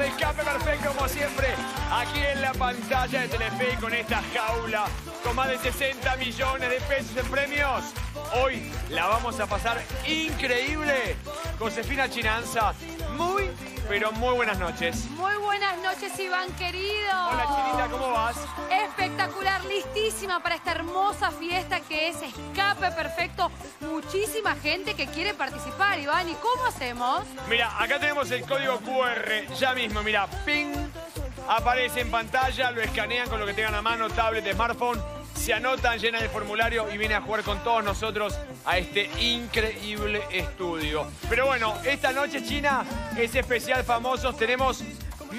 de Escape Perfecto, como siempre, aquí en la pantalla de Telefe con esta jaula con más de 60 millones de pesos en premios. Hoy la vamos a pasar increíble. Josefina Chinanza, muy, pero muy buenas noches. Muy buenas noches, Iván querido. Hola Chinita, ¿cómo vas? Espectacular, listísima para esta hermosa fiesta que es Escape Perfecto. Muchísima gente que quiere participar, Iván. ¿Y cómo hacemos? Mira, acá tenemos el código QR, ya mismo, mira, ping, aparece en pantalla, lo escanean con lo que tengan a mano, tablet, smartphone, se anotan, llenan el formulario y vienen a jugar con todos nosotros a este increíble estudio. Pero bueno, esta noche China es especial famosos, tenemos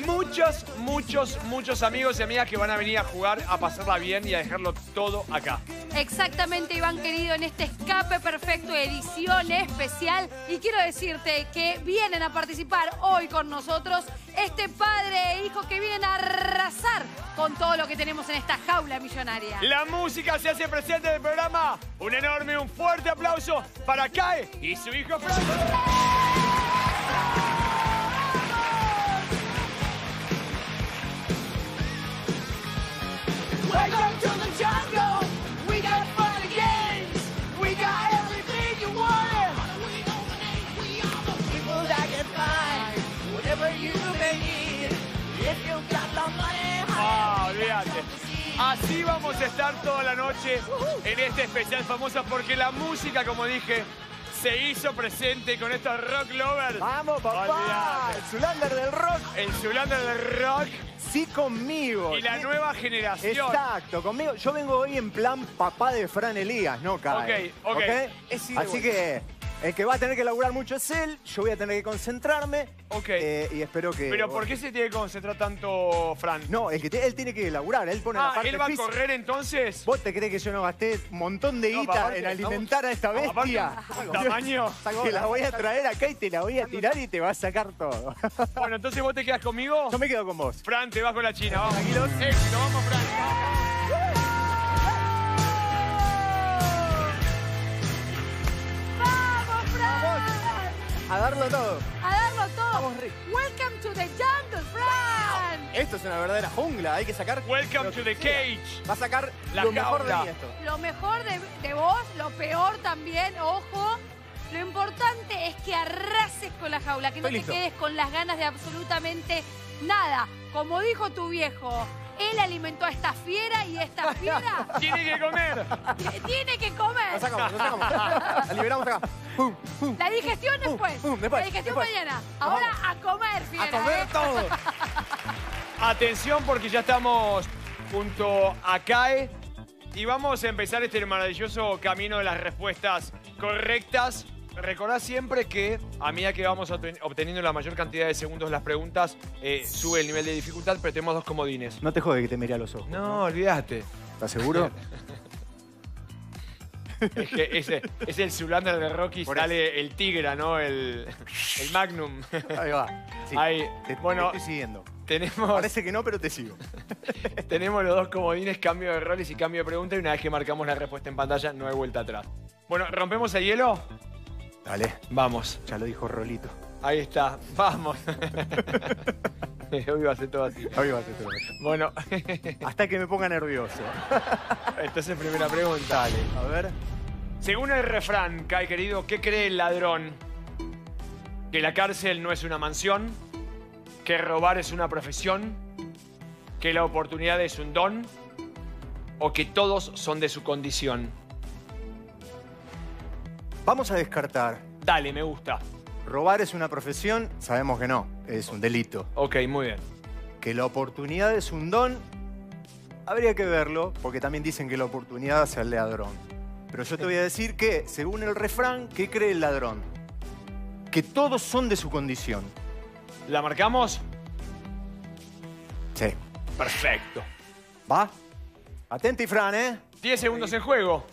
muchos, muchos, muchos amigos y amigas que van a venir a jugar, a pasarla bien y a dejarlo todo acá. Exactamente, Iván querido, en este escape perfecto, edición especial. Y quiero decirte que vienen a participar hoy con nosotros este padre e hijo que vienen a arrasar con todo lo que tenemos en esta jaula millonaria. La música se hace presente en el programa. Un enorme, un fuerte aplauso para Kai y su hijo. Así vamos a estar toda la noche en este especial famosa porque la música, como dije, se hizo presente con estos rock lovers. Vamos, papá. Olvídate. El Zulander del rock. El Zulander del rock Sí, conmigo. y la Sí. nueva generación. Exacto, conmigo. Yo vengo hoy en plan papá de Fran Elías, no cae. Ok, ok. De Así que el que va a tener que laburar mucho es él. Yo voy a tener que concentrarme. Ok. eh, y espero que. Pero ¿por qué se tiene que concentrar tanto, Fran? No, el que te- él tiene que laburar. Él pone la Ah, parte ¿él va a correr entonces? ¿Vos te crees que yo no gasté un montón de No, guita aparte, en alimentar a esta Aparte, bestia? tamaño. Te la voy a traer acá y te la voy a tirar y te va a sacar todo. Bueno, entonces vos te quedas conmigo. Yo me quedo con vos. Fran, te vas con la China. Vamos. Tranquilos. Éxito, vamos, Fran. A darlo todo. A darlo todo. Vamos, Rick. Welcome to the jungle, Fran. Esto es una verdadera jungla, hay que sacar. Welcome to the cage. Va a sacar La lo mejor de mí esto. Lo mejor de, de vos, lo peor también, ojo. Lo importante es que arrases con la jaula, que no te quedes con las ganas de absolutamente nada. Como dijo tu viejo, él alimentó a esta fiera y esta fiera Tiene que comer. tiene que comer. Lo sacamos, lo sacamos. La liberamos acá. Pum, pum. La digestión Pum, después. pum, después, la digestión después. mañana. Ahora a comer, fiera. A comer ¿eh? todo. Atención porque ya estamos junto a CAE y vamos a empezar este maravilloso camino de las respuestas correctas. Recordá siempre que a medida que vamos obten- obteniendo la mayor cantidad de segundos las preguntas, eh, sube el nivel de dificultad, pero tenemos dos comodines. No te jode que te mire a los ojos. No, olvídate. ¿Estás seguro? Es que ese es el Zulander de Rocky, Por sale el Tigra, ¿no? El, el Magnum. Ahí va. Sí. Ahí, Te, bueno, te estoy siguiendo. tenemos, Parece que no, pero te sigo. tenemos los dos comodines, cambio de roles y cambio de pregunta. Y una vez que marcamos la respuesta en pantalla, no hay vuelta atrás. Bueno, ¿rompemos el hielo? Dale, Vamos. ya lo dijo Rolito. Ahí está. Vamos. Hoy va a ser todo así. Ahí va a ser todo. Bueno, Hasta que me ponga nervioso. entonces primera pregunta. Dale, a ver. Según el refrán, Kai querido, ¿qué cree el ladrón? ¿Que la cárcel no es una mansión? ¿Que robar es una profesión? ¿Que la oportunidad es un don? ¿O que todos son de su condición? Vamos a descartar. Dale, me gusta. Robar es una profesión, sabemos que no, es un delito. Ok, muy bien. Que la oportunidad es un don, habría que verlo, porque también dicen que la oportunidad hace al ladrón. Pero yo te voy a decir que, según el refrán, ¿qué cree el ladrón? Que todos son de su condición. ¿La marcamos? Sí. Perfecto. ¿Va? Atenti, Fran, ¿eh? 10 segundos en juego.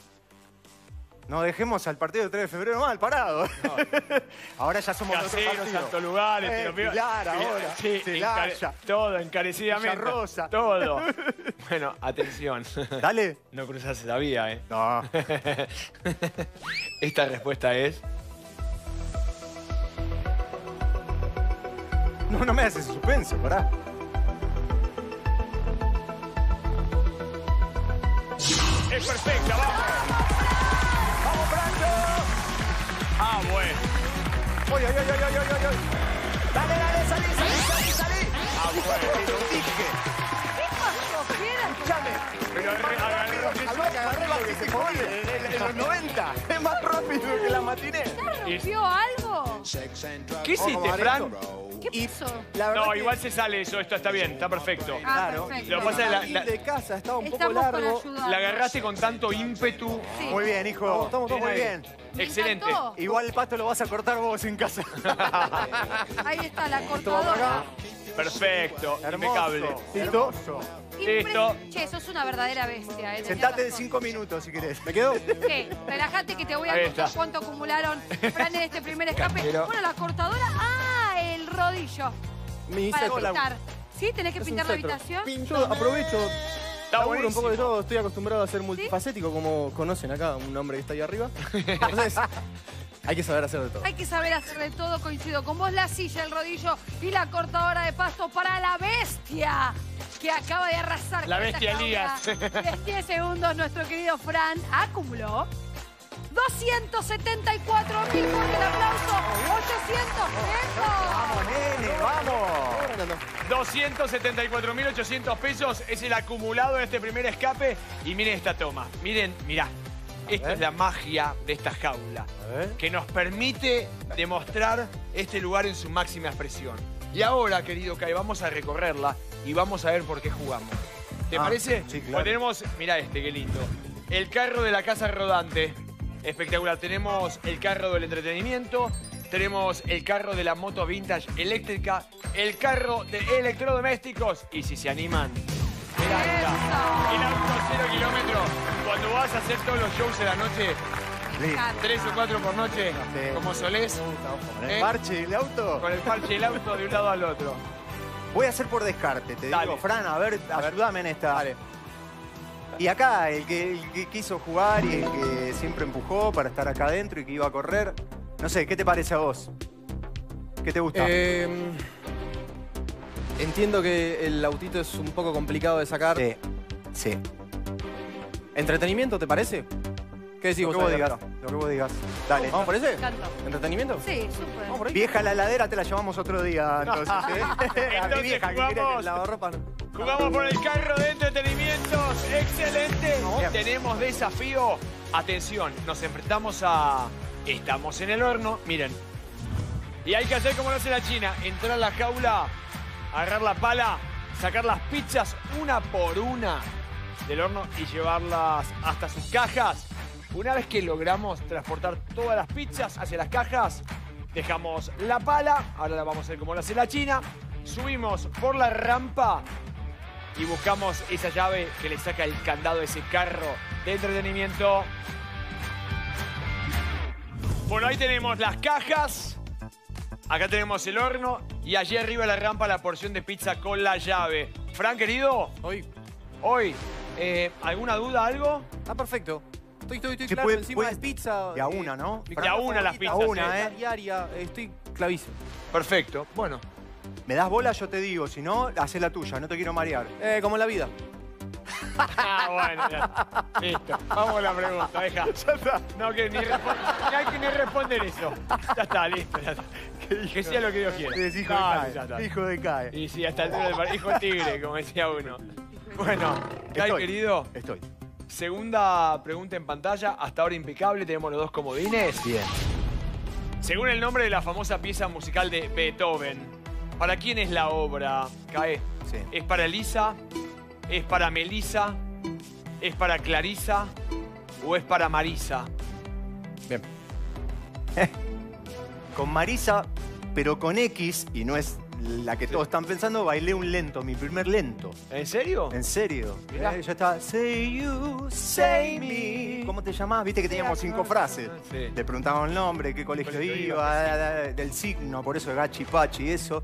No dejemos al partido del 3 de febrero mal parado. Ahora ya somos Caseros, partido. altos lugares, Eh, te lo pido. Pilar ahora, Sí, Celaya. encare- todo, encarecidamente. Rosa. Todo. Bueno, atención. Dale. No cruzas esa vía, ¿eh? No. Esta respuesta es. No, no me haces suspenso, pará. Es perfecta, vamos. ¡Vamos, Franco! Ah, bueno. ¡Oy, oy, oy, oy, oy, oy, oy! Dale, dale, salí, salí, salí, salí. Ah, bueno. Te lo dije. ¿Qué pasó, Fiera? Escuchame. Pero que se podía. En, los 90. Es más rápido que la matiné. ¿Rompió algo? ¿Qué hiciste, Fran? ¿Qué pasó? La verdad No, que- igual se sale eso, esto está bien, está perfecto. Ah, Claro. perfecto. Lo que pasa es la- Ir la- de casa estaba un poco Estamos largo. La agarraste con tanto ímpetu. Sí. Muy bien, hijo. Estamos, Estamos muy bien. Me Excelente. encantó. Igual el pasto lo vas a cortar vos en casa. Ahí está la Esto va para cortadora. acá. Perfecto, Hermoso. impecable. ¿Listo? Listo. Che, sos una verdadera bestia. Eh. Sentate de razón. cinco minutos si querés. ¿Me quedo? Sí, relájate que te voy a Ahí contar está. cuánto acumularon Fran en este primer escape. Pero- Bueno, la cortadora. Ah, el rodillo. Mi Para pintar. ¿Sí? ¿Tenés que Es pintar la habitación? Yo aprovecho, Está un poco de todo, estoy acostumbrado a ser multifacético, como conocen acá, un hombre que está ahí arriba. Entonces, hay que saber hacer de todo. Hay que saber hacer de todo, coincido con vos, la silla, el rodillo y la cortadora de pasto para la bestia que acaba de arrasar. La bestia. Elías. En 10 segundos, nuestro querido Fran acumuló 274 mil, fuerte el aplauso, 800 pesos. ¡Vamos, nene, vamos! Fernando. 274.800 pesos es el acumulado de este primer escape. Y miren esta toma. Miren, mirá. Esto es la magia de esta jaula. Que nos permite demostrar este lugar en su máxima expresión. Y ahora, querido Kai, vamos a recorrerla y vamos a ver por qué jugamos. ¿Te Ah, parece? sí, claro. Pues tenemos, mirá este, qué lindo. El carro de la casa rodante. Espectacular. Tenemos el carro del entretenimiento. Tenemos el carro de la moto vintage eléctrica. El carro de electrodomésticos. Y si se animan, El auto cero kilómetros. Cuando vas a hacer todos los shows en la noche, tres o cuatro por noche, Sí. como solés, Con el ¿Eh? parche el auto. con el parche del auto de un lado al otro. Voy a hacer por descarte, te Dale. digo. Fran, a ver, ayúdame en esta. Y acá, el que, el que quiso jugar y el que siempre empujó para estar acá adentro y que iba a correr. No sé, ¿qué te parece a vos? ¿Qué te gusta? Eh, entiendo que el autito es un poco complicado de sacar. Sí. Sí. ¿Entretenimiento, te parece? ¿Qué decís Lo vos? que vos digas. Lo que vos digas. Dale. ¿Vamos por ese? ¿Entretenimiento? Sí, súper. Vamos por ahí. Vieja la ladera te la llevamos otro día, entonces. ¿eh? A mi Entonces vieja que quiere. Lavarropa no. Jugamos por el carro de entretenimientos. Excelente. Bien. Tenemos desafío. Atención, nos enfrentamos a. Estamos en el horno. Miren. Y hay que hacer como lo hace la China: entrar a la jaula, agarrar la pala, sacar las pizzas una por una del horno y llevarlas hasta sus cajas. Una vez que logramos transportar todas las pizzas hacia las cajas, dejamos la pala. Ahora la vamos a hacer como lo hace la China. Subimos por la rampa y buscamos esa llave que le saca el candado a ese carro de entretenimiento. Bueno, ahí tenemos las cajas. Acá tenemos el horno y allí arriba de la rampa la porción de pizza con la llave. Fran, querido, Hoy. hoy, eh, ¿alguna duda, algo? Está perfecto. Estoy, estoy, estoy Sí, claro. puede- Encima puede- de pizza. de a una, ¿no? De a una las pizzas, a ¿eh? una, ¿eh? Diaria. Estoy clavísimo. Perfecto. Bueno, Me das bola, yo te digo. Si no, hacé la tuya, no te quiero marear. Eh, como en la vida. Ah, bueno, ya. Listo. Vamos con la pregunta, deja. Ya está. No, que ni, respon- hay que ni responder eso. Ya está, listo. Ya está. Que sea lo que Dios quiera. Es hijo No, de ya está. Cae. Hijo de Cae. Y sí, hasta el altura del par- Hijo tigre, como decía uno. Bueno, Kai, Estoy. querido, Estoy. segunda pregunta en pantalla. Hasta ahora impecable, tenemos los dos comodines. Bien. Según el nombre de la famosa pieza musical de Beethoven, ¿para quién es la obra, Cae? Sí. ¿Es para Elisa? ¿Es para Melisa? ¿Es para Clarisa? ¿O es para Marisa? Bien. Con Marisa, pero con X, y no es la que todos están pensando, bailé un lento, mi primer lento. ¿En serio? ¿En serio? Mirá. Eh, ya está. Say you, say me. ¿Cómo te llamás? Viste que teníamos cinco frases. Sí. Le preguntaban el nombre, qué colegio, Colegio iba, iba, del signo, por eso de Gachi Pachi, eso.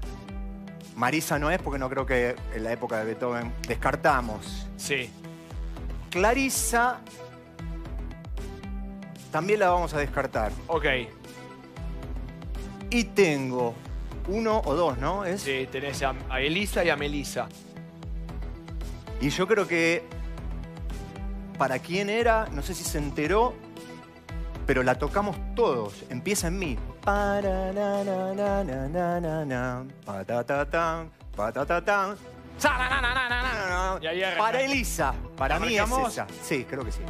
Marisa no es porque no creo que en la época de Beethoven descartamos. Sí. Clarisa también la vamos a descartar. Ok. Y tengo uno o dos, ¿no? Es, Sí, tenés a, a Elisa y a Melisa. Y yo creo que para quién era, no sé si se enteró, pero la tocamos todos. Empieza en mí. Para Elisa. Para mí es esa. Sí, creo que sí.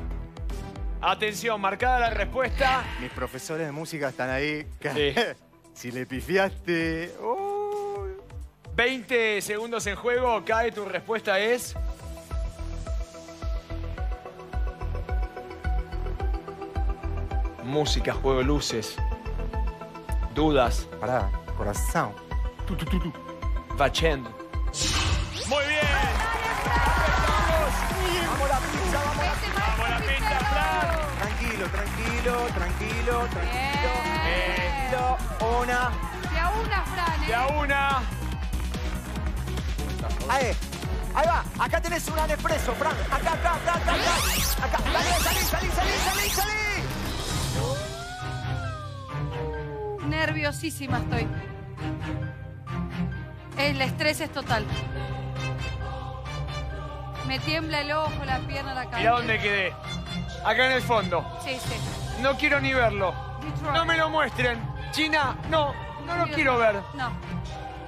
Atención, marcada la respuesta. Mis profesores de música están ahí. Sí. si le pifiaste. uy. 20 segundos en juego. Cae, tu respuesta es. Música, juego, de luces. Dudas. Pará, corazón. Bachendo. Muy bien. Vamos la pizza, vamos Este Vamos a la Pizarro. Tranquilo, tranquilo, tranquilo, tranquilo. Tranquilo. Una. De a una, Fran, ¿eh? De a una. Ahí. Ahí va. Acá tenés un Nespresso, Fran. Acá, acá, acá, acá, acá. Acá. Salí, salí, salí, salí, salí, salí. Nerviosísima estoy. El estrés es total. Me tiembla el ojo, la pierna, la cabeza. Mira dónde quedé. Acá en el fondo. Sí, sí. No quiero ni verlo. Detroit. No me lo muestren. China, no. No lo Quiero ver. No,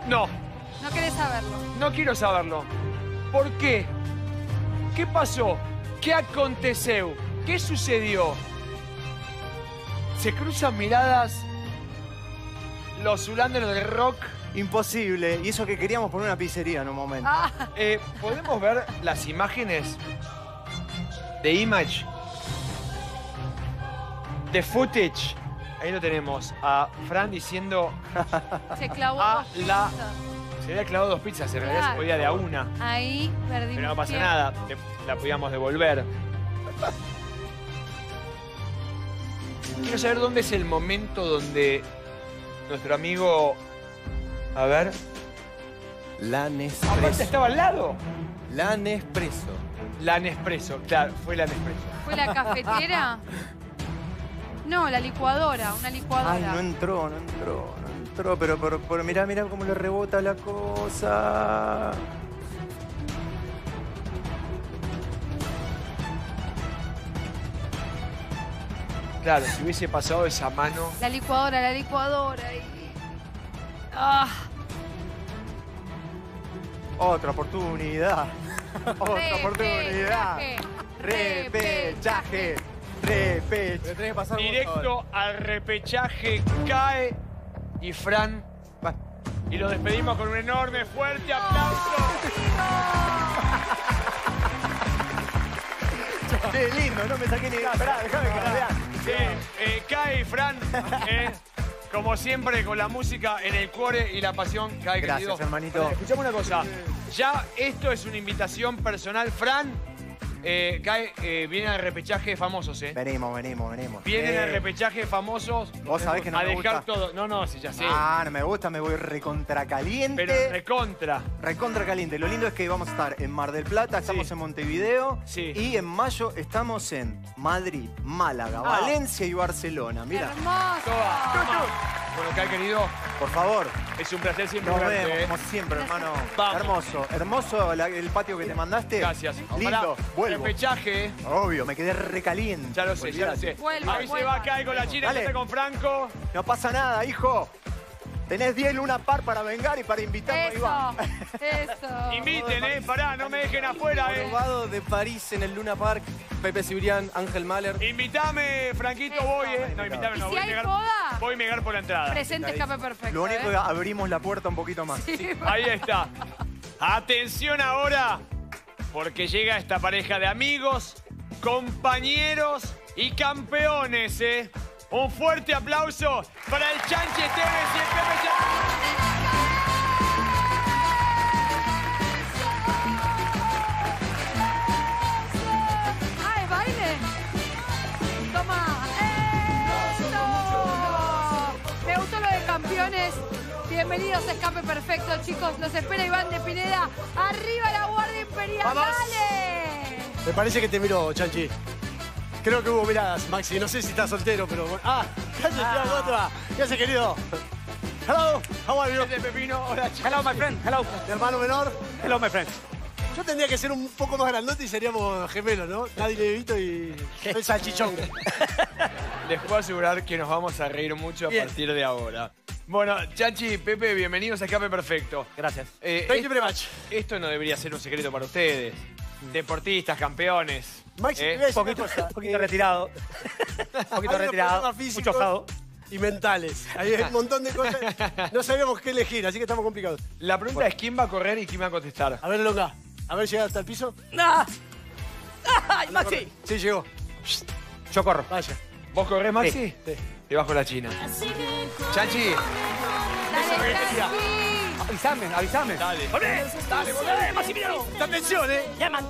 No. no querés saberlo. No quiero saberlo. ¿Por qué? ¿Qué pasó? ¿Qué aconteceu? ¿Qué sucedió? Se cruzan miradas los Ulanders del rock. Imposible. Y eso que queríamos poner una pizzería en un momento. Ah, Eh, ¿Podemos ver las imágenes de Image? De footage. Ahí lo tenemos. A Fran diciendo se clavó dos la- pizzas. se había clavado dos pizzas. En realidad se podía de a una. Ahí perdimos Pero no pasa tiempo. nada. La podíamos devolver. Quiero saber dónde es el momento donde nuestro amigo. A ver. La Aparte Nespresso. estaba al lado. La Nespresso. La Nespresso, claro, fue la Nespresso. ¿Fue la cafetera? No, la licuadora, una licuadora. Ay, no entró, no entró, no entró. Pero, pero, pero mirá, mirá cómo le rebota la cosa. Claro, si hubiese pasado esa mano. La licuadora, la licuadora. y- Ah, Otra oportunidad. Otra oportunidad. repechaje, Repechaje. Pasar. Directo al repechaje cae y Fran. Va. Y lo despedimos con un enorme, fuerte aplauso. Qué lindo, no me saqué ni. Esperá, déjame que la vean. Sí, eh, cae y Fran. eh, como siempre, con la música en el cuore y la pasión. Cae, Gracias, querido. hermanito. Escuchame una cosa. Ya esto es una invitación personal. Fran, eh, cae, eh, viene al repechaje de famosos, ¿eh? Venimos, venimos, venimos. Vienen Eh, al repechaje de famosos. Vos sabés que no a me dejar gusta. todo. No, no, sí, ya sé. Ah, no me gusta, me voy recontra caliente. pero recontra. Recontra caliente. Lo lindo es que vamos a estar en Mar del Plata, estamos Sí. en Montevideo. Sí. Y en mayo estamos en Madrid, Málaga, Ah. Valencia y Barcelona. Mira, Hermoso. Bueno, Kai, querido, por favor, es un placer siempre nos vemos ¿eh? como siempre, hermano. Vamos. Hermoso, hermoso la- el patio que te mandaste. Gracias. Lindo, Pará, vuelvo. Repechaje, ¿eh? Obvio, me quedé recaliente. Ya lo sé, ya lo sé. Vuelvo, Ahí se va Kai con la China, Dale. con Franco. No pasa nada, hijo. Tenés 10 luna par para vengar y para invitarme a Eso, Iván. eso. Inviten, ¿eh? Pará, no me dejen afuera, ¿eh? Probado de París en el Luna Park. Pepe Cibrián, Ángel Mahler. Invítame, Franquito, Eso. voy, ¿eh? No, invítame, ¿Y no, si voy a hay negar. Voy a negar por la entrada. Presente escape perfecto. Lo único ¿eh? que abrimos la puerta un poquito más. Ahí está. Atención ahora, porque llega esta pareja de amigos, compañeros y campeones, ¿eh? Un fuerte aplauso para el Chanche Tevez y el Pepe Chan- ¡Ah, es baile! ¡Toma! ¡Eso! Me gustó lo de campeones. Bienvenidos a Escape Perfecto, chicos. Los espera Iván de Pineda. ¡Arriba la Guardia Imperial! Vamos. ¡Dale! Me parece que te miró, Chanchi. Creo que hubo miradas, Maxi. No sé si estás soltero, pero. ¡Ah! ¡Cállate, la otra! ¿Qué hace, querido? Hello, how are you? Este Pepino, hola. Hello, my friend. Hello. Mi hermano menor. Hello, my friend. Yo tendría que ser un poco más grandote y seríamos gemelos, ¿no? Nadie Levito y el salchichón. Les puedo asegurar que nos vamos a reír mucho a Bien. partir de ahora. Bueno, Chachi, Pepe, bienvenidos a Escape Perfecto. Gracias. Eh, Thank you very much. esto no debería ser un secreto para ustedes. Deportistas, campeones. Maxi, ¿eh? decir Un poquito, cosa. poquito Eh, retirado. Un poquito retirado. Mucho asado. Y mentales. Hay un montón de cosas. No sabíamos qué elegir, así que estamos complicados. La pregunta es quién va a correr y quién va a contestar. A ver, Longa. A ver, llega hasta el piso. ¡Ah! ¡Ay, Maxi! Sí, llegó. Yo corro. Vaya. ¿Vos corrés, Maxi? Sí. Te bajo la China. Chachi, Dale, Chanchi. Avísame, avísame. dale. ¡Volvé! ¡Dale, volvé, Maximiliano! Atención, ¿eh? Llaman.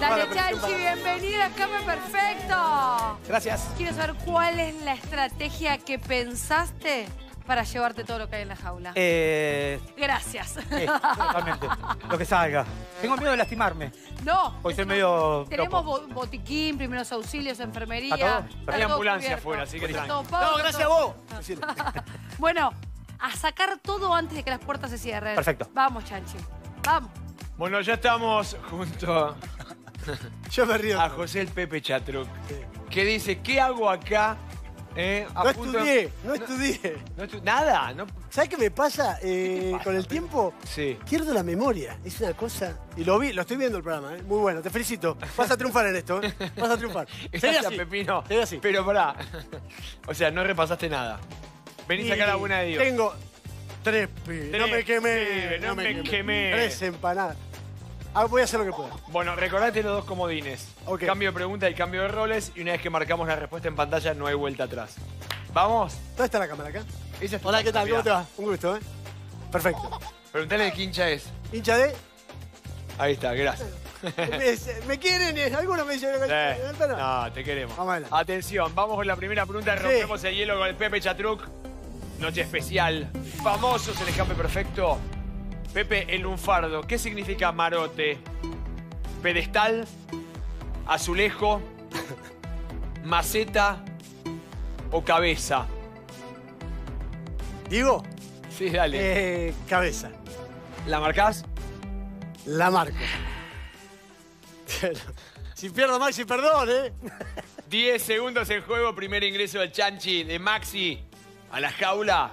Dale, Chanchi, bienvenido a Escape Perfecto. Gracias. Quiero saber cuál es la estrategia que pensaste para llevarte todo lo que hay en la jaula. Eh, Gracias. sí, totalmente. Lo que salga. Tengo miedo de lastimarme. No. Hoy soy medio Tenemos loco. botiquín, primeros auxilios, enfermería. Hay todo ambulancia afuera, así que todo pago, No, gracias a vos. Bueno, a sacar todo antes de que las puertas se cierren. Perfecto. Vamos, Chanchi. Vamos. Bueno, ya estamos junto Yo me río. a José el Pepe Chatruc, que dice, ¿qué hago acá? Eh, No estudié, no estudié. No Nada, no. ¿Sabes qué me pasa? Eh, con el tiempo Sí. pierdo la memoria. Es una cosa. Y lo vi, lo estoy viendo el programa, ¿eh? Muy bueno, te felicito. Vas a triunfar en esto, ¿eh? Vas a triunfar. Gracias, así. Pepino. Así. Pero pará. O sea, no repasaste nada. Venís acá a la buena de Dios. Tengo tres pibes. No me quemé. pibes, no me quemé. Tres empanadas. Ah, voy a hacer lo que pueda. Bueno, recordate los dos comodines. Cambio de pregunta y cambio de roles. Y una vez que marcamos la respuesta en pantalla, no hay vuelta atrás. ¿Vamos? ¿Dónde está la cámara acá? Esa Hola, ¿qué tal? ¿Cómo te va? Un gusto, ¿eh? Perfecto. Preguntale de qué hincha es. Hincha de. Ahí está, gracias. me, quieren, eh, algunos me dicen. Eh, no, te queremos. Vamos. Atención, vamos con la primera pregunta. Rompemos el hielo con el Pepe Chatruc. Noche especial. Famosos el escape perfecto. Pepe el lunfardo. ¿Qué significa marote? Pedestal, azulejo, maceta o cabeza. Digo, Sí, dale. eh, cabeza. ¿La marcás? La marco. si pierdo Maxi, perdón, ¿eh? 10 segundos en juego. Primer ingreso del Chanchi de Maxi a la jaula.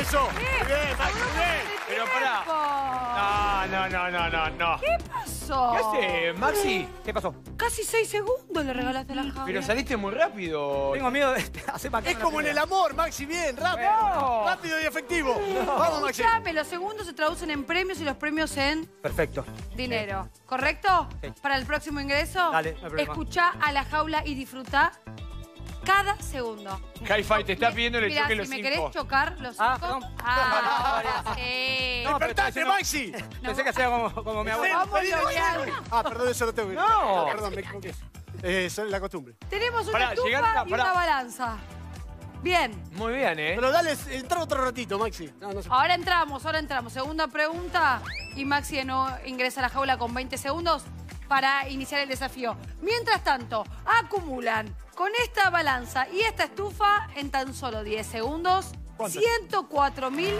Eso. Muy bien, Maxi, muy bien. Pero pará. No, no, no, no, no, no. ¿Qué pasó? ¿Qué haces, Maxi? ¿Qué pasó? Casi seis segundos le regalaste la jaula. Pero saliste muy rápido. Tengo miedo de hacer macana Es como en el amor, Maxi, bien, rápido. No. Rápido y efectivo. Vamos, Maxi. Escuchame, los segundos se traducen en premios y los premios en Perfecto. dinero. ¿Correcto? Sí. Para el próximo ingreso, Dale, no hay problema. escuchá a la jaula y disfrutá cada segundo. Hi-Fi, te está pidiendo le Mirá, choque si los me cinco. querés chocar los Ah, cinco. perdón. Ah, ahora sí. No, pero ¡Despertate, no- Maxi! Pensé que hacía como, como mi abuela. Vamos. Ah, perdón, eso lo tengo que No. Perdón, me equivoqué. Eh, eso es la costumbre. Tenemos una Pará, estufa llegaron a- y pará. una balanza. Bien. Muy bien, ¿eh? Pero dale, entra otro ratito, Maxi. No, no se- Ahora entramos, ahora entramos. Segunda pregunta y Maxi de nuevo ingresa a la jaula con 20 segundos para iniciar el desafío. Mientras tanto, acumulan con esta balanza y esta estufa en tan solo 10 segundos 104.400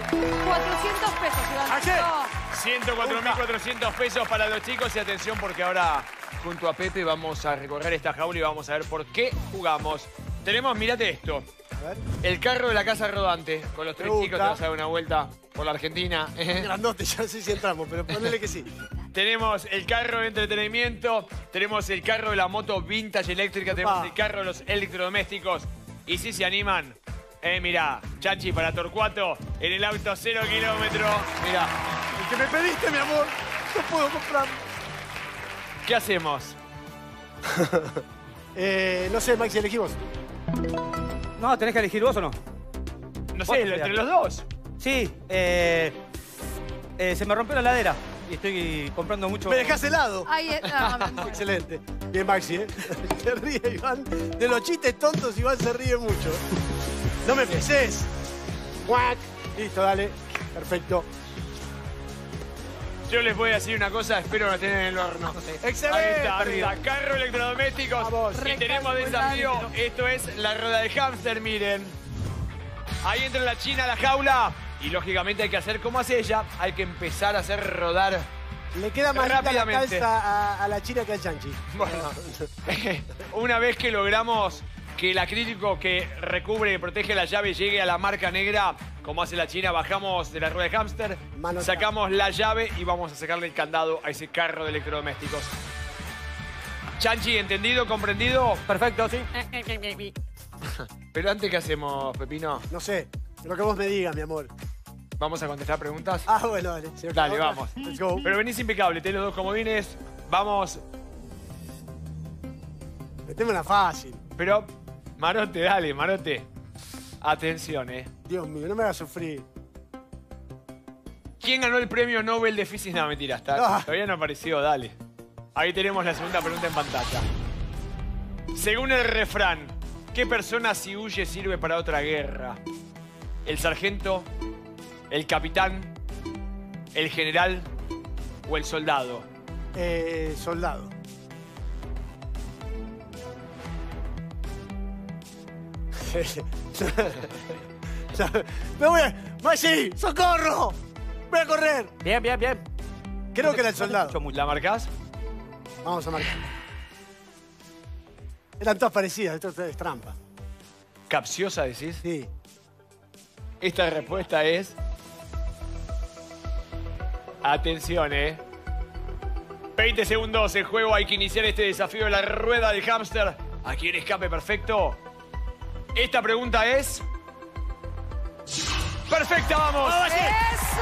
pesos. Iván. ¿A qué? No. 104.400 pesos para los chicos y atención porque ahora junto a Pepe vamos a recorrer esta jaula y vamos a ver por qué jugamos. Tenemos, mirate esto, A ver. el carro de la casa rodante. Con los tres chicos te vas a dar una vuelta por la Argentina. Grandote, ya no sé si entramos, pero ponele que sí. tenemos el carro de entretenimiento, tenemos el carro de la moto vintage eléctrica, tenemos Opa. el carro de los electrodomésticos. Y si se animan, eh, mirá, Chachi para Torcuato en el auto cero kilómetro. Mirá, El que me pediste, mi amor, no puedo comprar. ¿qué hacemos? Eh, no sé, Maxi, elegimos. No, ¿tenés que elegir vos o no? No sé, entre los dos. Sí, eh, eh, se me rompió la heladera y estoy comprando mucho. Me dejás helado. Ahí es- ah, Excelente. Bien, Maxi, ¿eh? Se ríe Iván. De los chistes tontos, Iván se ríe mucho. No me peses. Guac. Listo, dale. Perfecto. Yo les voy a decir una cosa, espero la tengan en el horno. ¡Excelente! Ahí está, ahí está. Carro electrodomésticos. Vamos. Y tenemos desafío. Esto es la rueda de hámster, miren. Ahí entra la china a la jaula. Y lógicamente hay que hacer como hace ella. Hay que empezar a hacer rodar. Le queda más linda la Rápidamente. calza a, a la china que al chanchi. Bueno, una vez que logramos que el acrílico que recubre y protege la llave llegue a la marca negra, como hace la china, bajamos de la rueda de hámster, Mano sacamos la llave y vamos a sacarle el candado a ese carro de electrodomésticos. Chanchi, ¿entendido? ¿Comprendido? Perfecto, sí. Pero antes, ¿qué hacemos, Pepino? No sé. Lo que vos me digas, mi amor. ¿Vamos a contestar preguntas? Ah, bueno, dale. ¿Se Dale, vamos. Let's go. Pero venís impecable, tenés los dos comodines. Vamos. Meteme una fácil. Pero, Marote, dale, Marote. Atención, eh. Dios mío, no me hagas sufrir. ¿Quién ganó el premio Nobel de Física? No, mentira, está, Ah. todavía no apareció, dale. Ahí tenemos la segunda pregunta en pantalla. Según el refrán, ¿qué persona si huye sirve para otra guerra? ¿El sargento? ¿El capitán? ¿El general? ¿O el soldado? Eh, soldado. Me voy a... ¡Maxi! ¡Socorro! ¡Voy a correr! Bien, bien, bien. Creo que era el soldado. ¿La marcás? Vamos a marcar. Eran todas parecidas, esto es trampa. ¿Capciosa decís? Sí. Esta respuesta es... Atención, ¿eh? 20 segundos en juego. Hay que iniciar este desafío de la rueda del hámster. Aquí en escape perfecto. Esta pregunta es... ¡Perfecta, vamos! ¡Eso!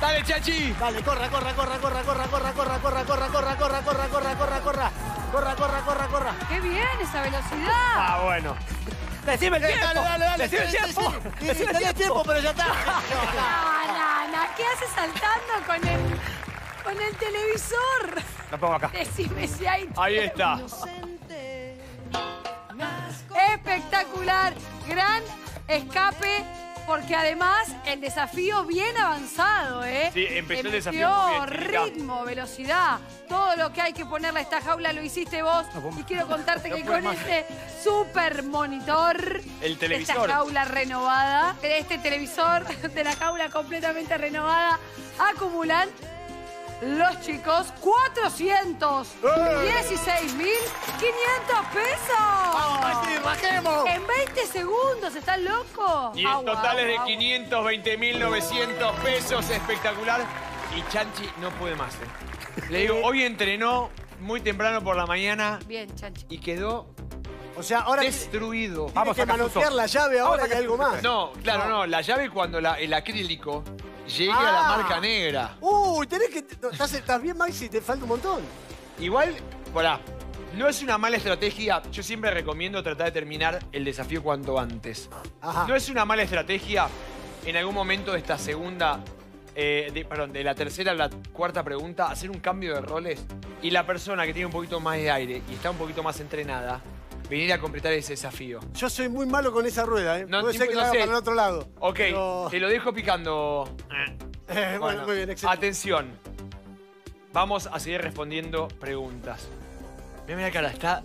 ¡Dale, Chachi! Dale, corra, corra, corra, corra, corra, corra, corra, corra, corra, corra, corra, corra, corra, corra, corra. Corra, corra, corra, corra. ¡Qué bien esa velocidad! Ah, bueno. Decime el tiempo. Dale, dale, dale. Decime el tiempo. Decime el tiempo, pero ya está. No, no, no. ¿Qué haces saltando con el, con el televisor? Lo pongo acá. Decime si hay Ahí está. Espectacular. Gran escape. Porque además el desafío bien avanzado, ¿eh? Sí, empezó el desafío muy bien, ritmo, velocidad. Todo lo que hay que ponerle a esta jaula lo hiciste vos. Y quiero contarte que con este super monitor El televisor. esta jaula renovada, este televisor de la jaula completamente renovada, acumulan los chicos 416.500 pesos. ¡Vamos, Maxi, rajemos! En 20 segundos, ¿estás loco? Y el Agua, total es de agua, 520.900 pesos. Espectacular. Y Chanchi no puede más, ¿eh? Le digo, hoy entrenó muy temprano por la mañana. Bien, chanchi. y quedó O sea, ahora destruido. vamos a manotear la llave ahora y algo más. No, claro, no. La llave cuando la- el acrílico llegue a la Ah. marca negra. Uy, tenés que... ¿Estás, estás bien, Maxi? Te falta un montón. Igual, pará, no es una mala estrategia. Yo siempre recomiendo tratar de terminar el desafío cuanto antes. Ajá. No es una mala estrategia en algún momento de esta segunda, eh, de- perdón, de la tercera a la cuarta pregunta, hacer un cambio de roles y la persona que tiene un poquito más de aire y está un poquito más entrenada, venir a completar ese desafío. Yo soy muy malo con esa rueda, ¿eh? No, Puede ser tipo, que no la haga sé. para el otro lado. Ok, Pero- te lo dejo picando. Eh, bueno, Bueno, muy bien, excelente. Atención. Vamos a seguir respondiendo preguntas. Mira, mira cara, está.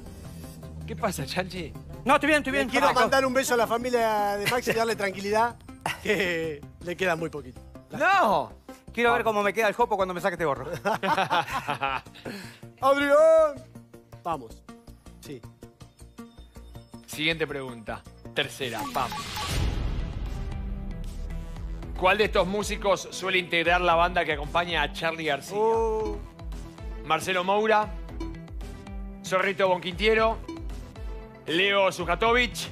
¿Qué pasa, Chanchi? No, estoy bien, estoy Le bien. quiero Paco. mandar un beso a la familia de Maxi y darle tranquilidad, que le queda muy poquito. ¡No! Quiero ver cómo me queda el jopo cuando me saque este gorro. ¡Adrián! Vamos. Sí. Siguiente pregunta. Tercera, vamos. ¿Cuál de estos músicos suele integrar la banda que acompaña a Charlie García? Uh, Marcelo Moura, Zorrito Bonquintiero, Leo Sujatovic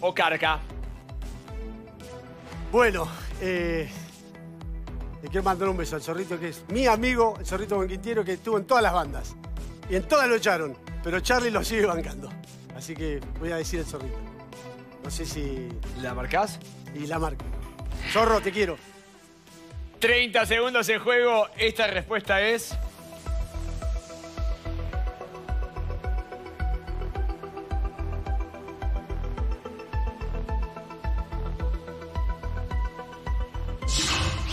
o Carca. bueno, eh, le quiero mandar un beso al zorrito que es mi amigo, el zorrito Bonquintiero, que estuvo en todas las bandas. Y en todas lo echaron, pero Charlie lo sigue bancando. Así que voy a decir el zorrito. No sé si... ¿La marcás? Y la marco. Zorro, te quiero. 30 segundos en juego. Esta respuesta es...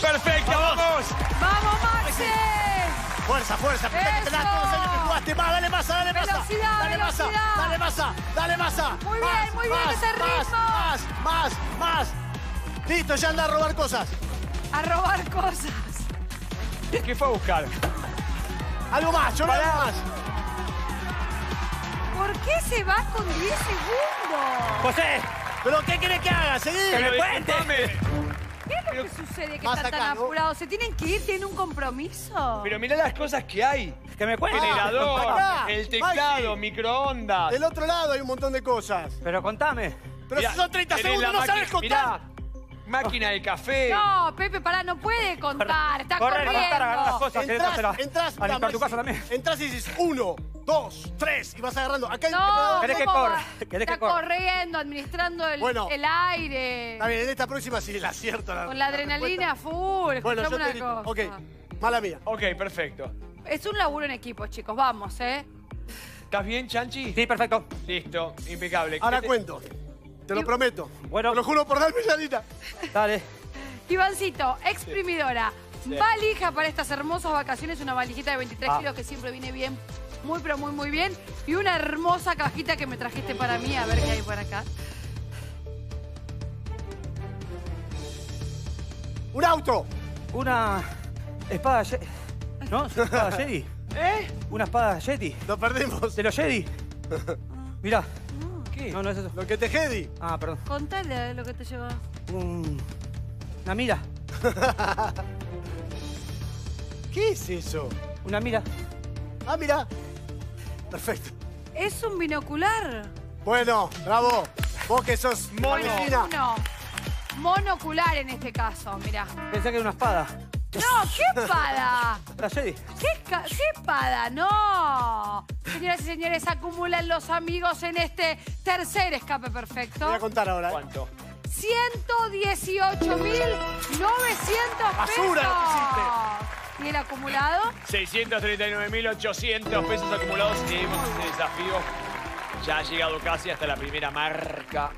¡Perfecto! ¡Vamos! ¡Vamos, Maxi! Fuerza, fuerza, apretá que tenés todos los años que jugaste. Más, dale masa, dale masa. Velocidad, dale masa, dale masa, dale masa. Muy bien, Más, muy bien más, ese ritmo. Más, más, más, más. Listo, ya anda a robar cosas. A robar cosas. ¿Qué fue a buscar? Algo más, yo algo más. ¿Por qué se va con 10 segundos? José, ¿Pero qué querés que haga? Seguí. Pero me cuente. ¿Qué es lo que sucede que Más están tan acá, ¿no? apurados? ¿Se tienen que ir? ¿Tienen un compromiso? Pero mirá las cosas que hay. que me cuente. Generador, pará. el teclado, Maxi. microondas. Del otro lado hay un montón de cosas. Pero contame. Pero Mirá, si son 30 tenés segundos, la no sabes contar. mirá, máquina de café. No, Pepe, pará, no puede contar. Está Correr, corriendo. contar, agarrar las cosas. dársela entrás, A limpiar tu casa también. Entrás y dices uno, dos, tres, y vas agarrando. Acá hay un No, generador. ¿Querés que ¿cómo corra? va? ¿Querés Está corra? corriendo, administrando el, Bueno. el aire. Está bien, en esta próxima sí la acierto. Con la adrenalina full. Bueno, yo Escuchame te una digo. cosa. Ok, mala mía. Ok, perfecto. Es un laburo en equipo, chicos. Vamos, ¿eh? ¿Estás bien, Chanchi? Sí, perfecto. Listo, impecable. Ahora ¿Qué te- cuento. Te lo prometo. Bueno. Te lo juro por darme Yanita. Dale. Ivancito, exprimidora. Sí. Valija para estas hermosas vacaciones. Una valijita de 23 Ah. kilos que siempre viene bien. Muy, pero muy, muy bien. Y una hermosa cajita que me trajiste para mí. A ver qué hay por acá. Un auto. Una espada Ye- ¿No? ¿Es una espada Jedi? ¿Eh? ¿Una espada Yeti? Lo perdimos. ¿De los Jedi? Mirá. ¿Qué? No, no es eso. Lo que te jedi. Ah, perdón. Contale lo que te llevas. Un... Una mira. ¿Qué es eso? Una mira. Ah, mira. Perfecto. Es un binocular. Bueno, bravo. Vos que sos Mono. Uno. Monocular en este caso, mirá. Pensé que era una espada. No, ¿qué espada? La Jedi. ¿Qué, esca- qué espada? No. Señoras y señores, acumulan los amigos en este tercer escape perfecto. Voy a contar ahora. ¿eh? ¿Cuánto? 118.900 pesos. Basura lo ¿Y el acumulado? 639.800 pesos acumulados y seguimos ese desafío. Ya ha llegado casi hasta la primera marca.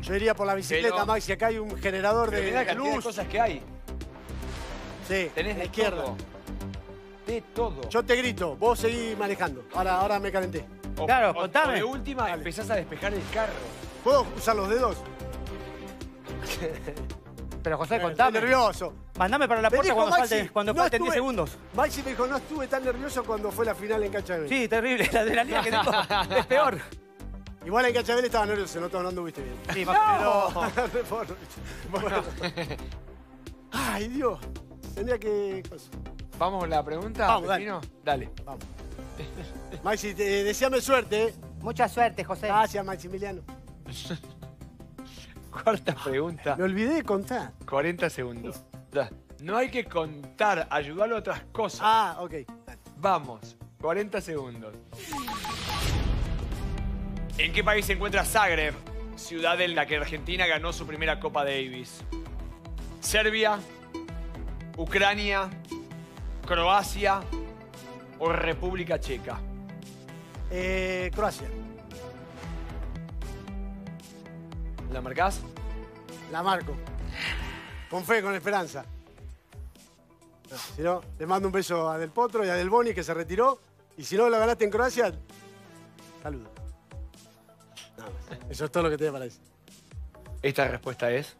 Yo iría por la bicicleta, Pero- Maxi. Acá hay un generador Pero de, mirá la de cantidad de luz. cosas que hay. Sí, Tenés la de izquierda. todo. De todo. Yo te grito, vos seguís manejando. Ahora, ahora me calenté. O- Claro, o- contame. o de última, empezás a despejar el carro. ¿Puedo usar los dedos? Pero José, Estoy contame. nervioso. Mandame para la Me puerta dijo cuando, Maxi, falte- cuando no falten 10 estuve- segundos. Maxi me dijo, no estuve tan nervioso cuando fue la final en Cachabel. Sí, terrible. La adrenalina que tengo es peor. Igual en Cachabel estaba nervioso, no, no anduviste bien. Sí, más Pero... Bueno. Ay, Dios. Tendría que... ¿Vamos a la pregunta, Vamos, dale. Pepino? Dale. Vamos. Maxi, te, deseame suerte. ¿eh? Mucha suerte, José. Gracias, Maximiliano. Cuarta pregunta. Me olvidé de contar. 40 segundos. No hay que contar, ayudarlo a otras cosas. Ah, ok. Dale. Vamos, 40 segundos. ¿En qué país se encuentra Zagreb, ciudad en la que Argentina ganó su primera Copa Davis? ¿Serbia, Ucrania, Croacia o República Checa? Eh, Croacia. ¿La marcás? La marco. Con fe, con esperanza. No, si no, le mando un beso a Del Potro y a Del Boni que se retiró. Y si no lo ganaste en Croacia, saludo. Nada más. Eso es todo lo que tenía para decir. Esta respuesta es...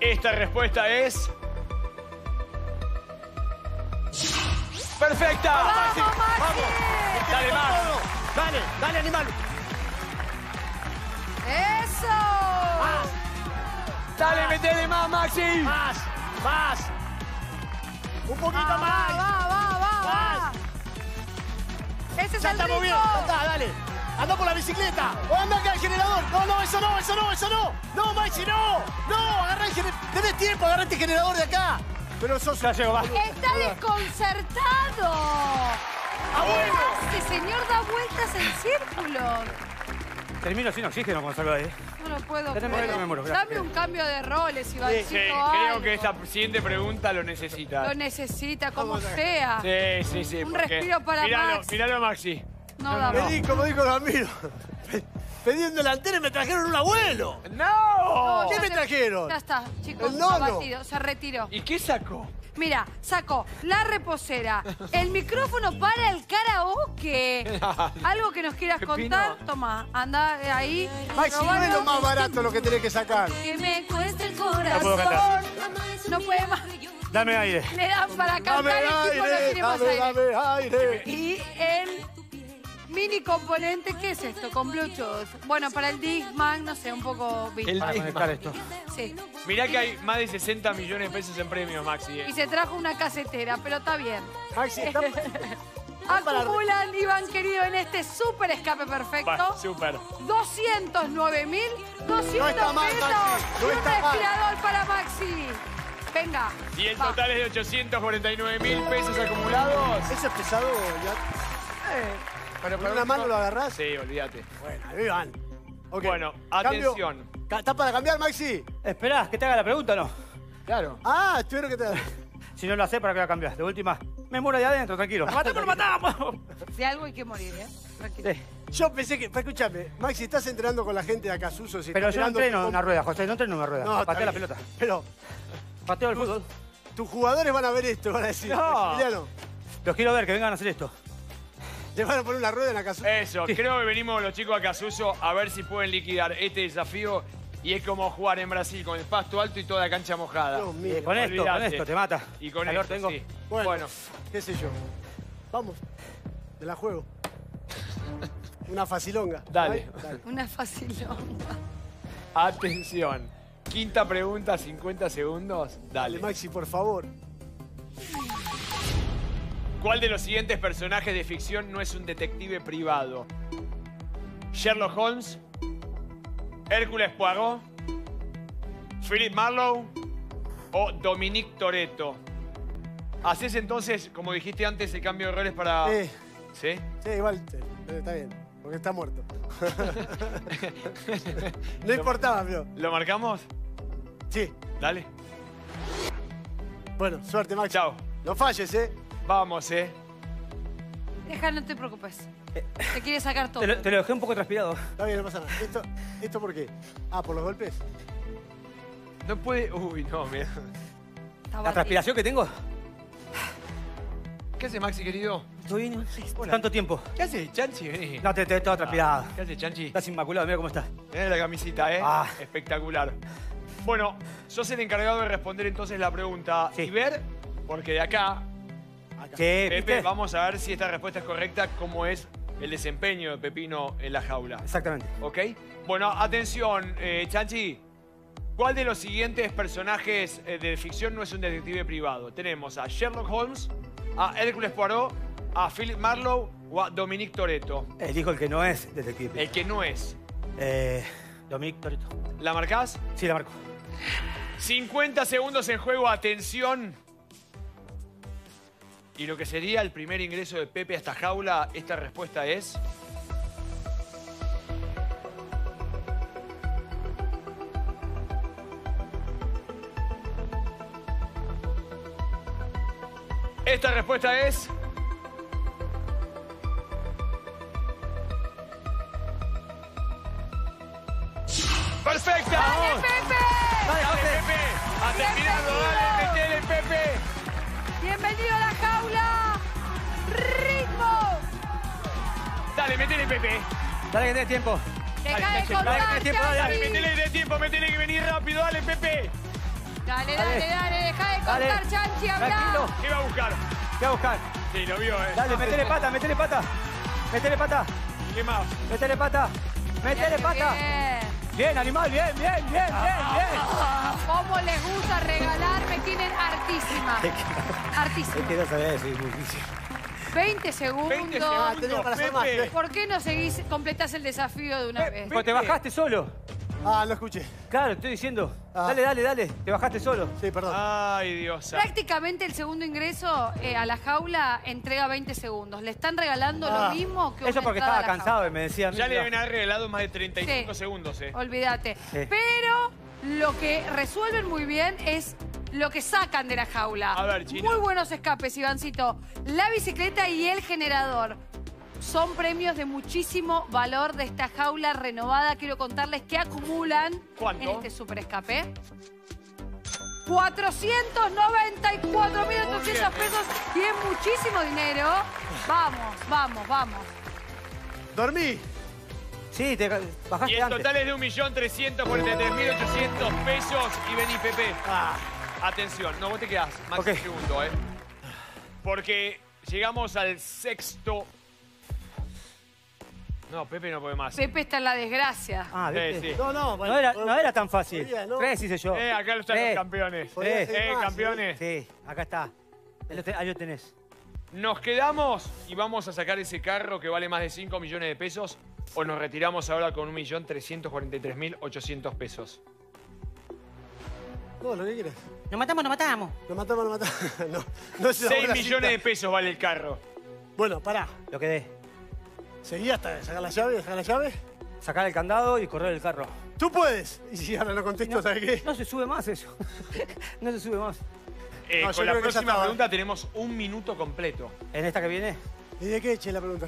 Esta respuesta es... ¡Perfecta! ¡Vamos, Maxi! Dale más. Dale, dale, animal. ¡Eso! Dale, metele más, Maxi. Más, más. Un poquito Va, más. va, va, va, va. Más. Ese es Ya el estamos bien. ritmo. Ya está, dale. Anda por la bicicleta. O anda acá el generador. No, no, eso no, eso no, eso no. No, Maxi, no. No, agarra el generador. Tenés tiempo, agarra este generador de acá. Pero sos... Ya llego, va. Está desconcertado. Ah, bueno. Este señor da vueltas en círculo. termino sin oxígeno cuando salgo de ahí. No lo puedo creer. me muero. Dame un cambio de roles, Ivancito. Sí, creo que esta siguiente pregunta lo necesita. Lo necesita, como sea. Sí, sí, sí. Un respiro para Míralo, Max. Míralo, Maxi. No, da Pedí, como dijo Ramiro, pe- pedí un delantero y me trajeron un abuelo. ¡No! No, ¿Qué me se- trajeron? Ya está, chicos, El nono. abatido, se retiró. ¿Y qué sacó? Mira, sacó la reposera, el micrófono para el karaoke. Algo que nos quieras contar, toma, anda ahí. Maxi, no es lo más barato lo que tenés que sacar. Que me cueste el puedo corazón. cantar. No puede más. Dame aire. Le dan para Dame cantar el tipo no aire, tiene más dame, aire. dame aire. Y el mini componente, ¿qué es esto? Con Bluetooth. Bueno, para el Discman, no sé, un poco El. Para conectar esto. Sí. Mirá que hay más de 60 millones de pesos en premios, Maxi. eh. Y se trajo una casetera, pero está bien. Maxi, está- Acumulan, Iván querido, en este súper escape perfecto. Va, súper. 209 mil 200 No está mal, pesos Maxi, no y un está mal. respirador para Maxi. Venga. Y el va. total es de 849 mil pesos acumulados. Ese es pesado ya. Pero ¿Con una mano lo agarrás? Sí, olvídate. Bueno, ahí van. Ok. Bueno, Cambio. atención. Ca- ¿Está para cambiar, Maxi? Esperá, que te haga la pregunta o no. Claro. Ah, espero que te... Si no lo hace, ¿para qué la cambias? De última, me muero de adentro, tranquilo. ¡Matamos, matamos! De algo hay que morir, ¿eh? Tranquilo. Sí. Yo pensé que... pero Escúchame, Maxi, ¿estás entrenando con la gente de Acasuso? Si Pero estás yo no mirando entreno en una rueda, José, no entreno en una rueda. No, está Pateo la bien. pelota. Pero Pateo el fútbol. tus jugadores van a ver esto, van a decir, No. Maximiliano, Los quiero ver, que vengan a hacer esto. Te van a poner una rueda en Acasuso. Eso, creo que venimos los chicos a Casuso a ver si pueden liquidar este desafío. Y es como jugar en Brasil con el pasto alto y toda la cancha mojada. Dios mío. Con esto, con esto, te mata. Y con Calor esto, tengo. sí. Bueno, Bueno, qué sé yo. Vamos, de la juego. Una facilonga. Dale. Ay, dale. Una facilón. atención. Quinta pregunta, 50 segundos. Dale, Dale. Maxi, por favor. ¿Cuál de los siguientes personajes de ficción no es un detective privado? ¿Sherlock Holmes? ¿Hércules Poirot? ¿Philip Marlowe? ¿O Dominique Toretto? ¿Haces entonces, como dijiste antes, el cambio de roles para... Eh, ¿Sí? sí, igual, está bien, porque está muerto. no importaba, pero... ¿Lo marcamos? Sí, Dale. bueno, suerte, Maxi. Chao. No falles, ¿eh? Vamos, ¿eh? Deja, no te preocupes. Te quiere sacar todo. Te lo, te lo dejé un poco transpirado. Está bien, no pasa nada. ¿Esto, ¿Esto por qué? Ah, ¿por los golpes? No puede... Uy, no, mira. La transpiración que tengo. ¿Qué hace Maxi, querido? Estoy bien. Tanto tiempo. ¿Qué hace Chanchi? Vení. No, te, te todo transpirado. ¿Qué hace Chanchi? Estás inmaculado, mira cómo estás. Mirá la camisita, ¿eh? Ah. Espectacular. Bueno, sos el encargado de responder entonces la pregunta Sí. y ver, porque de acá, Pepe, ¿viste? vamos a ver si esta respuesta es correcta, cómo es el desempeño de Pepino en la jaula. Exactamente. ¿Ok? Bueno, atención, eh, Chanchi. ¿Cuál de los siguientes personajes eh, de ficción no es un detective privado? Tenemos a Sherlock Holmes, a Hércules Poirot, a Philip Marlowe o a Dominique Toretto. Elijo el que no es detective. El que no es. Eh, Dominic Torito. ¿La marcás? Sí, la marco. 50 segundos en juego, atención. Y lo que sería el primer ingreso de Pepe a esta jaula, esta respuesta es... Esta respuesta es... ¡Perfecta! ¡Dale, Pepe! ¡Dale, Pepe! ¡A terminarlo, Dale, metele, Pepe. Dale que tenés tiempo. Dale, Nacho, contar, dale, tiempo, dale, Dale, Chanchi. metele de tiempo, metele que venir rápido, dale, Pepe. Dale, dale, dale, deja de Dale. contar, Chanchi, habla. ¿Qué va a buscar? ¿Qué va a buscar? Sí, lo vio, ¿eh? Dale, metele pata, metele pata. Metele pata, ¿Qué más? metele pata. Metele pata. bien. Bien, animal, bien, bien, bien, bien, bien. ¿Cómo les gusta regalar? Me tienen hartísima. Hartísima. no sabés, es muy difícil. 20 segundos. 20 Ah, tenía segundos, para hacer más, Pepe. ¿Por qué no seguís, completás el desafío de una vez? Pues te bajaste solo. Ah, no escuché. Claro, estoy diciendo. Ah. Dale, dale, dale. Te bajaste solo. Sí, perdón. Ay, Dios. Prácticamente el segundo ingreso eh, a la jaula entrega 20 segundos. Le están regalando Ah. lo mismo que Eso porque estaba cansado y me decía... Ya le deben haber regalado más de 35 Sí. segundos, eh. Olvídate. Sí. Pero lo que resuelven muy bien es lo que sacan de la jaula. A ver, Chino. Muy buenos escapes, Ivancito. La bicicleta y el generador. Son premios de muchísimo valor de esta jaula renovada. Quiero contarles que acumulan ¿Cuánto? en este super escape. 494.800 pesos y es muchísimo dinero. Vamos, vamos, vamos. Dormí. Sí, te bajaste Y el antes. total es de 1.343.800 pesos. Y vení, Pepe. Ah, Atención, no, vos te quedás. Max, Ok. un segundo, ¿eh? Porque llegamos al sexto... No, Pepe no puede más. Pepe está en la desgracia. Ah, Sí, ¿viste? sí. no, no. bueno, No era, no era tan fácil. podría, ¿no? Tres hice yo. Eh, acá están Tres. los campeones. Podría Eh, ser Eh, campeones. Sí, acá está. Ahí lo, te- ahí lo tenés. ¿Nos quedamos y vamos a sacar ese carro que vale más de 5 millones de pesos? ¿O nos retiramos ahora con 1.343.800 pesos? No, lo que quieras. Nos matamos, nos matamos. Lo matamos, lo matamos. no, no es una 6 buena millones de pesos vale el carro. Bueno, pará. Lo quedé. Seguí hasta sacar la llave, sacar la llave. Sacar el candado y correr el carro. Tú puedes. Y si ahora no contesto, ¿sabes qué? No se sube más eso. no se sube más. Eh, No, con la próxima pregunta tenemos un minuto completo. En esta que viene, ¿Y de qué eché la pregunta?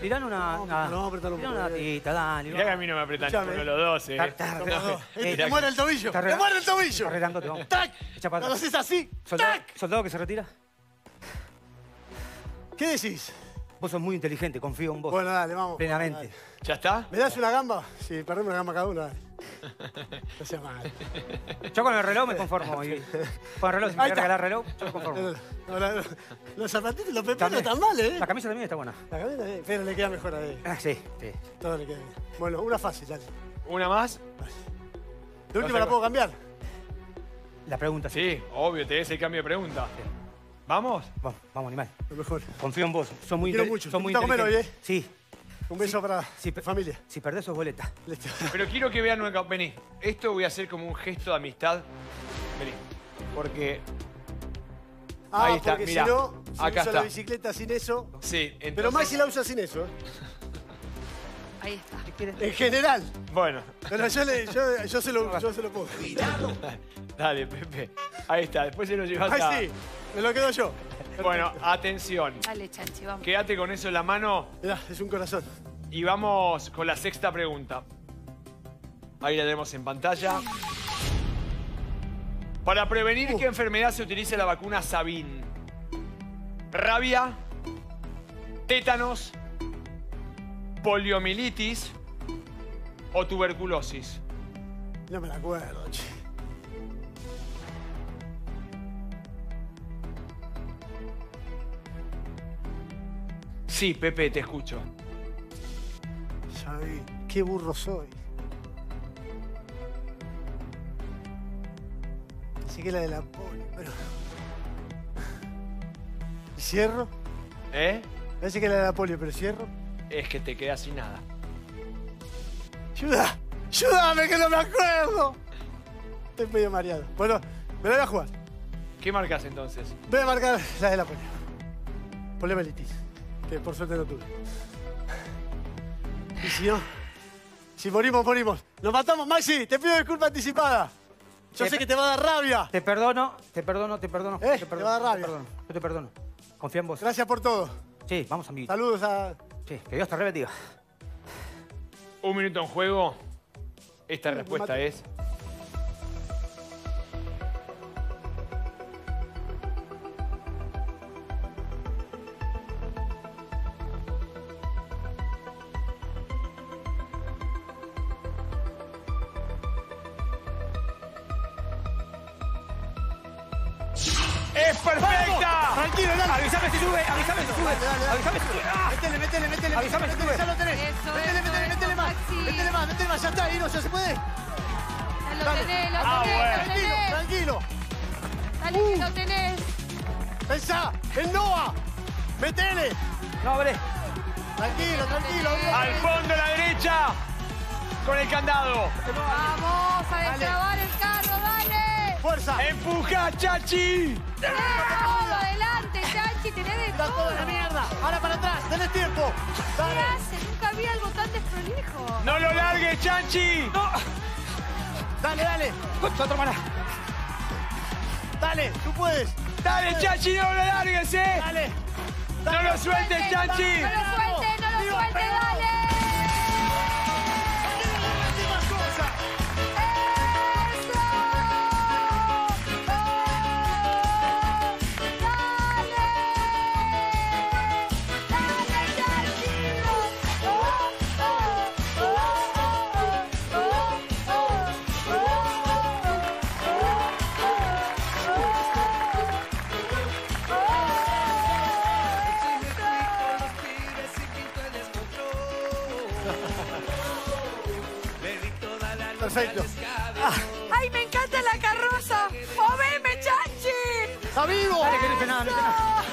Tirán una. No, una no, apretalo un poco, una tita, dale. Mirá que a mí no me apretan ninguno los dos, eh. Está-. Eh, te muere el tobillo. ¡Te re- muere el tobillo! Arreglándote, vamos. ¡Tac! Echa para Cuando atrás. haces así, Soldado, ¡tac! soldado que se retira. ¿Qué decís? Vos sos muy inteligente, confío en vos. Bueno, dale, vamos. plenamente. Dale. ¿Ya está? ¿Me das una gamba? Sí, perdemos una gamba cada uno. dale. No seas mal. Yo con el reloj me conformo. y- con el reloj, si me está. regalar reloj, yo me conformo. No, no, no, Los zapatitos, los pepinos También. están mal, ¿eh? La camisa también está buena. La camisa, eh, pero le queda mejor a él. Ah, sí, sí. Todo le queda bien. Bueno, una fácil, dale. ¿Una más? De última la puedo cambiar. La pregunta, sí. Sí, obvio, tenés el cambio de pregunta. ¿Vamos? Vamos, vamos, animal. Lo mejor. Confío en vos. Sos muy, Te quiero mucho. Te muy invito a comer inteligente. Sí. Un beso para familia. Si perdés, sos boleta. Listo. Pero quiero que vean una... Vení, esto voy a hacer como un gesto de amistad. Vení. Porque... Ah, Ahí está, porque mirá. si no, si Acá usa la bicicleta sin eso. Sí, entonces... Pero Maxi la usa sin eso, ¿eh? Ahí está. En general. Bueno, Pero yo, le, yo, yo, se lo, yo se lo pongo. dale, Pepe. Ahí está, después se lo llevas a... Ay, sí. Me lo quedo yo. Bueno, atención. Dale, Chanchi, vamos. Quédate con eso en la mano Mirá, es un corazón. y vamos con la sexta pregunta. Ahí la tenemos en pantalla. Para prevenir qué enfermedad se utiliza la vacuna Sabin. Rabia, tétanos, poliomielitis o tuberculosis. No me la acuerdo, che. Sí, Pepe, te escucho. Ya vi. Qué burro soy. Sí que la de la polio, pero... ¿Cierro? ¿Eh? Parece que la de la polio, pero cierro. Es que te quedas sin nada. ¡Ayuda! ¡Ayúdame que no me acuerdo! Estoy medio mareado. Bueno, me la voy a jugar. ¿Qué marcas entonces? Voy a marcar la de la polio. Que por suerte no tuve. Y si no, si morimos, morimos. Nos matamos, Maxi. Te pido disculpa anticipada. Yo Te sé que te va a dar rabia. Te perdono, te perdono, te perdono. Eh, te va a dar rabia. Te perdono, yo te perdono. Confía en vos. Gracias por todo. Sí, vamos, amiguito. Saludos a. Sí, que Dios te rebendiga. Un minuto en juego. Esta respuesta. ¡Es Avísame si sube. ¡Ah! Métele, métele, métele. Avísame métele, si métele, sube. ya lo tenés. Eso, métele, eso, métele, eso, métele más. Métele más, métele más. Ya está, Ino, ya se puede. Ya lo Dale. tenés, lo Ah, tenés, bueno. lo Tranquilo, tenés. tranquilo. Dale que lo tenés. Pensá, en Noah. Métele. No, veré. Tranquilo, tranquilo. ¡Al fondo a la derecha! con el candado. Vamos a destrabar el carro, dale. ¡Fuerza! ¡Empuja, Chachi! Adelante, Chachi, tenés de ¡Está todo. toda la mierda! ¡Ahora para atrás! ¡Tenés tiempo! ¿Qué ¡Dale! hace? Nunca vi algo tan desprolijo. ¡No lo largues, Chachi! ¡Dale, dale! Concha otra mano. ¡Dale! ¡Tú puedes! ¡Dale, Chachi, no lo largues, eh! ¡Dale! ¡No lo sueltes, Chachi! No lo suelte, no lo suelte, dale. Perfecto. ¡Ay, me encanta la carroza! ¡Moveme, Chachi! ¡Está vivo! Dale, que no hice nada, no hice nada.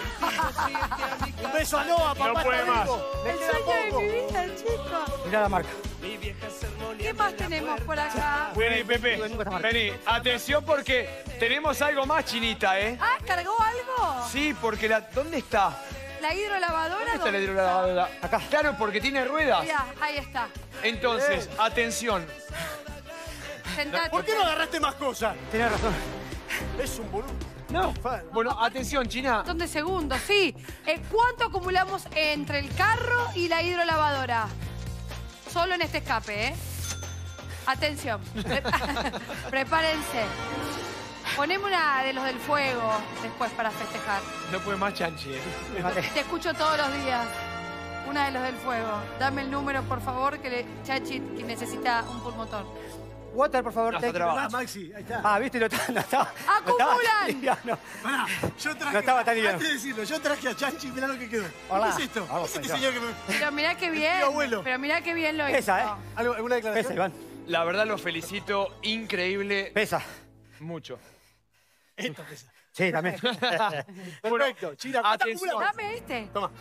Un beso a Noah, papá. No puede más. Le El sueño de mi vida, chicos. Mirá la marca. ¿Qué más tenemos por acá? Vení, Pepe, vení. Atención porque tenemos algo más, Chinita, ¿eh? Ah, ¿cargó algo? Sí, porque la... ¿Dónde está? ¿La hidrolavadora? ¿Dónde está la hidrolavadora? Acá. Claro, porque tiene ruedas. Mirá, ahí está. Entonces, atención. Sentate. ¿Por qué no agarraste más cosas? Tenés razón. Es un boludo. No. Bueno, atención, China. Montón de segundos, sí. Eh, ¿Cuánto acumulamos entre el carro y la hidrolavadora? Solo en este escape, ¿eh? Atención. Pre- Prepárense. Poneme una de los del fuego después para festejar. No puede más, Chanchi. ¿eh? Te escucho todos los días. Una de los del fuego. Dame el número, por favor, que le, Chachi que necesita un pulmotor. Water, por favor. No, take- está trabado. Ah, Maxi, ahí está. Ah, viste, no estaba. No estaba no estaba ¡Acumulan! tan liviano. Pará, yo traje. No estaba tan liviano. Antes de decirlo, yo traje a Chanchi, mirá lo que quedó. Hola. ¿Qué es esto? Vamos, ¿Qué es este señor que me. Pero mirá qué bien. abuelo. Pero mirá qué bien lo hizo. Pesa, ¿eh? ¿Algo- ¿Alguna declaración? Pesa, Iván. La verdad lo felicito. Increíble. Pesa. Mucho. Esto pesa. Sí, también. Perfecto. ¿cuánto atención. Dame este. Toma.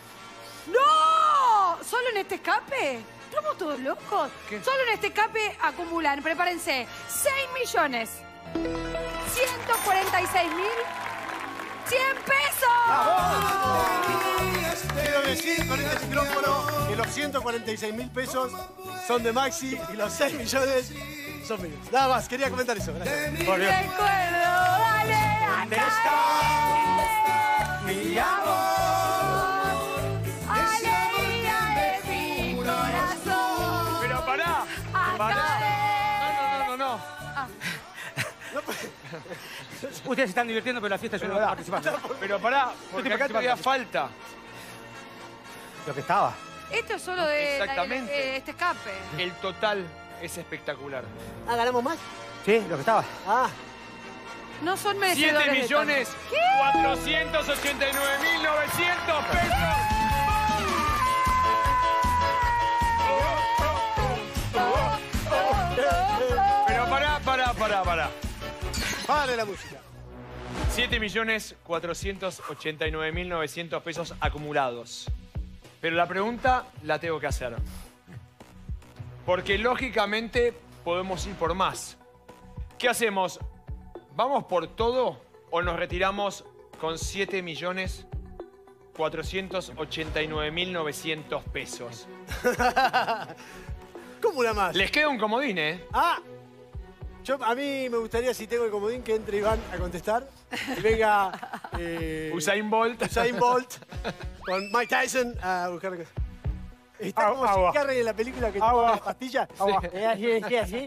¡No! ¿Solo en este escape? ¿Estamos todos locos? Solo en este escape acumulan, prepárense, 6 millones 146 mil 100 pesos. Quiero decir con este micrófono que los 146 mil pesos son de Maxi y los 6 millones son míos. Nada más, quería comentar eso. Gracias. Por Dios. Recuerdo, dale, acá mi amor, Ver- No, no, no, no. Ustedes se están divirtiendo, pero la fiesta yo no voy a participar. Pero pará, porque acá todavía falta. Lo que estaba. Esto es solo de la- Exactamente. eh, este escape. El total es espectacular. Ah, ¿ganamos más? Sí, lo que estaba. Ah, No son merecedores 7 de millones tanto. ¿Qué? 489 mil 900 pesos. Pará. pare la música. 7 millones 489 mil 900 pesos acumulados. Pero la pregunta la tengo que hacer. Porque lógicamente podemos ir por más. ¿Qué hacemos? ¿Vamos por todo o nos retiramos con 7 millones 489 mil 900 pesos? ¿Cómo una más? Les queda un comodín, ¿eh? Ah, yo, a mí me gustaría, si tengo el comodín, que entre Iván a contestar. Y venga eh, Usain Bolt. Usain Bolt con Mike Tyson a buscar. Está Agua, como agua. Carrey en la película que toma las pastillas. Agua. Eh, así, así, así.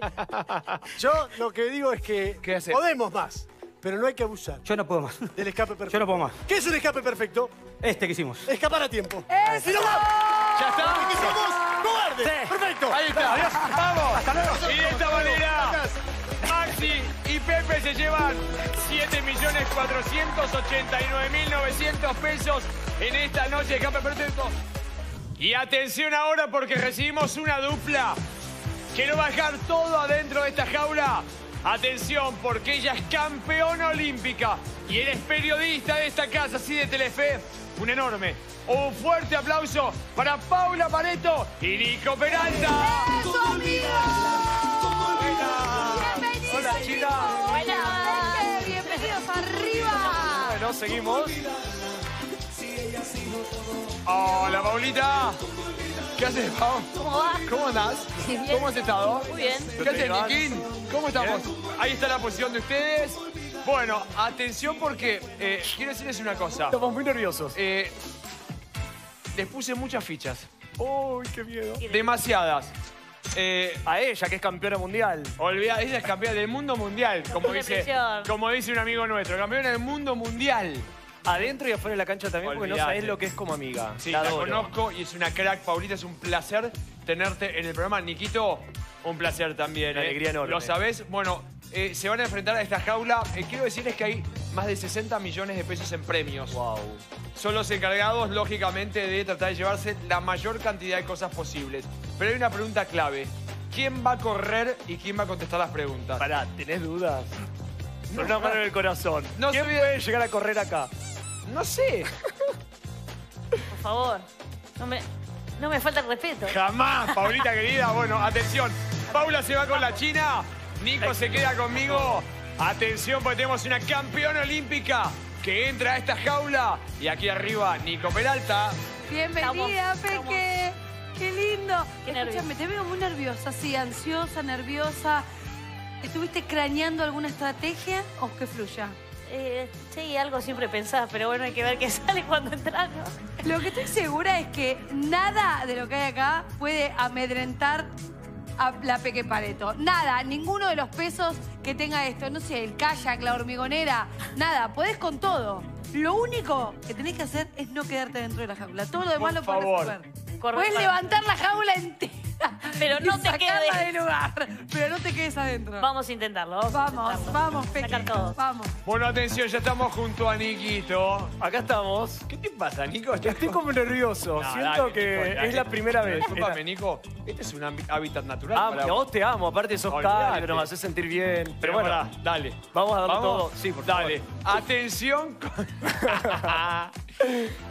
Yo lo que digo es que podemos más, pero no hay que abusar Yo no puedo más. del escape perfecto. Yo no puedo más. ¿Qué es un escape perfecto? Este que hicimos. Escapar a tiempo. ¡Eso! ¡Y no más! ¿Ya está? ¡Que somos cobardes! Sí. ¡Perfecto! Ahí está. ¡Vamos! Hasta luego. Y de esta manera, Y Pepe se llevan 7.489.900 pesos en esta noche de Escape Perfecto. Y atención ahora porque recibimos una dupla que no va a dejar todo adentro de esta jaula. Atención porque ella es campeona olímpica y él es periodista de esta casa, así de Telefe. Un enorme Un fuerte aplauso para Paula Pareto y Nico Peralta. ¡Eso, chicas. Hola. Bienvenidos arriba. Bueno, seguimos. Hola, Paulita. ¿Qué haces, Pau? ¿Cómo va? ¿Cómo andás? Bien. ¿Cómo has estado? Muy bien. ¿Qué haces? Niquín? ¿Cómo estamos? Ahí está la posición de ustedes. Bueno, atención porque eh, quiero decirles una cosa. Estamos muy nerviosos. Eh, les puse muchas fichas. Uy, qué miedo. Demasiadas. Eh, A ella, que es campeona mundial. olvida, ella es campeona del mundo mundial, como dice, presión. como dice un amigo nuestro. Campeona del mundo mundial. Adentro y afuera de la cancha también, porque no sabés lo que es como amiga. Sí, la la, adoro. conozco y es una crack, Paulita. Es un placer tenerte en el programa. Niquito, un placer también. Una ¿eh? alegría enorme. ¿Lo sabés? Bueno, eh, se van a enfrentar a esta jaula. Eh, quiero decirles que hay más de 60 millones de pesos en premios. Wow. Son los encargados, lógicamente, de tratar de llevarse la mayor cantidad de cosas posibles. Pero hay una pregunta clave. ¿Quién va a correr y quién va a contestar las preguntas? Pará, ¿tenés dudas? Con una mano en el corazón. No ¿Quién soy- puede llegar a correr acá? No sé. Por favor. No me, no me falta el respeto. Jamás, Paulita querida. Bueno, atención. Paula se va con la China. Nico se queda conmigo. Atención, porque tenemos una campeona olímpica que entra a esta jaula. Y aquí arriba, Nico Peralta. Bienvenida, Estamos- Peque. Qué lindo. Qué Escúchame, te veo muy nerviosa, sí, ansiosa, nerviosa. ¿Estuviste craneando alguna estrategia o que fluya? Eh, sí, algo siempre pensás, pero bueno, hay que ver qué sale cuando entras. ¿no? Lo que estoy segura es que nada de lo que hay acá puede amedrentar a la Peque Pareto. Nada, ninguno de los pesos que tenga esto. No sé, el kayak, la hormigonera, nada, podés con todo. Lo único que tenés que hacer es no quedarte dentro de la jaula. Todo lo demás Por lo podés favor. resolver. Para- levantar la jaula entera. Pero y no te quedes. lugar. Pero no te quedes adentro. Vamos a intentarlo. Vamos, Vamos, intentarlo. vamos. Sacar todo. Vamos. Bueno, atención, ya estamos junto a Niquito. Acá estamos. ¿Qué te pasa, Nico? Estoy como nervioso. No, Siento dale, que Nico, dale. es la primera vez. Disculpame, Nico. Este es un hábi- hábitat natural Ah, para vos te amo. Aparte sos Olvídate. cálido, nos haces sentir bien. Pero, Pero bueno, dale. vamos a darlo ¿Vamos? todo. Sí, por favor. Dale. Atención. con-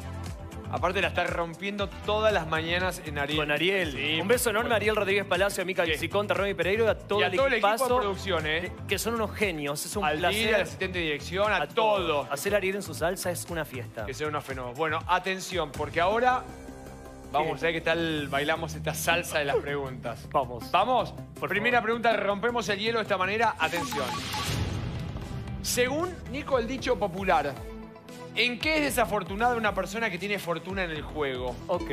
Aparte la está rompiendo todas las mañanas en Ariel. con Ariel. Sí, Un beso enorme a. Ariel Rodríguez Palacio, a Mica Sí. Visiconta, Romy Pereiro y a todo y a el todo el equipo de producción, ¿eh? que son unos genios. Es un Al placer. líder, al asistente de dirección, a, todo. Hacer Ariel en su salsa es una fiesta. Que sean unos fenómenos. Bueno, atención, porque ahora vamos ¿Qué? a ver qué tal bailamos esta salsa de las preguntas. Vamos. ¿Vamos? Por Primera favor. pregunta, rompemos el hielo de esta manera. Atención. Según Nico, el dicho popular, ¿en qué es desafortunada una persona que tiene fortuna en el juego? Ok.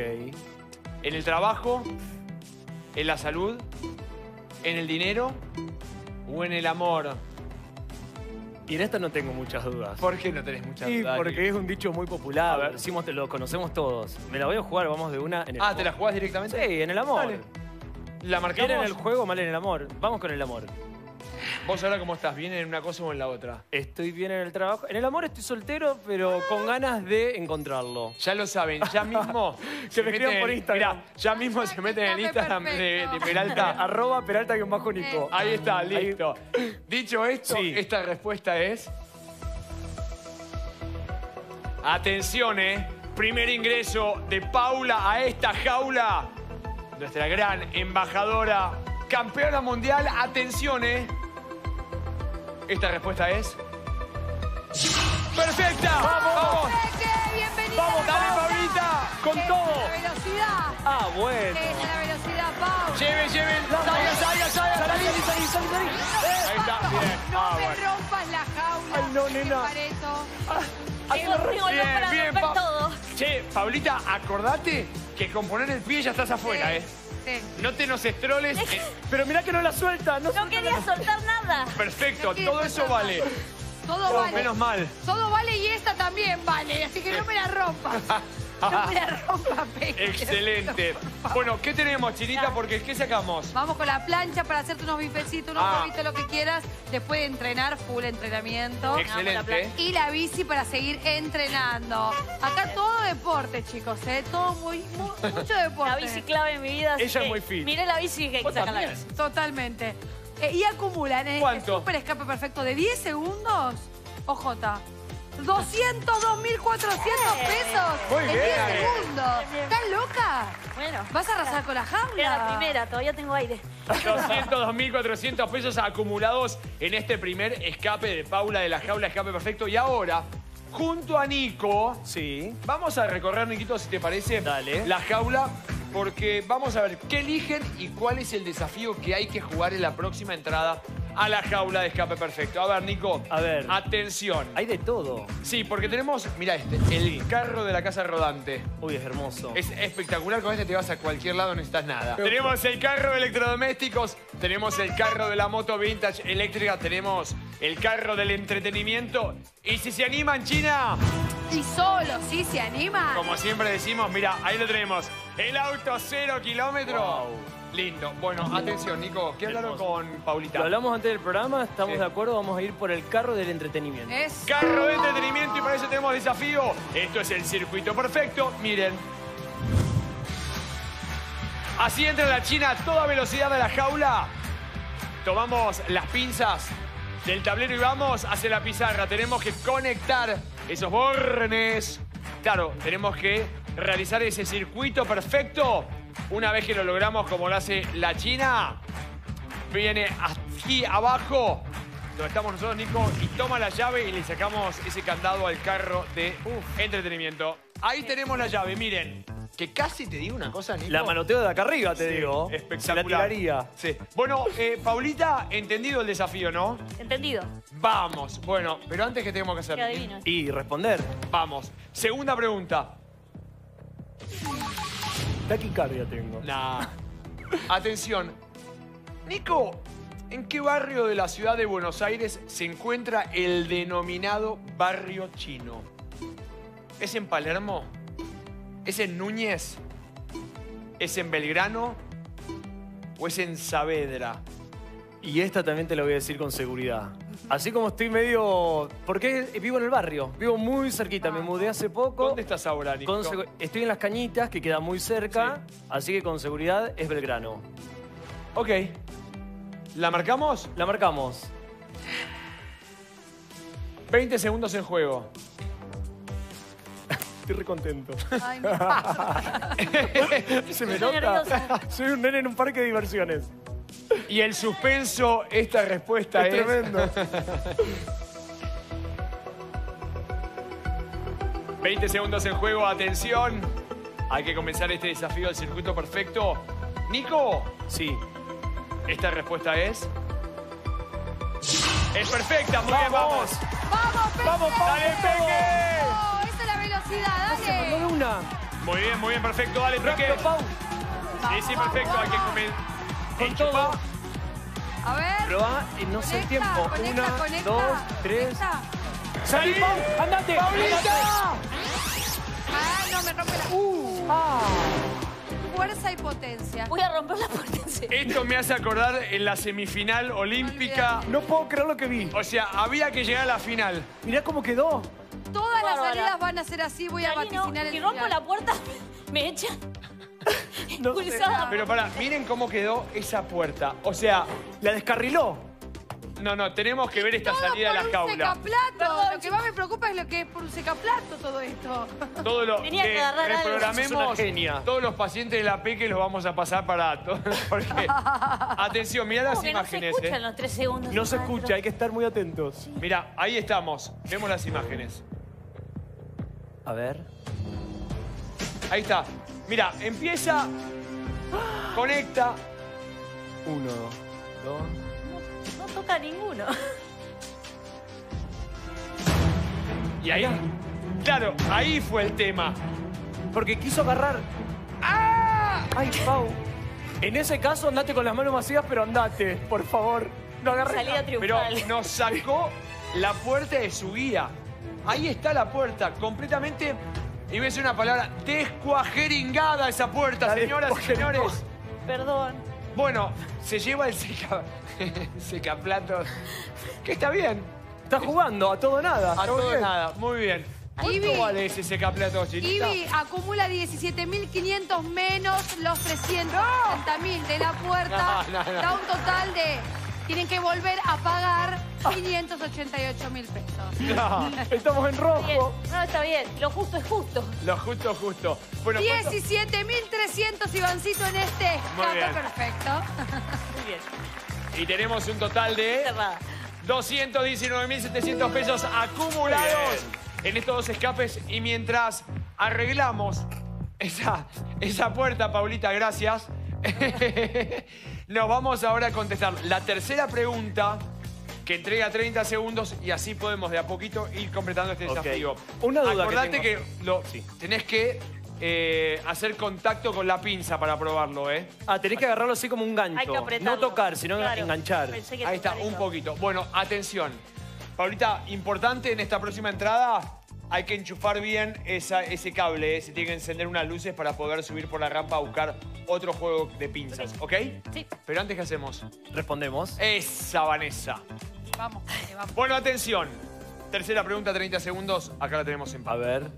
¿En el trabajo? ¿En la salud? ¿En el dinero? ¿O en el amor? Y en esta no tengo muchas dudas. ¿Por qué no tenés mucha Sí, duda? porque es un dicho muy popular. A ver. Decimos, lo conocemos todos. Me la voy a jugar, vamos de una en el Ah. ¿te la jugás directamente? Sí, en el amor. Dale. ¿La marcamos? Bien en el juego, mal en el amor. Vamos con el amor. ¿Vos ahora cómo estás? ¿Bien en una cosa o en la otra? Estoy bien en el trabajo. En el amor estoy soltero, pero con ganas de encontrarlo. Ya lo saben, ya mismo Que me escriban por Instagram. Mirá, ya mismo se meten en el Instagram de, perfecto. de Peralta. Arroba Peralta-Nico. Ahí está, listo. Dicho esto, Sí. esta respuesta es. Atención, eh. Primer ingreso de Paula a esta jaula. Nuestra gran embajadora, campeona mundial. Atención, eh. Esta respuesta es. ¡Perfecta! ¡Vamos! Bienvenida. ¡Vamos, dale, Paula. Paulita! ¡Con Esa todo! es La velocidad. Ah, bueno. Es la velocidad, Pau. Lleven, lleven. Salga, salga, salga. salí. Ahí está, bien. No Ah, me bueno. rompas la jaula. Ay, no, nena. Pareto. Tengo tengo Bien, para bien, Pa- todo. Che, Paulita, acordate que con poner el pie ya estás afuera, ¿eh? Sí. No te nos estroles. eh, Pero mirá que no la suelta. No, No quería soltar nada. Perfecto, No quiero todo eso soltar vale. Todo vale. menos mal. Todo vale y esta también vale, así que no me la rompas. No me la Peque. Excelente. Bueno, ¿qué tenemos, Chinita? Porque ¿qué sacamos? Vamos con la plancha para hacerte unos bifecitos, unos Ah. huevitos, lo que quieras. Después de entrenar, full entrenamiento. Excelente. Y la bici para seguir entrenando. Acá todo deporte, chicos, ¿eh? Todo muy, mu- mucho deporte. La bici clave en mi vida. Ella es muy fit. Miré la bici que hay que ¿Vos sacar la también? bici. Totalmente. Eh, y acumulan, ¿eh? ¿Cuánto? Super escape perfecto de 10 segundos. OJ. 202.400 pesos Muy en bien. 10 segundos. Bien. ¿Estás loca? Bueno. ¿Vas a arrasar con la jaula? Era la primera, todavía tengo aire. 202.400 pesos acumulados en este primer escape de Paula de la jaula, escape perfecto. Y ahora, junto a Nico, Sí. vamos a recorrer, Niquito, si te parece, Dale. la jaula, porque vamos a ver qué eligen y cuál es el desafío que hay que jugar en la próxima entrada a la jaula de escape perfecto. A ver, Nico. A ver. Atención. Hay de todo. Sí, porque tenemos, mira este, el carro de la casa rodante. Uy, es hermoso. Es espectacular, con este te vas a cualquier lado, no necesitas nada. Tenemos el carro de electrodomésticos, tenemos el carro de la moto vintage eléctrica, tenemos el carro del entretenimiento. Y si se animan, China, Y solo, sí, se anima. como siempre decimos, mira, ahí lo tenemos. El auto cero kilómetro. Wow. Lindo. Bueno, atención, Nico, ¿qué hablaron Hermoso. con Paulita? Lo hablamos antes del programa, estamos Sí. de acuerdo, vamos a ir por el carro del entretenimiento. Es Carro de entretenimiento y para eso tenemos desafío. Esto es el circuito perfecto. Miren. Así entra la China a toda velocidad de la jaula. Tomamos las pinzas del tablero y vamos hacia la pizarra. Tenemos que conectar esos bornes. Claro, tenemos que realizar ese circuito perfecto. Una vez que lo logramos como lo hace la China, viene aquí abajo, donde estamos nosotros, Nico, y toma la llave y le sacamos ese candado al carro de entretenimiento. Ahí tenemos la llave, miren. Que casi te digo una cosa, Nico. La manoteo de acá arriba, te digo. Espectacular. Se la tiraría. Sí. Bueno, eh, Paulita, entendido el desafío, ¿no? Entendido. Vamos. Bueno, pero antes, ¿qué tenemos que hacer? Que. Y responder. Vamos. Segunda pregunta. Taquicardia tengo. Nah. Atención. Nico, ¿en qué barrio de la ciudad de Buenos Aires se encuentra el denominado barrio chino? ¿Es en Palermo? ¿Es en Núñez? ¿Es en Belgrano? ¿O es en Saavedra? Y esta también te la voy a decir con seguridad. Así como estoy medio... Porque vivo en el barrio, vivo muy cerquita, me mudé hace poco. ¿Dónde estás ahora, Nico? Con segu- estoy en Las Cañitas, que queda muy cerca, así que con seguridad es Belgrano. Ok. ¿La marcamos? La marcamos. 20 segundos en juego. Estoy re contento. Ay, no. ¿Se me Estoy nota? nerviosa. Soy un nene en un parque de diversiones. Y el suspenso, esta respuesta es... Es tremendo. 20 segundos en juego, atención. Hay que comenzar este desafío del circuito perfecto. Nico, Sí. esta respuesta es... Es perfecta, muy bien, vamos. ¡Vamos, Peque! ¡Vamos, ¡Dale, Peque! Oh, esa es la velocidad, dale. una. Muy bien, muy bien, perfecto, dale, Peque. Rápido, Pau. Sí, sí, perfecto, hay que comer. Con todo. A ver. Probá, no sé el tiempo. conecta, Una, conecta. dos, tres. Conecta. ¡Salí, Pau! ¡Andate! ¡Andate! Ah, no, me rompe la... Uh. Ah. Fuerza y potencia. Voy a romper la puerta en serio. Esto me hace acordar en la semifinal olímpica. No puedo creer lo que vi. O sea, había que llegar a la final. Mirá cómo quedó. Todas las salidas van a ser así, voy a no, vaticinar el Si rompo final. la puerta, me echan. No sé. Expulsada. Pero pará, miren cómo quedó esa puerta. O sea, La descarriló. no, no, tenemos que ver esta Todo salida de la jaula. secaplato. Perdón, Lo que más me preocupa es lo que es por un secaplato todo esto. Todo lo Tenía que que agarrar algo. Reprogramemos genia. todos los pacientes de la PEC los vamos a pasar para todo. Porque, atención, mirá las que no se imágenes. escuchan eh. los tres segundos. No se adentro. escucha, hay que estar muy atentos. Mirá, ahí estamos. Vemos las imágenes. A ver. Ahí está. Mira, empieza, conecta. Uno, dos. No, no toca ninguno. Y ahí. Claro, ahí fue el tema. Porque quiso agarrar. ¡Ah! ¡Ay, Pau! En ese caso, andate con las manos vacías, pero andate, por favor. No agarres. Salida Pero triunfal. nos sacó la puerta de su guía. Ahí está la puerta, completamente. Y decir una palabra, descuajeringada esa puerta, señoras y señores. Perdón. Bueno, se lleva el seca, secaplatos. Que está bien. Está jugando a todo nada. A todo bien. nada, muy bien. ¿Cuánto Ivy. vale ese secaplatos, Chinita? Ivy acumula 17.500 menos los 360.000 de la puerta. No, no, no. Da un total de... Tienen que volver a pagar 588 mil pesos. No, estamos en Bien. rojo. No, está bien. Lo justo es justo. Lo justo, justo. Bueno, ¿cuánto? 17.300 Ivancito en este Muy escape bien. perfecto. Muy bien. Y tenemos un total de Cerrada. 219.700 pesos acumulados en estos dos escapes. Y mientras arreglamos esa, esa puerta, Paulita, gracias. Nos vamos ahora a contestar la tercera pregunta que entrega 30 segundos y así podemos de a poquito ir completando este desafío. Una duda que Acordate que, tengo. lo, Sí. tenés que eh, hacer contacto con la pinza para probarlo, ¿eh? Ah, tenés que agarrarlo así como un gancho. Hay que apretarlo. No tocar, sino Claro. enganchar. Que Ahí está, un poquito. Bueno, atención. Paulita, importante en esta próxima entrada, hay que enchufar bien esa- ese cable, ¿eh? se tiene que encender unas luces para poder subir por la rampa a buscar otro juego de pinzas, ¿ok? Sí. Pero antes, ¿qué hacemos? Respondemos. Esa, Vanessa. Vamos, dale, vamos. Bueno, atención. Tercera pregunta, 30 segundos. Acá la tenemos en A paz. ver.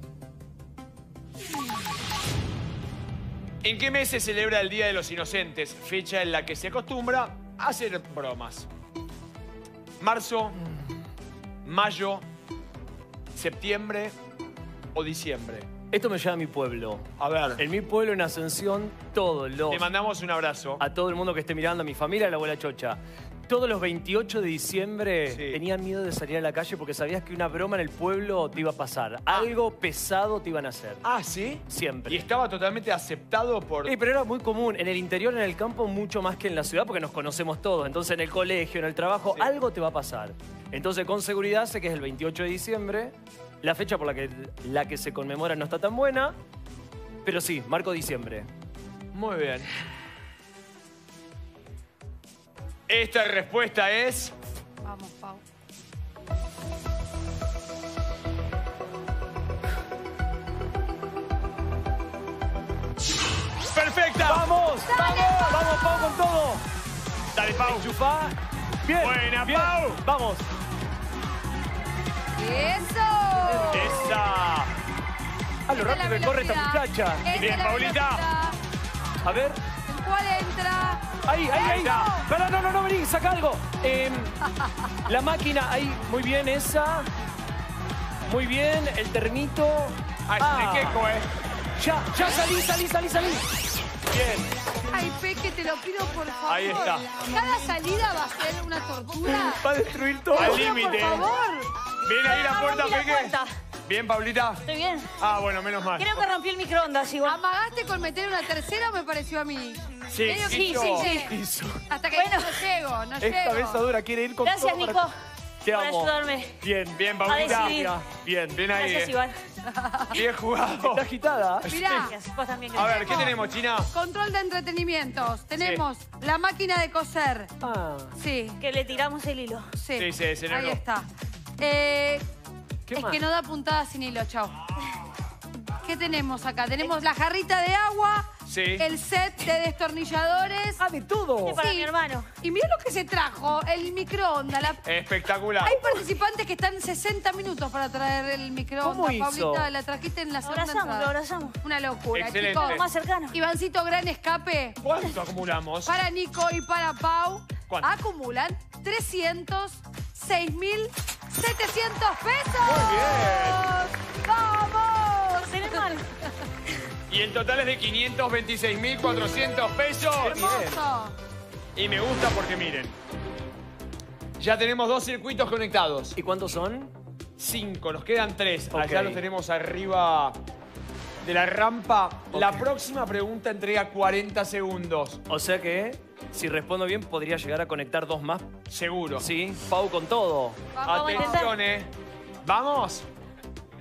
¿En qué mes se celebra el Día de los Inocentes? Fecha en la que se acostumbra a hacer bromas. ¿Marzo, mayo, septiembre o diciembre? Esto me lleva a mi pueblo. A ver, En mi pueblo, en Ascensión, todos los... te mandamos un abrazo. A todo el mundo que esté mirando, a mi familia, a la abuela Chocha. Todos los 28 de diciembre Sí. tenía miedo de salir a la calle porque sabías que una broma en el pueblo te iba a pasar. Algo pesado te iban a hacer. Ah, ¿sí? Siempre. Y estaba totalmente aceptado por... Eh, pero era muy común. En el interior, en el campo, mucho más que en la ciudad, porque nos conocemos todos. Entonces, en el colegio, en el trabajo, Sí. algo te va a pasar. Entonces, con seguridad sé que es el 28 de diciembre. La fecha por la que, la que se conmemora no está tan buena. Pero sí, marco diciembre. Muy bien. Esta respuesta es... Vamos, Pau. ¡Perfecta! ¡Vamos! ¡Vamos! ¡Vamos, Pau, con todo! Dale, Pau. Enchufá. Bien. Buena, bien. Pau. Vamos. ¡Eso! ¡Esa! A lo es la rápido que corre esta muchacha. Es Bien, Paulita. A ver. ¿En cuál entra? Ahí, ahí, ahí. está. Pero no, no, no, vení, saca algo. Em, la máquina, ahí, muy bien esa. Muy bien, el termito. Ay, Ah, me quejo, ¿eh? Ya, ya, salí, salí, salí, salí. Bien. Ay, Peque, te lo pido por favor. Ahí está. Cada salida va a ser una tortura. Va a destruir todo. Al lo límite. Por favor. Viene ahí la Ah, puerta, la Peque. puerta. Bien, Paulita. ¿Estoy bien? Ah, bueno, menos mal. Creo que rompí el microondas igual. ¿Amagaste con meter una tercera o me pareció a mí? Sí, Medio sí, sí, sí. Hizo. Hasta que Bueno. no llego, no Esta llego. besadura quiere ir con Gracias, todo para- Nico, Te por amo. ayudarme. Bien, Bien, Paulita. Bien, Bien ahí. Gracias, eh. Iván. Bien jugado. Está agitada. Mirá, Gracias. Vos también. A ver. ¿qué tenemos, China? control de entretenimientos. Tenemos la máquina de coser. Ah, Sí, Que le tiramos el hilo. sí. Sí, sí, se Ahí está. Eh, ¿Qué es más? que no da puntada sin hilo, chao. ¿Qué tenemos acá? Tenemos la jarrita de agua, Sí. el set de destornilladores. ah, de todo. Para Sí. mi hermano. Y mira lo que se trajo, el microondas. la- Espectacular. Hay participantes que están 60 minutos para traer el microondas. ¿Cómo hizo? Paulita, la trajiste en la Lo segunda abrazamos, entrada. lo abrazamos. Una locura, Excelente. chicos. Más cercano. Ivancito, gran escape. ¿Cuánto acumulamos? Para Nico y para Pau ¿Cuánto? acumulan 306.700 pesos. Muy bien. ¡Vamos! Tenés mal. Y el total es de 526.400 pesos. Hermoso. Y me gusta porque miren. Ya tenemos dos circuitos conectados. ¿Y cuántos son? Cinco, nos quedan tres. Ok. Allá los tenemos arriba de la rampa. La próxima pregunta entrega 40 segundos. O sea que, si respondo bien, podría llegar a conectar dos más. Seguro. Sí, Pau con todo. Vamos. Atención, eh. ¿Vamos?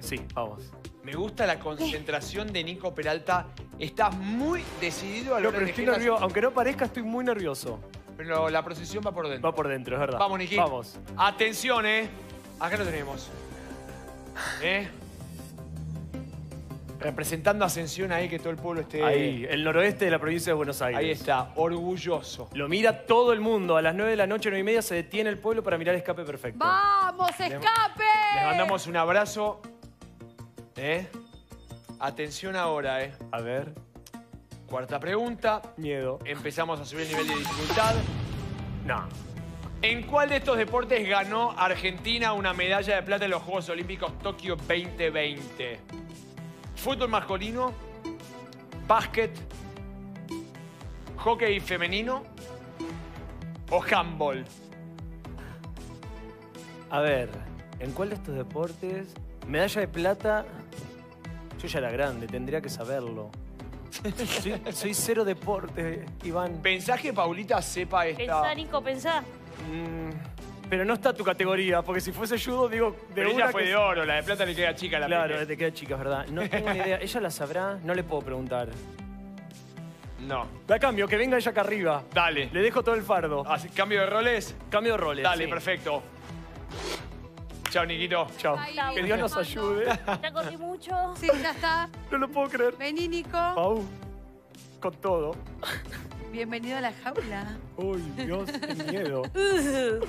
Sí, vamos. Me gusta la concentración de Nico Peralta. Estás muy decidido a No, lo pero estoy nervioso. Aunque no parezca, estoy muy nervioso. Pero la procesión va por dentro. Va por dentro, es verdad. Vamos, Niki. Vamos. Atención, eh. Acá lo tenemos. ¿Eh? Representando a Ascensión ahí, que todo el pueblo esté. Ahí, el noroeste de la provincia de Buenos Aires. Ahí está, orgulloso. Lo mira todo el mundo. A las 9 de la noche, 9 y media, se detiene el pueblo para mirar Escape Perfecto. ¡Vamos, escape! Les mandamos un abrazo. ¿Eh? Atención ahora, ¿eh? A ver, Cuarta pregunta. miedo. Empezamos a subir el nivel de dificultad. No. ¿En cuál de estos deportes ganó Argentina una medalla de plata en los Juegos Olímpicos Tokio 2020? ¿Fútbol masculino? ¿Básquet? ¿Hockey femenino? ¿O handball? A ver, ¿en cuál de estos deportes? Medalla de plata. Yo ya era grande, tendría que saberlo. soy, soy cero deporte, Iván. ¿Pensás que Paulita sepa esta? Pensá, Nico, pensá. Mm, pero no está tu categoría, porque si fuese judo, digo, de Pero una ella fue que- de oro, la de plata le queda chica a la Claro, Peque. te queda chica, es verdad. No tengo ni idea. ¿Ella la sabrá? No le puedo preguntar. No. La cambio, que venga ella acá arriba. Dale. Le dejo todo el fardo. Así, ¿Cambio de roles? Cambio de roles. Dale, sí. perfecto. Chao, Niquito. Chao. Ay, Que Dios, nos ayude. Ya corrí mucho. Sí, ya está. No lo puedo creer. Vení, Nico. Pau, con todo. Bienvenido a la jaula. Uy, Dios, qué miedo.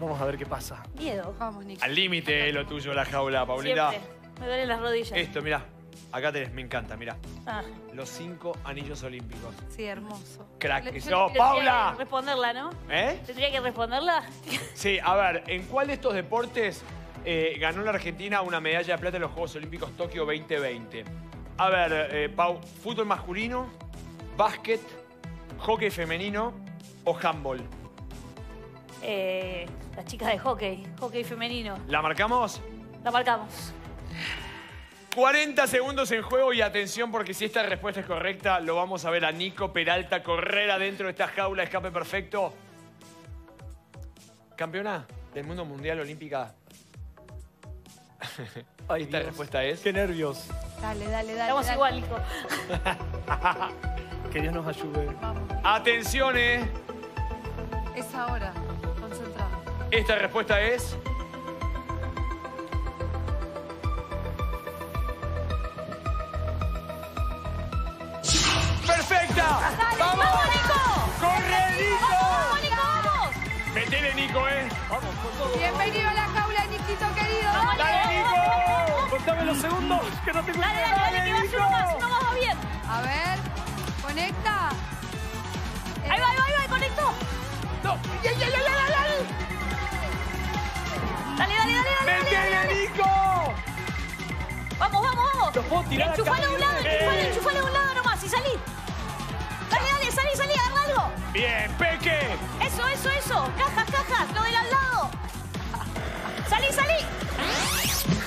Vamos a ver qué pasa. Miedo. Vamos, Nico. Al límite lo tuyo, la jaula, Paulita. Siempre. Me duelen las rodillas. Esto, mira. Acá tenés, me encanta, mira. Ah. Los cinco anillos olímpicos. Sí, hermoso. Crack Le- yo le- Paula. que responderla, ¿no? ¿Eh? ¿Tendría que responderla? Sí, a ver, ¿en cuál de estos deportes eh, ganó la Argentina una medalla de plata en los Juegos Olímpicos Tokio 2020? A ver, eh, Pau, ¿fútbol masculino, básquet, hockey femenino o handball? Eh, las chicas de hockey, hockey femenino. ¿La marcamos? La marcamos. 40 segundos en juego y atención porque si esta respuesta es correcta, lo vamos a ver a Nico Peralta correr adentro de esta jaula, escape perfecto. Campeona del mundo mundial olímpica. Ay, Esta Dios. respuesta es... Qué nervios. Dale, dale, dale. Estamos dale. igual, Nico. Que Dios nos ayude. Vamos. Atención, eh. Es ahora. Concentrado. Esta respuesta es... ¡Perfecta! ¡Vamos! Nico! ¡Corre, Nico! ¡Vamos, Nico, vamos! Metele, Nico, eh. Bienvenido a la jaula, Niquito querido. Vamos, ¡Dale, Nico! Contame los segundos, que no tengo Dale, dale, dale, que va uno más, uno más va bien. A ver. Conecta. Ahí va, ahí va, ahí va, conectó. No. ¡Ya, ya, ya, ya, ya, ya! Dale, dale, dale, dale. ¡Metele, Nico! Vamos, vamos, vamos. Lo puedo tirar acá, Enchufalo a un lado, enchufalo, enchufalo a un lado nomás y salí. Dale, dale, salí, salí, agarra algo. Bien, Peque. Eso, eso, eso. Cajas, cajas, lo del al lado. Salí, salí.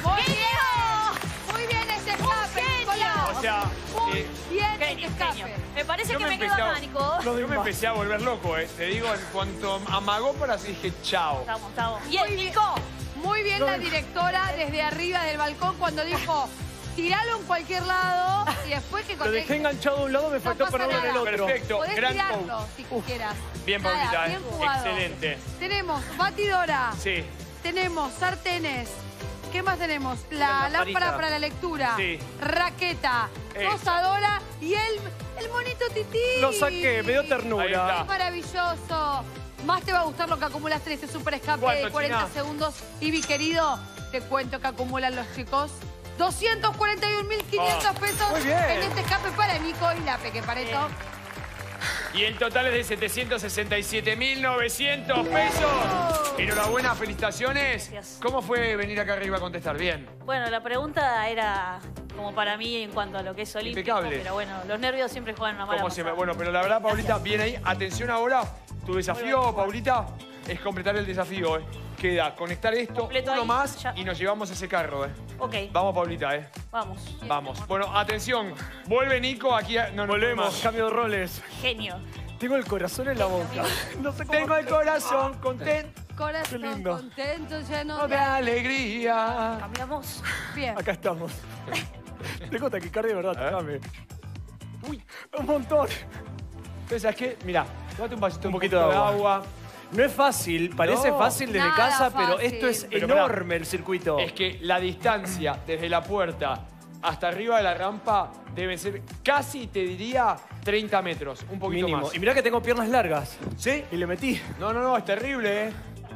Muy bien. Muy bien este escape. Nicolás. O sea, Muy eh, bien este Genio, escape. genio. Me parece Yo que me me, quedo empecé a- acá, Nico. yo me empecé a volver loco, eh. Te digo, en cuanto amagó para así dije, chao. Estamos, estamos. Y el. Nico. Muy bien la directora desde arriba del balcón cuando dijo, tiralo en cualquier lado y después que Lo dejé enganchado a un lado, me No faltó ponerlo en el otro. Perfecto, Podés gran tirarlo coach. si quieras. Bien, Nada, Paulita, bien eh. jugado. Excelente. Tenemos batidora, Sí. tenemos sartenes. ¿Qué más tenemos? La lámpara para la lectura, Sí. raqueta, Eso. tosadora y el, el monito tití. Lo saqué, me dio ternura. está. Maravilloso. Más te va a gustar lo que acumulaste en este super escape ¿Cuánto, de 40 China? segundos. Y mi querido, te cuento que acumulan los chicos 241.500 Ah, pesos muy bien. en este escape para Nico y la Peque Pareto. Y el total es de 767.900 pesos. Enhorabuena, felicitaciones. Gracias. ¿Cómo fue venir acá arriba a contestar? Bien. Bueno, la pregunta era como para mí en cuanto a lo que es olímpico. Impecable. Pero bueno, los nervios siempre juegan una mala Como siempre. Bueno, pero la verdad, Paulita, bien ahí. Atención ahora. Tu desafío, Paulita, es completar el desafío, ¿eh? Queda conectar esto, Completo uno ahí, más ya. y nos llevamos ese carro, ¿eh? Ok, Vamos, Paulita, ¿eh? vamos. Vamos. Bueno, atención. Vuelve Nico aquí. a- No, no, Volvemos, no, cambio de roles. Genio. Tengo el corazón en la boca. No sé cómo. Tengo el corazón contento Corazón Qué lindo. contento, lleno de de... alegría. Cambiamos. Bien. Acá estamos. Tengo taquicardia de verdad, tocame. Uy, un montón. Entonces, ¿sabes qué? Mira, tómate un vasito, Un poquito de agua. No es fácil, parece No. fácil desde Nada casa, pero fácil. esto es Pero pará. enorme el circuito. Es que la distancia desde la puerta hasta arriba de la rampa debe ser casi, te diría, 30 metros. Un poquito mínimo. más. Y mirá que tengo piernas largas. ¿Sí? Y le metí. No, no, no, es terrible, ¿eh?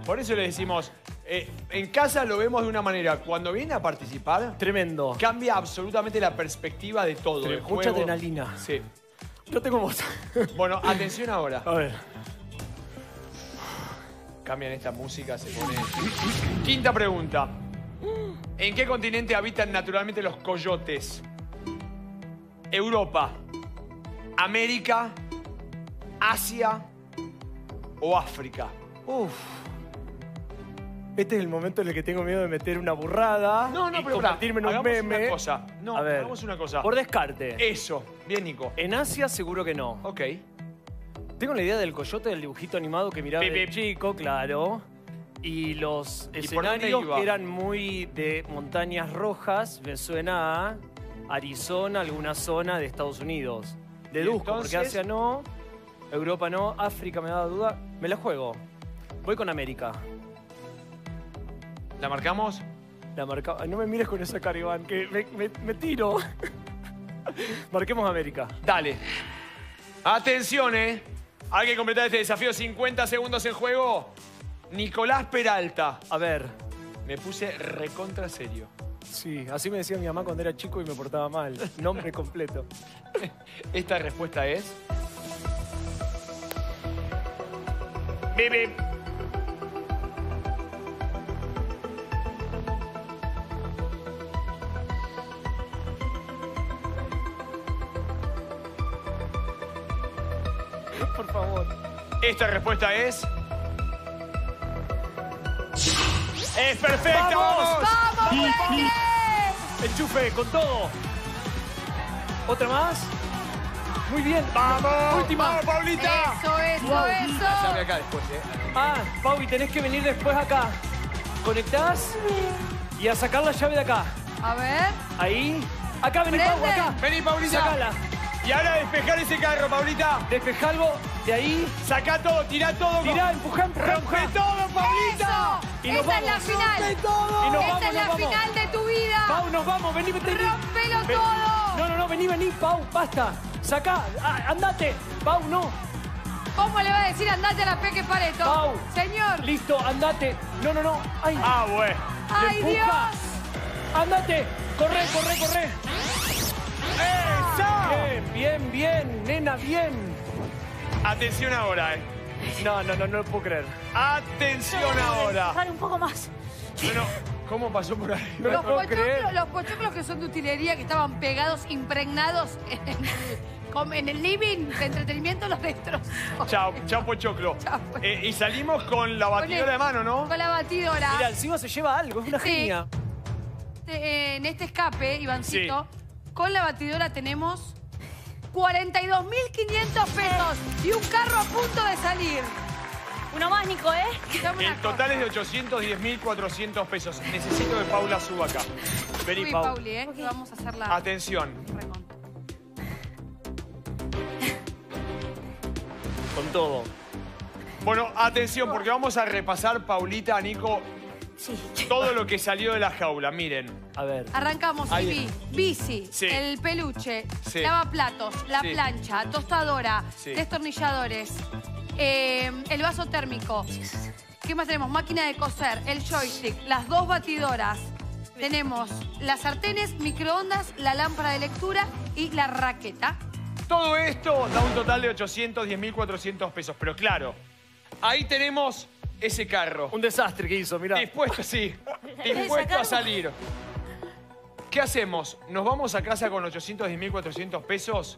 Por eso le decimos, eh, en casa lo vemos de una manera. Cuando viene a participar, Tremendo. cambia absolutamente la perspectiva de todo. Tre- del mucha juego. adrenalina. Sí. No tengo voz. Bueno, atención ahora. A ver. Cambian esta música, se pone... Quinta pregunta. ¿En qué continente habitan naturalmente los coyotes? ¿Europa, América, Asia o África? Uf. Este es el momento en el que tengo miedo de meter una burrada No, no, y pero pará, convertirme en un hagamos meme. una cosa. No, A ver, hagamos una cosa. Por descarte. Eso. Bien, Nico. En Asia seguro que no. Ok. Tengo la idea del coyote del dibujito animado que miraba de chico, claro. Y los ¿Y por dónde escenarios que eran muy de montañas rojas, me suena a Arizona, alguna zona de Estados Unidos. Deduzco, porque? Asia no, Europa no, África me da duda. Me la juego. Voy con América. ¿La marcamos? La marca... No me mires con esa cara, Iván, que me, me- me tiro. Marquemos América. Dale. Atención, ¿eh? Hay que completar este desafío. 50 segundos en juego. Nicolás Peralta. A ver. Me puse recontra serio. Sí, así me decía mi mamá cuando era chico y me portaba mal. Nombre completo. Esta respuesta es. Bip, Por favor. Esta respuesta es. ¡Es perfecta! ¡Vamos! ¡Vamos! Enchufe, con todo. ¿Otra más? Muy bien. ¡Vamos! Última. ¡Vamos, Paulita! Eso, eso, La eso. llave acá después, ¿eh? Ah, tenés que venir después acá. Conectás y a sacar la llave de acá. A ver. Ahí. Acá, vení, Pau, acá. Vení, Paulita. Sacala. Y ahora despejar ese carro, Paulita. Despejá algo de ahí. Sacá todo, tirá todo. Tirá, empujá, empujá, ¡Rompe empujá. todo, Paulita! Eso. Y nos Esta es la vamos. final. Rompe todo. Y nos Esta vamos, es la vamos. final de tu vida. Pau, nos vamos, vení, vení. Rompelo Ven. todo. No, no, no, vení, vení, Pau, basta. Sacá, andate. Pau, no. ¿Cómo le va a decir andate a la Peque Pareto? Pau. Señor. Listo, andate. No, no, no. Ay, Ah, bueno. ¡Ay. Dios! andate. Corre, corre, corre. Bien, bien, bien, nena, bien. Atención ahora, eh. No, no, no, no lo puedo creer. Atención ahora. Dale un poco más. No, no. ¿Cómo pasó por ahí? No lo Los puedo pochoclos, creer. los pochoclos que son de utilería, que estaban pegados, impregnados en el, com- en el living de entretenimiento, los destrozó. Chao, chao, Pochoclo. Chao, pues. Eh, y salimos con la batidora de mano, ¿no? Con la batidora. Mira, encima se lleva algo, es una Sí. genia. Eh, en este escape, Ivancito, con la batidora tenemos 42.500 pesos y un carro a punto de salir. Uno más, Nico, ¿eh? El total cosa. es de 810.400 pesos. Necesito que Paula suba acá. Vení, Uy, Pau. Pauli, ¿eh? que vamos a hacer la... Atención. Con todo. Bueno, atención, porque vamos a repasar, Paulita, Nico, Sí. todo lo que salió de la jaula. Miren. A ver. Arrancamos, Ahí. Vivi. Bici, Sí. el peluche, Sí. lavaplatos, la Sí. plancha, tostadora, Sí. destornilladores, eh, el vaso térmico. ¿Qué más tenemos? Máquina de coser, el joystick, las dos batidoras. Tenemos las sartenes, microondas, la lámpara de lectura y la raqueta. Todo esto da un total de 810.400 pesos. Pero claro, ahí tenemos ese carro. Un desastre que hizo, mirá. Dispuesto, sí. Dispuesto a salir. ¿Qué hacemos? ¿Nos vamos a casa con 810.400 pesos?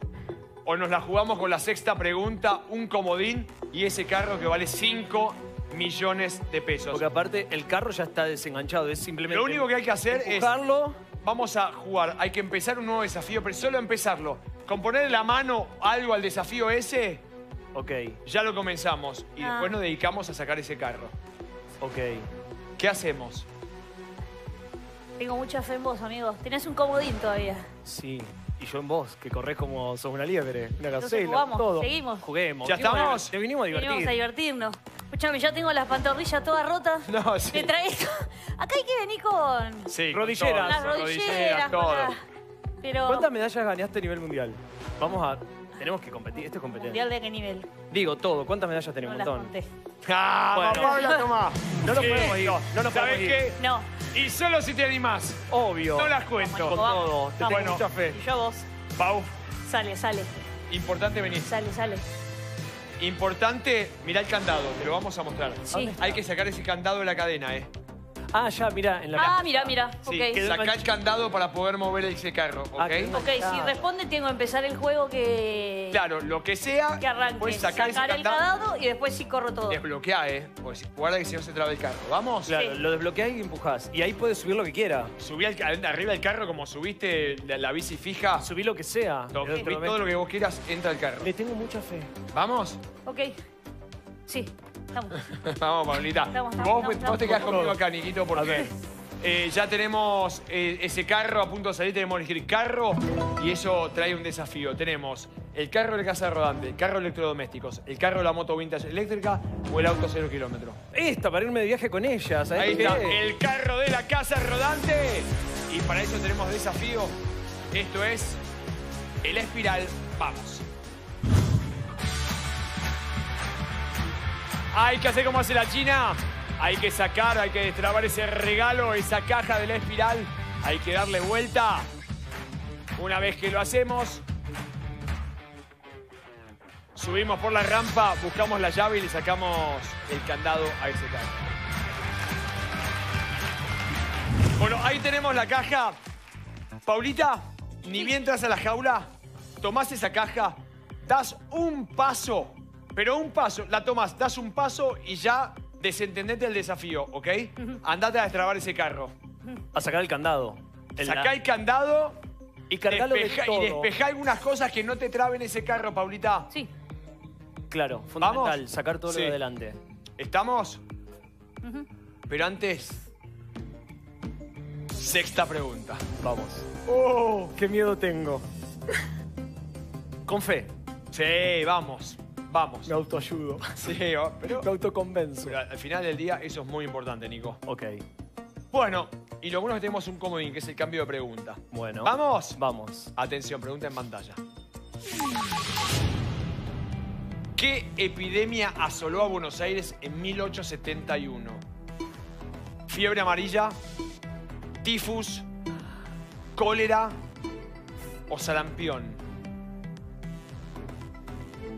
¿O nos la jugamos con la sexta pregunta, un comodín y ese carro que vale 5 millones de pesos? Porque aparte el carro ya está desenganchado, es simplemente. Lo único que hay que hacer es- empujarlo. Vamos a jugar, hay que empezar un nuevo desafío, pero solo empezarlo. Con ponerle la mano algo al desafío ese, Ok, ya lo comenzamos. Y Ah. después nos dedicamos a sacar ese carro. ok. ¿Qué hacemos? Tengo mucha fe en vos, amigo. Tenés un comodín todavía. Sí. Y yo en vos, que corres como sos una liebre, una gacela, jugamos, todo. seguimos. Juguemos. ¿Ya a estamos? divert- Te vinimos a divertir. Venimos a divertirnos. Escuchame, ya tengo las pantorrillas todas rotas. No, sí. Me traes... Acá hay que venir con... Sí, con Rodilleras. todo, Las rodilleras, con todo. la- Pero... ¿Cuántas medallas ganaste a nivel mundial? Vamos a. Tenemos que competir, esto es competencia. ¿Mundial de qué nivel? Digo, todo. ¿Cuántas medallas tenemos? No Un las montón. conté. Ah, Bueno. Paula, toma. No nos Sí, podemos ir, no nos ¿Sabés podemos ir. qué? No. Y solo si te animás. Obvio. No las cuento. Con todo. Te tengo mucha fe. Y yo a vos. Pau, Sale, sale, importante venir. sale, sale. Importante, mirá el candado, te lo vamos a mostrar. Sí. Hay que sacar ese candado de la cadena, ¿eh? Ah, ya, mira, en la Ah, mira, mira. Sí, Ok. sacá el candado para poder mover ese carro, ¿ok? Ah, qué Ok, si responde tengo que empezar el juego que, Claro, lo que sea, que arranque. puedes sacar, Sacar ese el candado, candado y después sí corro todo. desbloqueá, ¿eh? Porque si- guarda que si no se traba el carro. ¿Vamos? Claro, Sí. lo desbloqueás y empujás. Y ahí puedes subir lo que quiera. Subí al, arriba del carro como subiste la, la bici fija. Subí lo que sea. Lo- subí todo lo que vos quieras, entra al carro. Le tengo mucha fe. ¿Vamos? Ok. Sí, estamos. Vamos, Pablita. Estamos, estamos, vos, estamos, vos te quedás conmigo acá, Niquito, porque eh, ya tenemos eh, ese carro a punto de salir. Tenemos que elegir carro y eso trae un desafío. Tenemos el carro de casa rodante, el carro de electrodomésticos, el carro de la moto vintage eléctrica o el auto cero kilómetro. Esta, para irme de viaje con ella, ¿sabes Ahí está, el carro de la casa rodante. Y para eso tenemos desafío. Esto es el espiral. Vamos. Hay que hacer como hace la China. Hay que sacar, hay que destrabar ese regalo, esa caja de la espiral. Hay que darle vuelta. Una vez que lo hacemos, subimos por la rampa, buscamos la llave y le sacamos el candado a ese carro. Bueno, ahí tenemos la caja. Paulita, ni bien entras a la jaula, tomás esa caja, das un paso, pero un paso, la tomás, das un paso y ya desentendete el desafío, ¿ok? Andate a destrabar ese carro. A sacar el candado. El- Sacá el candado Y cargalo de despeja- todo. y despejá algunas cosas que no te traben ese carro, Paulita. Sí. Claro, fundamental. ¿Vamos? Sacar todo Sí. lo de adelante. ¿Estamos? Pero antes, sexta pregunta. Vamos. ¡Oh! ¡Qué miedo tengo! Con fe. Sí, vamos, vamos. Me autoayudo. Sí, pero, Me autoconvenzo. pero al final del día eso es muy importante, Nico. Ok. Bueno, y lo bueno es que tenemos un comodín, que es el cambio de pregunta. Bueno. ¿Vamos? Vamos. Atención, pregunta en pantalla. ¿Qué epidemia asoló a Buenos Aires en 1871? ¿Fiebre amarilla? ¿Tifus? ¿Cólera? ¿O sarampión?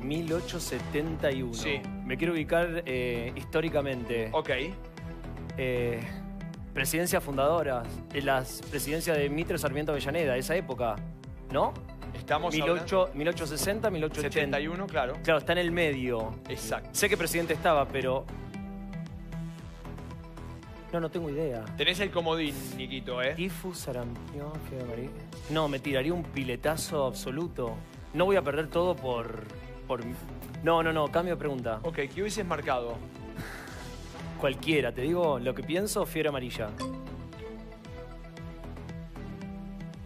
1871. Sí. Me quiero ubicar eh, históricamente. Ok. Eh, presidencias fundadoras. En las presidencias de Mitre Sarmiento Avellaneda, esa época. ¿No? Estamos 18 1860, 1880. 71, claro. Claro, está en el medio. Exacto. Sé que presidente estaba, pero. No, no tengo idea. Tenés el comodín, Niquito, ¿eh? Tifus, sarampión, fiebre amarilla. No, me tiraría un piletazo absoluto. No voy a perder todo por. Por... No, no, no, cambio de pregunta. Ok, ¿qué hubieses marcado? Cualquiera, te digo lo que pienso, fiebre amarilla.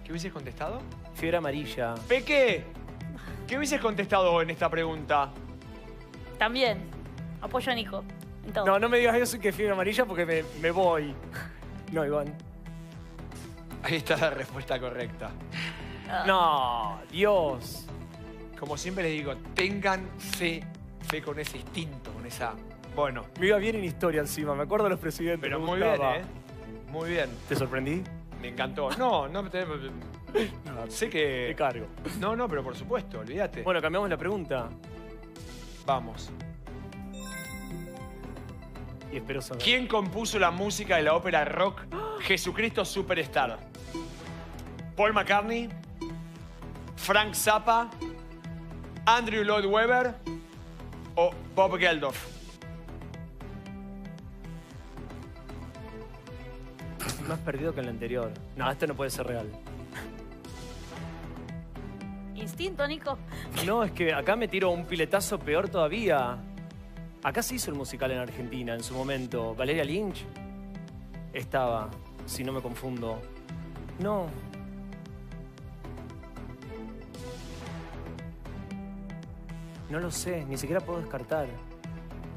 ¿Qué hubieses contestado? Fiebre amarilla. Peque, ¿qué hubieses contestado en esta pregunta? También. Apoyo a Nico. En todo. No, no me digas eso que fiebre amarilla porque me, me voy. No, Iván. Ahí está la respuesta correcta. No, Dios. Como siempre les digo, ténganse fe con ese instinto, con esa... Bueno, Me iba bien en historia encima, me acuerdo de los presidentes. pero muy bien. ¿eh? Muy bien. ¿Te sorprendí? Me encantó. No, no, te- sé Te que... cargo. No, no, pero por supuesto, olvídate. Bueno, cambiamos la pregunta. Vamos. Y espero saber. ¿Quién compuso la música de la ópera rock Jesucristo Superstar? ¿Paul McCartney? ¿Frank Zappa? ¿Andrew Lloyd Webber? ¿O Bob Geldof? Más perdido que el anterior. No, esto no puede ser real. Instinto, Nico. No, es que acá me tiro un piletazo peor todavía. Acá se hizo el musical en Argentina en su momento. Valeria Lynch estaba, si no me confundo. No. No lo sé, ni siquiera puedo descartar.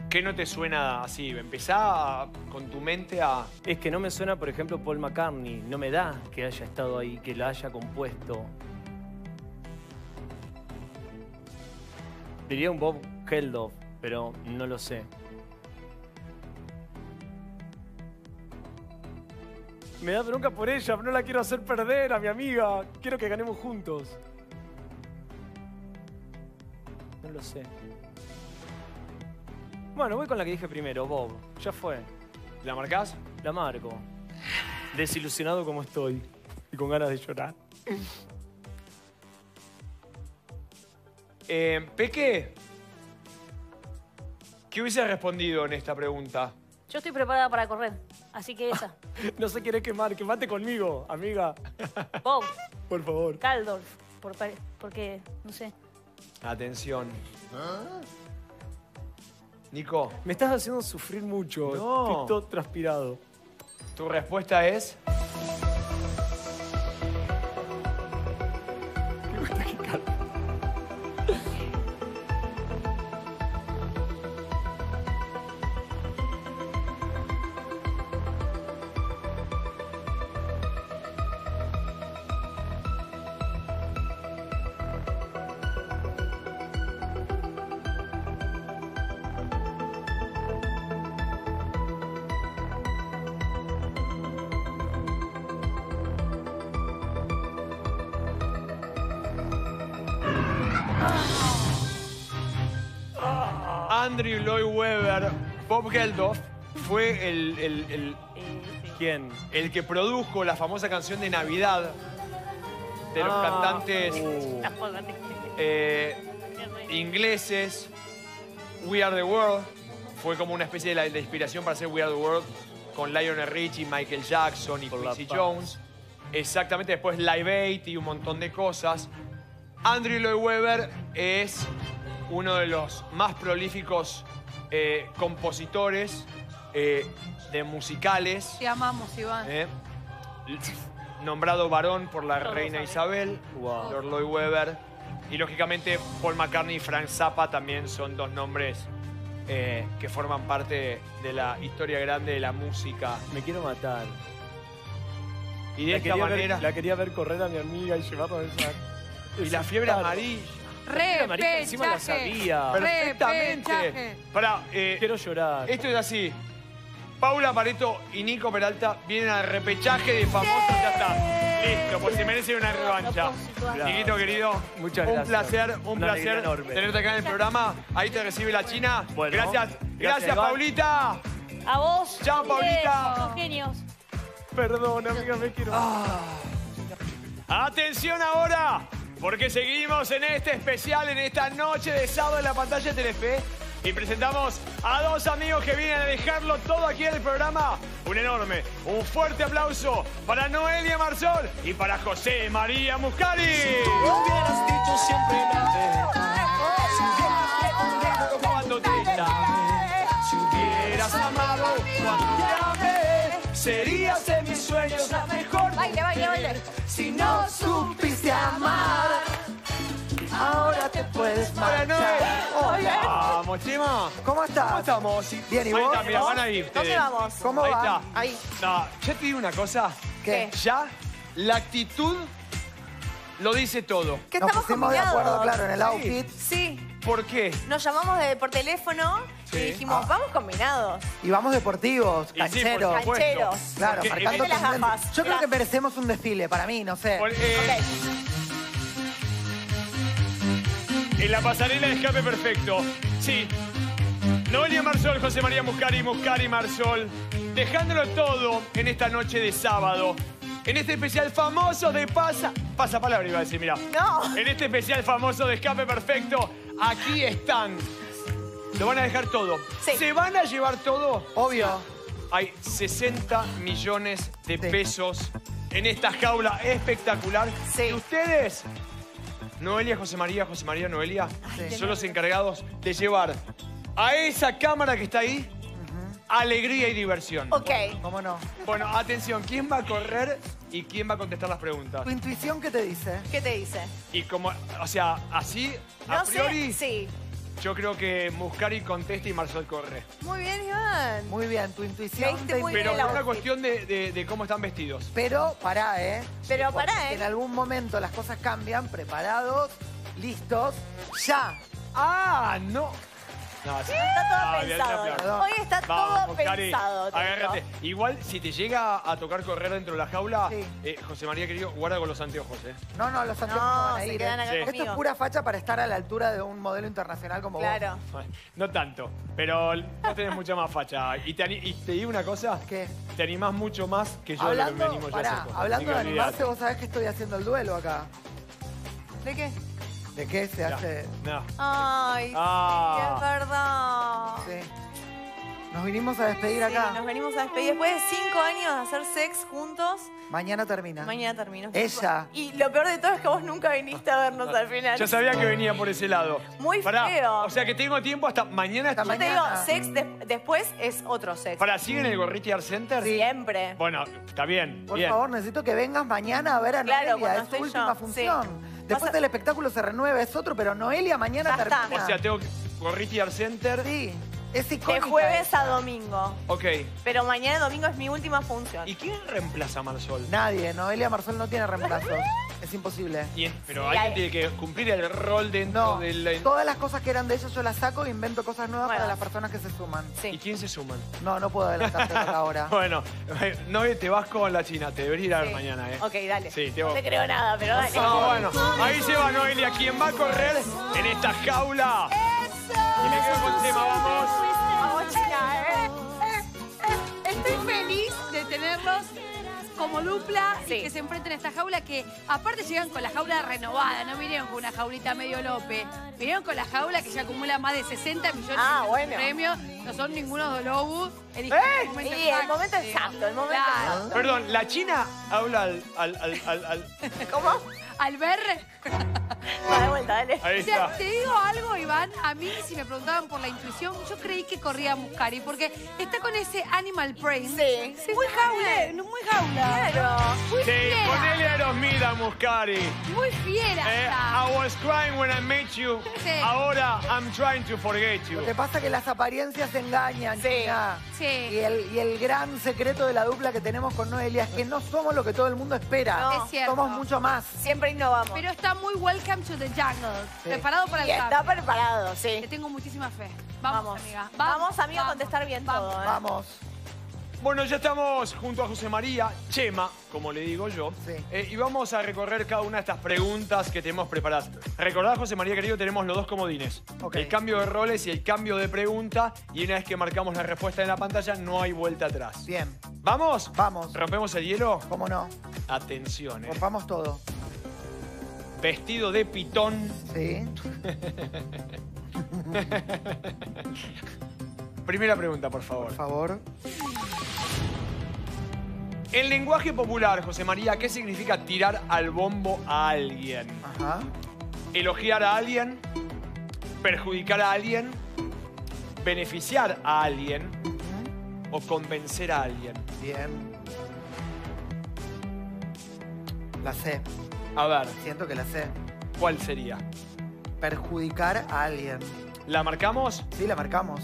¿Qué no te suena así? Empezá a- con tu mente a... Es que no me suena, por ejemplo, Paul McCartney. No me da que haya estado ahí, que la haya compuesto. Diría un Bob Geldof, pero no lo sé. Me da bronca por ella, pero no la quiero hacer perder a mi amiga. Quiero que ganemos juntos. Lo sé. Bueno, voy con la que dije primero, Bob. Ya fue. ¿La marcás? La marco. Desilusionado como estoy. Y con ganas de llorar. Eh, Peque, ¿qué hubiese respondido en esta pregunta? Yo estoy preparada para correr, así que esa. No se quiere quemar, quemate conmigo, amiga. Bob, Por favor. Caldorf, por, porque, no sé. Atención. Nico, Me estás haciendo sufrir mucho. No. Estoy todo transpirado. tu respuesta es. Geldof, fue el, el-. ¿Quién? el que produjo la famosa canción de Navidad de los Ah, cantantes uh. Eh, ingleses. We Are the World fue como una especie de, la- de inspiración para hacer We Are the World con Lionel Richie, Michael Jackson y Por la Quincy paz. Jones. Exactamente, después Live Aid y un montón de cosas. Andrew Lloyd Webber es uno de los más prolíficos eh, compositores eh, de musicales. Te amamos, Iván. ¿eh? Nombrado varón por la Todos reina. Isabel, Wow. Lord Lloyd Webber. Y lógicamente Paul McCartney y Frank Zappa también son dos nombres eh, que forman parte de la historia grande de la música. Me quiero matar. Y de la, esta quería manera. ver, la quería ver correr a mi amiga y llevarla a esa. y la fiebre amarilla. La amarilla encima la Repechaje. sabía. Perfectamente. Para, eh, Quiero llorar. esto es así. Paula Pareto y Nico Peralta vienen al repechaje de famosos. Ya está. Listo, pues se merecen una revancha. Niquito querido, Muchas un gracias. placer, un Una alegría placer enorme. tenerte acá en el programa. Ahí te recibe la China. Bueno, gracias, gracias, gracias, Iván. Paulita. A vos. Chao, un Paulita. beso, genios. Perdón, amiga, me quiero. Atención ahora, porque seguimos en este especial, en esta noche de sábado en la pantalla de Telefe. Y presentamos a dos amigos que vienen a dejarlo todo aquí en el programa. Un enorme, un fuerte aplauso para Noelia Marsol y para José María Muscari. hubieras dicho siempre la verdad. Cuando te llamé, si hubieras amado cuando te amé, serías de mis sueños la mejor. Baile, baile, baile. Si no supiste amar, ahora te puedes marchar. Vamos, Chema. ¿Cómo estás? ¿Cómo estamos? Bien, ¿y Ahí vos? está, mira, van ahí ¿Dónde ustedes. vamos? ¿Cómo Ahí va? está. Ahí. No, ya te digo una cosa. ¿Qué? Ya la actitud lo dice todo. Que Nos estamos pusimos de combinados. acuerdo, claro, en el outfit. Sí, ¿Por qué? nos llamamos de- por teléfono Sí. y dijimos, Ah. vamos combinados. Y vamos deportivos, Y sí, por cancheros. supuesto. Cancheros. Claro, Porque, marcando las tendencia. gafas. Yo creo que merecemos un desfile, para mí, no sé. Por- eh, En la pasarela de escape perfecto. Sí. Noelia Marsol, José María Muscari, Muscari Marsol. Dejándolo todo en esta noche de sábado. En este especial famoso de pasa. Pasa palabra iba a decir, mira. No. En este especial famoso de escape perfecto, aquí están. Lo van a dejar todo. Sí. ¿Se van a llevar todo? Obvio. Hay 60 millones de pesos en esta jaula espectacular. Sí. Y ustedes, Noelia, José María, José María, Noelia, son los encargados de llevar a esa cámara que está ahí alegría y diversión. Ok. ¿Cómo no? Bueno, atención, ¿quién va a correr y quién va a contestar las preguntas? ¿Tu intuición qué te dice? ¿Qué te dice? Y como, o sea, así, a No priori, sé. Sí. yo creo que Muscari contesta y Marsol corre. Muy bien, Iván. Muy bien, tu intuición Leíste te muy Pero por el una cuestión de, de- de cómo están vestidos. Pero pará, ¿eh? Pero Porque pará, ¿eh? En algún momento las cosas cambian, preparados, listos, ya. Ah, no. No, sí. Está todo Ah, bien, pensado. Hoy está Vamos, todo Cari, pensado. te agárrate. digo. Igual, si te llega a tocar correr dentro de la jaula, Sí. eh, José María, querido, guarda con los anteojos, ¿eh? No, no, los anteojos No, no van a se ir. quedan ¿eh? acá Sí. Esto es conmigo. pura facha para estar a la altura de un modelo internacional como Claro. vos. No tanto, pero vos tenés mucha más facha. Y te, ani- y te digo una cosa, ¿Qué? te animás mucho más que yo de lo que me Hablando, animo yo a pará, hacer cosas. hablando Así de que animarse, vos sabés que estoy haciendo el duelo acá. ¿De qué? ¿De qué se No, hace? no. Ay, Ah. sí, es verdad. Sí. Nos vinimos a despedir Sí, acá. nos venimos a despedir después de cinco años de hacer sex juntos. Mañana termina. Mañana termino. Ella. Y lo peor de todo es que vos nunca viniste a vernos al final. Ya sabía que venía por ese lado. Muy Pará, feo. O sea que tengo tiempo hasta mañana. Hasta Yo te digo, mañana. sex de- después es otro sex. Para, ¿siguen el Gorriti Art Center? Siempre. Bueno, está bien. Por bien. favor, necesito que vengas mañana a ver a Claro, Noelia. cuando Es su estoy última yo, función. Después Vas a- el espectáculo se renueva, es otro, pero Noelia mañana Ya está. termina. O sea, tengo Gorriti Art Center. Sí, es De jueves esa. a domingo. Ok. Pero mañana domingo es mi última función. ¿Y quién reemplaza a Marsol? Nadie, Noelia Marsol no tiene reemplazos. es imposible. Y pero Sí, alguien hay- tiene que cumplir el rol dentro No, del... todas las cosas que eran de ella yo las saco e invento cosas nuevas Bueno. para las personas que se suman. ¿Y Sí. quién se suman? No, no puedo adelantarte por ahora. Bueno, no te vas con la China, te debería ir a ver Sí. mañana, ¿eh? Ok, dale. Sí, te No voy. te creo nada, pero dale. No, bueno, ahí se va Noelia, quien va a correr en esta jaula. Y me quedo con el tema, vamos. Vamos, China, ¿eh? Estoy feliz de tenerlos como dupla Sí. y que se enfrenten a esta jaula que aparte llegan con la jaula renovada, no vinieron con una jaulita medio lope, vinieron con la jaula que ya acumula más de 60 millones Ah, de bueno. premios, no son ninguno de Lobus. Elige ¿Eh? el momento Sí, el momento exacto, el momento Claro. exacto. Perdón, ¿la China habla al... al, al, al, al- ¿Cómo? Al ver, Va de vuelta, dale. Ahí te, está. te digo algo, Iván, a mí si me preguntaban por la intuición, yo creí que corría Muscari porque está con ese animal brain. Sí. Muy jaula, no muy jaula. Claro. Muy Sí, fiera. ponele Aerosmith a Muscari. Muy fiera. Eh, está. I was crying when I met you. Sí. Ahora I'm trying to forget you. Lo que pasa es que las apariencias engañan, Sí. China. Sí. Y el, y el gran secreto de la dupla que tenemos con Noelia es que no somos lo que todo el mundo espera. No. Es cierto. Somos mucho más. Siempre Pero está muy welcome to the jungle. Sí. Preparado para el y está preparado, Le sí. tengo muchísima fe. Vamos, Vamos. amiga. Vamos, amiga, a vamos, contestar bien vamos. todo, ¿eh? Vamos. Bueno, ya estamos junto a José María, Chema, como le digo yo, Sí. eh, y vamos a recorrer cada una de estas preguntas que tenemos preparadas. Recordad, José María, querido, tenemos los dos comodines. El cambio de roles y el cambio de pregunta, y una vez que marcamos la respuesta en la pantalla, no hay vuelta atrás. Bien. ¿Vamos? Vamos. ¿Rompemos el hielo? ¿Cómo no? Atención, eh. Rompamos todo. Vestido de pitón, Sí. Primera pregunta, por favor. Por favor. En lenguaje popular, José María, ¿qué significa tirar al bombo a alguien? Ajá. ¿Elogiar a alguien? ¿Perjudicar a alguien? ¿Beneficiar a alguien? ¿O convencer a alguien? Bien. La sé. A ver, Siento que la sé. ¿cuál sería? Perjudicar a alguien. ¿La marcamos? Sí, la marcamos.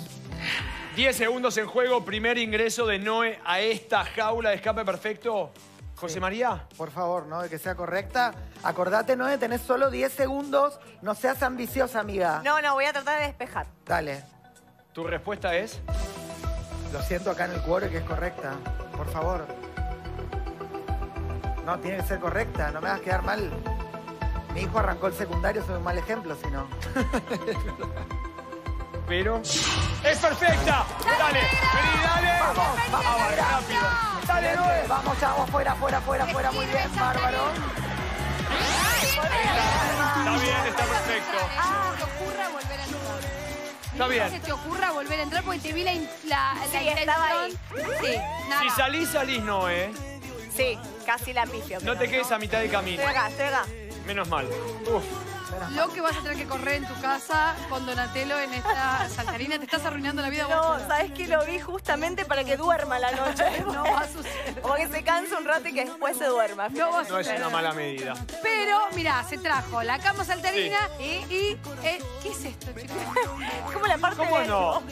10 segundos en juego, primer ingreso de Noé a esta jaula de escape perfecto. José Sí. María, Por favor, ¿no? De que sea correcta. Acordate, ¿no? De tenés solo 10 segundos. No seas ambiciosa, amiga. No, no, voy a tratar de despejar. Dale. tu respuesta es... Lo siento acá en el cuore que es correcta. Por favor. No, tiene que ser correcta. No me hagas quedar mal. Mi hijo arrancó el secundario, soy un mal ejemplo, si no. Pero... ¡Es perfecta! ¡Dale! ¡Vení, dale! Vamos, vamos, Dale, mira. rápido! ¡Dale. Noé! Vamos, chavo, fuera, fuera, fuera, fuera. Muy bien, bárbaro. Está bien, está perfecto. No se te ocurra volver a entrar. Está No bien. se te ocurra volver a entrar porque te vi la, la, la Sí, estaba intención. Sí, nada. Si salís, salís no, ¿eh? Sí, casi la pifio. No te quedes a mitad de camino. Estoy acá, estoy acá. Menos mal. Uf. Lo que vas a tener que correr en tu casa con Donatello en esta saltarina, te estás arruinando la vida. No, vos. ¿sabes que Lo vi justamente para que duerma la noche. No va a suceder. Como que se canse un rato y que después se duerma. No va a No es una mala medida. Pero, mira, se trajo la cama saltarina y... y eh, ¿Qué es esto, chicos? Es como la parte ¿Cómo de no?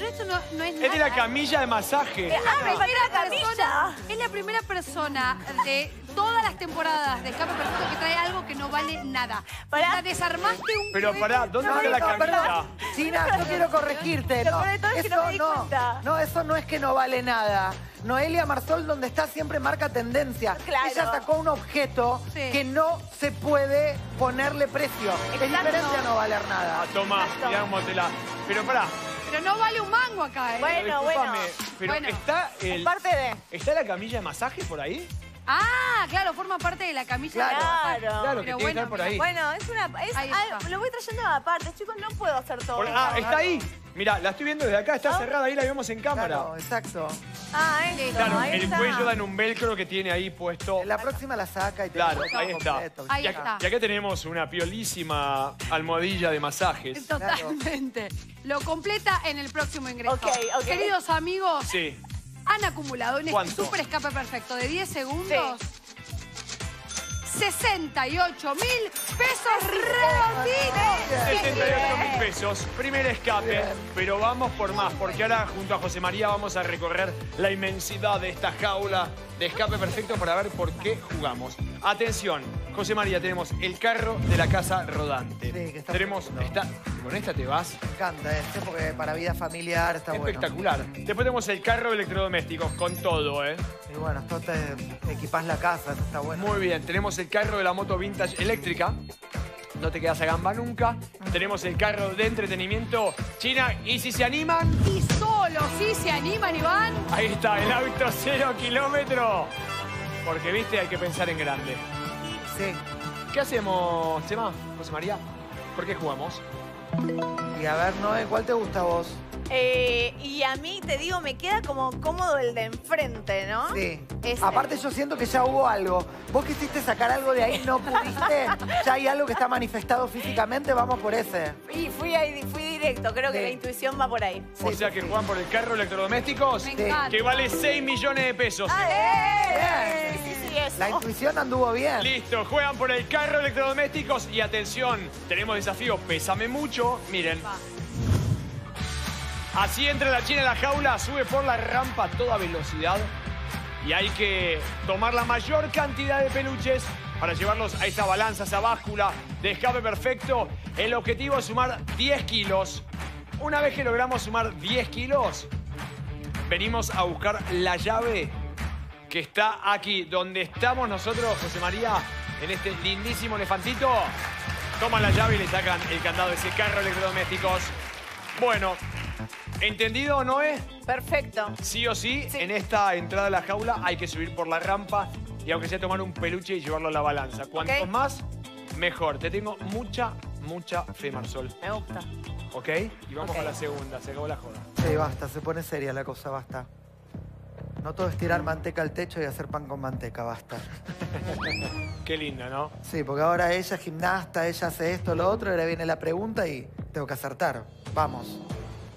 Pero esto no, no es Es de la nada. camilla de masaje. Ah, me primera falta la persona, es la primera persona de todas las temporadas de Escape Perfecto que trae algo que no va vale nada. Pará. La desarmaste un Pero juguete. pará, ¿dónde está la camisa? China, yo quiero corregirte. No, es eso no me di no, cuenta. no, eso no es que no vale nada. Noelia Marsol, donde está, siempre marca tendencia. Claro. Ella sacó un objeto Sí. que no se puede ponerle precio. Es Exacto. diferente a no valer nada. Ah, tomá, Exacto. mirá cómo te la... Pero pará, Pero no vale un mango acá, ¿eh? Bueno, bueno. pero Bueno. está Es el... parte de. ¿Está la camilla de masaje por ahí? Ah, claro, forma parte de la camisa. Claro. Claro. Claro, que Pero tiene que estar por ahí. Bueno, es una. Es, Ahí ah, está. lo voy trayendo aparte, chicos, no puedo hacer todo. Por- ah, está ahí. Mirá, la estoy viendo desde acá, está cerrada, ahí la vemos en cámara. Claro, exacto. Ah, esto, Claro, ahí el está. cuello da en un velcro que tiene ahí puesto. La próxima la saca y te Claro, lo ahí está. completo, Ahí Y ¿viste? acá, está. y acá tenemos una piolísima almohadilla de masajes. Totalmente. Lo completa en el próximo ingreso. Ok, ok. Queridos amigos, Sí. Han acumulado en este ¿Cuánto? super escape perfecto de 10 segundos. 68 mil pesos redonditos. 78 mil pesos, primer escape, pero vamos por más, porque ahora junto a José María vamos a recorrer la inmensidad de esta jaula de escape perfecto para ver por qué jugamos. Atención, José María, tenemos el carro de la casa rodante. Sí, que está tenemos, está, con esta te vas, Me encanta este porque para vida familiar está bueno. espectacular. Después tenemos el carro de electrodomésticos, con todo, ¿eh? Y bueno, esto te equipás la casa, eso está bueno. Muy bien, tenemos el carro de la moto vintage eléctrica. No te quedas a gamba nunca. Tenemos el carro de entretenimiento China. Y si se animan, Y solo si se animan y van. ahí está, el auto cero kilómetro. Porque, viste, hay que pensar en grande. Sí. ¿Qué hacemos, Chema? José María, ¿por qué jugamos? Y a ver, Noé, ¿cuál te gusta a vos? Eh, y a mí, te digo, me queda como cómodo el de enfrente, ¿no? Sí. Ese. Aparte yo siento que ya hubo algo. Vos quisiste sacar algo de ahí, no pudiste. ya hay algo que está manifestado físicamente, vamos por ese. Y fui, ahí, fui directo, creo que la intuición va por ahí. o sea que juegan por el carro electrodomésticos, Me Sí. encanta. que vale 6 millones de pesos. Ah, eh, Bien. Sí, sí, eso. La intuición anduvo bien. Listo, juegan por el carro electrodomésticos y atención, tenemos desafío, pésame mucho, miren. Así entra la china en la jaula, sube por la rampa a toda velocidad y hay que tomar la mayor cantidad de peluches para llevarlos a esa balanza, a esa báscula de escape perfecto. El objetivo es sumar 10 kilos. Una vez que logramos sumar 10 kilos, venimos a buscar la llave que está aquí, donde estamos nosotros, José María, en este lindísimo elefantito. Toman la llave y le sacan el candado de ese carro electrodomésticos. Bueno, ¿entendido, Noé? Perfecto. Sí o sí, Sí. en esta entrada a la jaula hay que subir por la rampa y aunque sea tomar un peluche y llevarlo a la balanza. Cuanto más, mejor. Te tengo mucha, mucha fe, Marsol. Me gusta. ¿Ok? Y vamos con la segunda, se acabó la joda. Sí, basta, se pone seria la cosa, basta. No todo es tirar manteca al techo y hacer pan con manteca, basta. Qué linda, ¿no? Sí, porque ahora ella es gimnasta, ella hace esto, lo otro, ahora viene la pregunta y tengo que acertar. Vamos.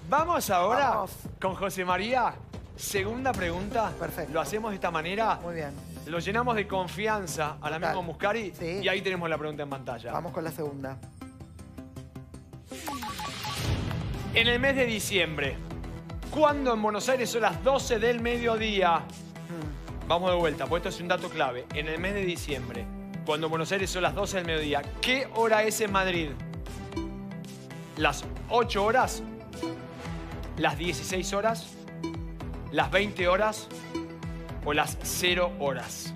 Vamos ahora Vamos. con José María. Segunda pregunta. Perfecto. Lo hacemos de esta manera. Muy bien. Lo llenamos de confianza al amigo. Muscari Sí. y ahí tenemos la pregunta en pantalla. Vamos con la segunda. En el mes de diciembre, ¿cuándo en Buenos Aires son las 12 del mediodía? Hmm. Vamos de vuelta, pues esto es un dato clave. En el mes de diciembre, cuando en Buenos Aires son las 12 del mediodía, ¿qué hora es en Madrid? ¿Las 8 horas? ¿Las 16 horas? ¿Las 20 horas? ¿O las 0 horas?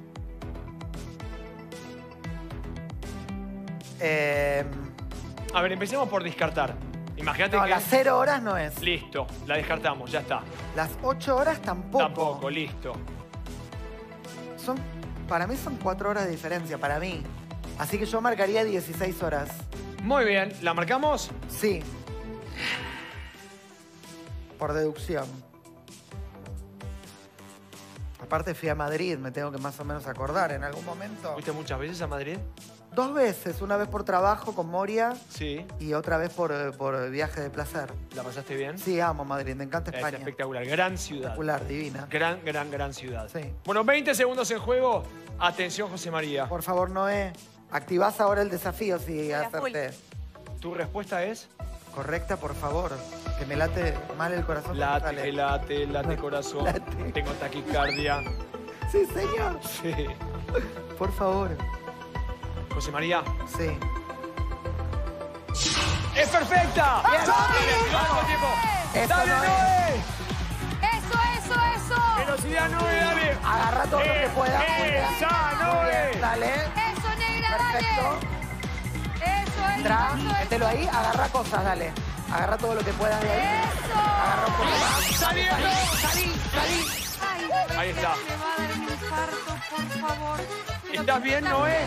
Eh, A ver, empecemos por descartar. Imagínate no, que... las cero horas no es. Listo, la descartamos, ya está. Las ocho horas tampoco. Tampoco, listo. Son, para mí son cuatro horas de diferencia, para mí. Así que yo marcaría 16 horas. Muy bien, ¿la marcamos? Sí. Por deducción. Aparte fui a Madrid, me tengo que más o menos acordar en algún momento. ¿Fuiste muchas veces a Madrid? Dos veces, una vez por trabajo con Moria Sí. y otra vez por, eh, por viaje de placer. ¿La pasaste bien? Sí, amo Madrid, me encanta Es España. espectacular, gran ciudad. Espectacular, divina. Gran, gran, gran ciudad. Sí. Bueno, 20 segundos en juego. Atención, José María. Por favor, Noé, activás ahora el desafío si acerté. ¿Tu respuesta es? Correcta, por favor. Que me late mal el corazón. Late, late, late corazón. Late. Tengo taquicardia. Sí, señor. Sí. Por favor. José María. Sí. ¡Es perfecta! Bien. Eso ¡Dale, no Noé! Eso, eso, eso. ¡Velocidad, Noé, dale! Agarra todo lo que pueda. ¡Esa, Noé! Dale. Eso, negra, Perfecto. dale. Entra, mételo ahí, agarra cosas, dale. Agarra todo lo que puedas de ahí. Eso. Agarra un poco más. ¡Saliendo! Salí, salí. Ay, Ahí está. Me va a dar un infarto, por favor. ¿Estás bien, Noé?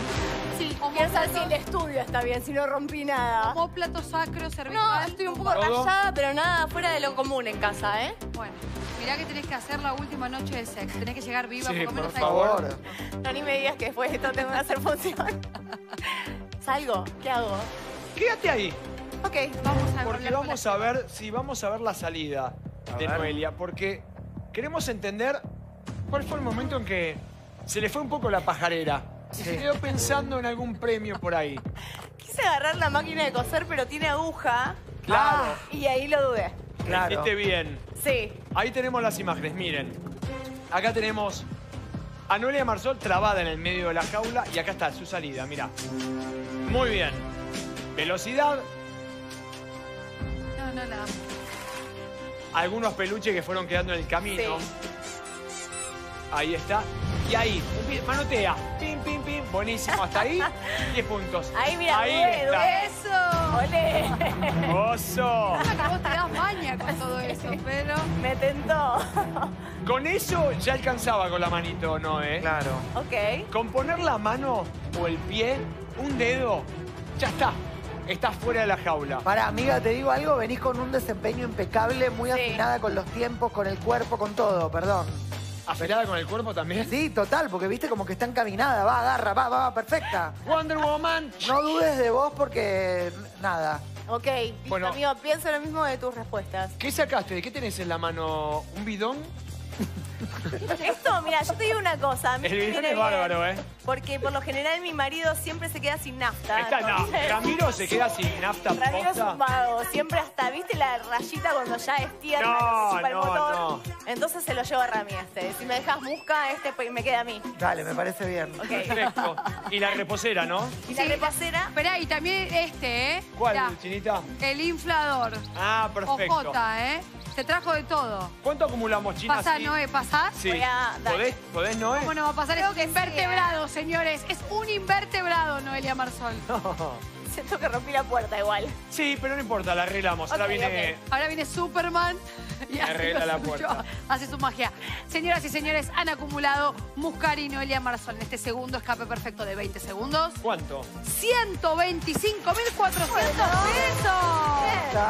Sí, piensa plato- si el estudio está bien, si no rompí nada. Como plato sacro, No, cervical. estoy un poco ¿Todo? rayada, pero nada fuera de lo común en casa, ¿eh? Bueno, mirá que tenés que hacer la última noche de sex. Tenés que llegar viva, Sí, por lo menos Por ahí. favor. No, ni me digas que después de esto tengo que hacer función. ¿Salgo? ¿Qué hago? Quédate ahí. Ok. Vamos a Porque hablar con vamos a ver, sí, vamos a ver la salida A de ver. Noelia, porque queremos entender cuál fue el momento en que se le fue un poco la pajarera. Y se quedó pensando en algún premio por ahí. Quise agarrar la máquina de coser, pero tiene aguja. Claro. Ah, y ahí lo dudé. Claro. Hiciste bien. Sí. Ahí tenemos las imágenes, miren. Acá tenemos a Noelia Marsol trabada en el medio de la jaula y acá está su salida, mira. Muy bien. Velocidad, No, no, la amo. algunos peluches que fueron quedando en el camino. Sí. Ahí está. Y ahí, manotea. Pim, pim, pim. Buenísimo. Hasta ahí, 10 puntos. Ahí, mira, Ahí está. ¡Eso! ¡Ole! ¡Oso! Que vos te das maña con todo eso, pero... Me tentó. Con eso ya alcanzaba con la manito, ¿no, eh? Claro. ok. Con poner la mano o el pie, un dedo, ya está. Estás fuera de la jaula. Para, amiga, te digo algo, venís con un desempeño impecable, muy Sí. afinada con los tiempos, con el cuerpo, con todo, perdón. ¿Afilada con el cuerpo también? Sí, total, porque viste como que está encaminada, va, agarra, va, va, va, perfecta. Wonder Woman. No dudes de vos porque nada. Ok. Bueno. Amigo, pienso lo mismo de tus respuestas. ¿Qué sacaste? ¿Qué tenés en la mano? ¿Un bidón? Esto, mira, yo te digo una cosa. A mí El bidón es bien, bárbaro, ¿eh? Porque por lo general mi marido siempre se queda sin nafta. Está, no, Ramiro se queda sin nafta Ramiro es un vago, siempre hasta, ¿viste la rayita cuando ya es tierna, No, que se chupa el no, motor? no. Entonces se lo llevo a Rami este. Si me dejas musca, este pues, me queda a mí. Dale, me parece bien. Perfecto. Y la reposera, ¿no? Y la Sí. repasera, Esperá, y también este, ¿eh? ¿Cuál, Mirá, chinita? el inflador. Ah, perfecto. Ojota, ¿eh? Te trajo de todo. ¿Cuánto acumulamos, China? Pasa, Sí. Noé, Sí. Voy a-. ¿Podés, ¿Podés, Noé? ¿Cómo no va a pasar? Es un invertebrado, señores. Es un invertebrado, Noelia Marsol. siento que rompí la puerta igual. Sí, pero no importa, la arreglamos. Ahora viene... Ahora viene Superman y hace, arregla la puerta. hace su magia. Señoras y señores, han acumulado Muscari y Noelia Marsol en este segundo escape perfecto de 20 segundos. ¿Cuánto? 125.400 pesos.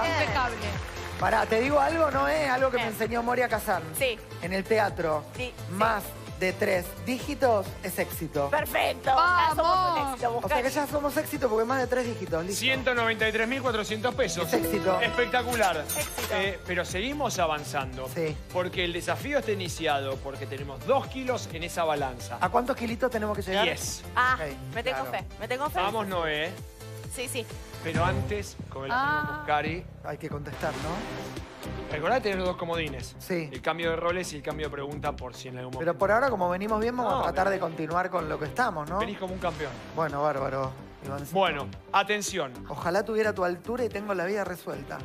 Impecable. Pará, te digo algo, ¿no es? Algo que me enseñó Moria Kazan. Sí. En el teatro. Sí, sí. Más de tres dígitos es éxito. Perfecto. Ya Vamos. somos un éxito, O sea que ya somos éxito porque más de tres dígitos, listo. 193.400 pesos. Es éxito. Espectacular. Éxito. Eh, pero seguimos avanzando. Sí. Porque el desafío está iniciado, porque tenemos dos kilos en esa balanza. ¿A cuántos kilitos tenemos que llegar? 10. Ah, Ok, me tengo claro. fe. Me tengo fe. Vamos, Noé. Sí, sí. Pero antes, con el Ah. amigo Muscari, Hay que contestar, ¿no? recordá tener los dos comodines. Sí. El cambio de roles y el cambio de pregunta por si en algún momento. Pero por ahora, como venimos bien, vamos No, a tratar de continuar con lo que estamos, ¿no? Venís como un campeón. Bueno, bárbaro, Ivancito. Bueno, atención. Ojalá tuviera tu altura y tengo la vida resuelta.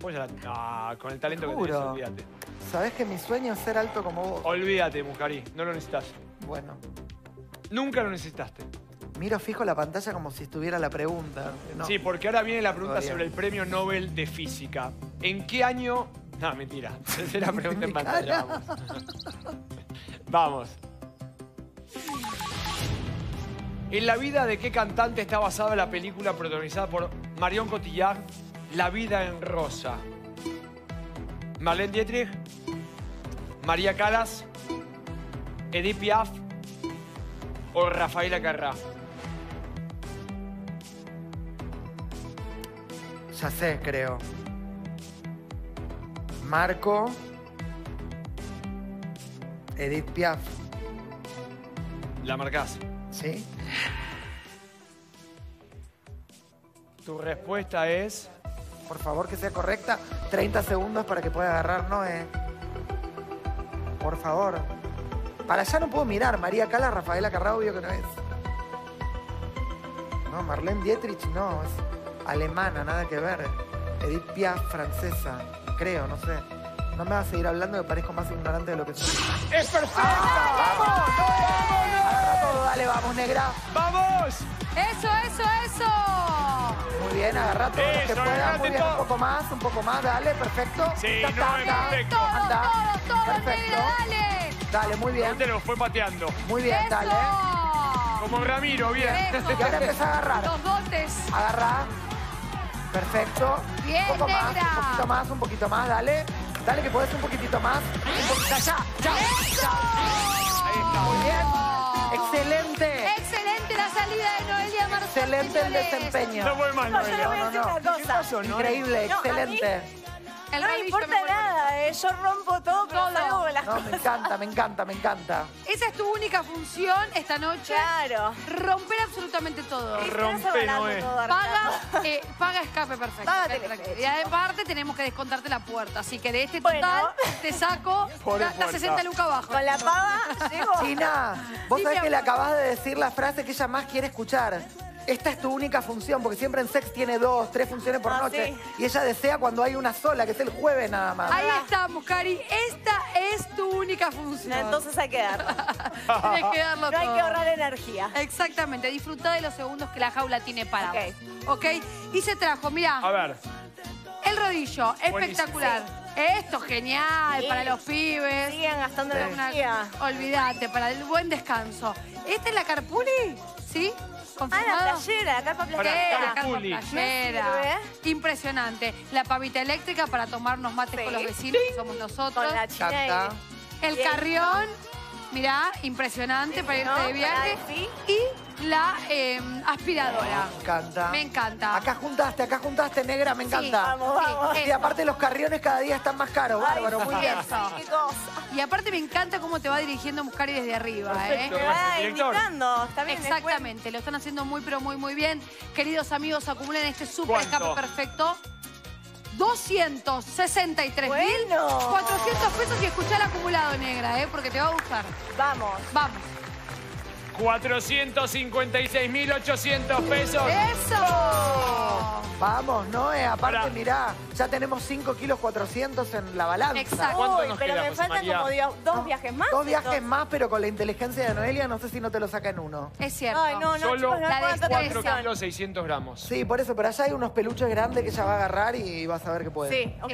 Vos ya la- Ah, con el talento que Juro. tenés, olvídate. Sabés que mi sueño es ser alto como vos. Olvídate, Muscari. No lo necesitas. Bueno, Nunca lo necesitaste. Miro fijo la pantalla como si estuviera la pregunta. No. Sí, porque ahora viene la pregunta sobre el premio Nobel de Física. ¿En qué año.? No, mentira. La pregunta en pantalla. Vamos. ¿En la vida de qué cantante está basada la película protagonizada por Marion Cotillard, La vida en rosa? Marlene Dietrich, María Calas, Edith Piaf o Rafaela Carrá. Ya sé, creo. Marco. Edith Piaf. La marcás. ¿Sí? Tu respuesta es. Por favor, que sea correcta. 30 segundos para que pueda agarrar Noé. Por favor. Para allá no puedo mirar. María Cala, Rafaela Carrá, obvio que no es. No, Marlene Dietrich no, es alemana, nada que ver. Edith Piaf, francesa, creo, no sé. No me vas a seguir hablando que parezco más ignorante de lo que soy. ¡Es perfecta! Agarra todo, dale, vamos, negra. ¡Vamos! Eso, eso, eso. Muy bien, agarra todo lo que Eso, puedas. agarrate Muy bien, todo. un poco más, un poco más, dale, perfecto. Sí, Ya no, perfecto. Todo, Anda. todo, todo, Perfecto. negra, dale. Dale, muy bien. Te lo fue pateando. Muy bien, Eso. dale. Como Ramiro, bien. Eso. Y ahora empieza a agarrar. Los dotes. Agarra. Perfecto. Bien, un poco más, negra. un poquito más, un poquito más, dale. Dale que podés un poquitito más. Un poquito. Ya. ya. Muy bien. Excelente. Excelente la salida de Noelia Martínez. Excelente el desempeño. No fue mal, No, yo le Noelia. voy a decir una cosa. pasó, no? Increíble, No, a mí- excelente. El No me importa nada, eh. yo rompo todo, con las No, me encanta, me encanta, me encanta. Esa es tu única función esta noche. Claro. Romper absolutamente todo. Rompe, todo, Paga, eh, paga escape perfecto. Paga tranquila. Y aparte tenemos que descontarte la puerta. Así que de este Bueno. total te saco la, la puerta. 60 lucas abajo. Con la pava llego. China, vos Sí, sabés que le amor. acabás de decir la frase que ella más quiere escuchar. Esta es tu única función, porque siempre en sex tiene dos, tres funciones por Ah, noche. sí. Y ella desea cuando hay una sola, que es el jueves nada más. Ahí estamos, Cari. Esta es tu única función. No, entonces hay que darlo. Tienes que darlo No hay todo. que ahorrar energía. Exactamente. Disfruta de los segundos que la jaula tiene para Ok. vos. ¿Ok? Y se trajo, mira, A ver. el rodillo. Espectacular. Esto genial Sí. para los pibes. Sigan gastando Sí. energía. Olvídate, para el buen descanso. ¿Esta es la carpuli? ¿Sí? Ah, la ¿Confirmado? playera, la carpa Para playera. la carpa Carpuli. playera. Me sirve. Impresionante. La pavita eléctrica para tomarnos mates Sí. con los vecinos, que somos nosotros. Con la china y... El carrión, mirá, impresionante para irte de viaje. Y la eh, aspiradora. Me encanta. Me encanta. Acá juntaste, acá juntaste, negra, me Sí, encanta. Vamos, vamos. Sí, Y aparte los carriones cada día están más caros, Ay, bárbaro, muy sí, bien. sí, qué cosa. Y aparte me encanta cómo te va dirigiendo Muscari desde arriba, Perfecto. ¿eh? Va Director. invitando. Está bien, Exactamente, lo están haciendo muy, pero muy, muy bien. Queridos amigos, acumulen este super ¿Cuánto? escape perfecto. 263 mil Bueno. 400 pesos y escuchá el acumulado, negra, ¿eh? Porque te va a gustar. Vamos. Vamos. 456.800 pesos. ¡Eso! Vamos, Noé, aparte, Pará. mirá, ya tenemos 5 kilos 400 en la balanza. Exacto. ¿Cuánto Uy, nos pero queda, me José faltan María? como dio- dos viajes más. Dos viajes entonces. más, pero con la inteligencia de Noelia, no sé si no te lo saca en uno. Es cierto. Ay, no, no, Solo chicos, no la me puedo destreza. 4 atención. kilos 600 gramos. Sí, por eso, pero allá hay unos peluches grandes que ella va a agarrar y vas a ver que puede. Sí, ok.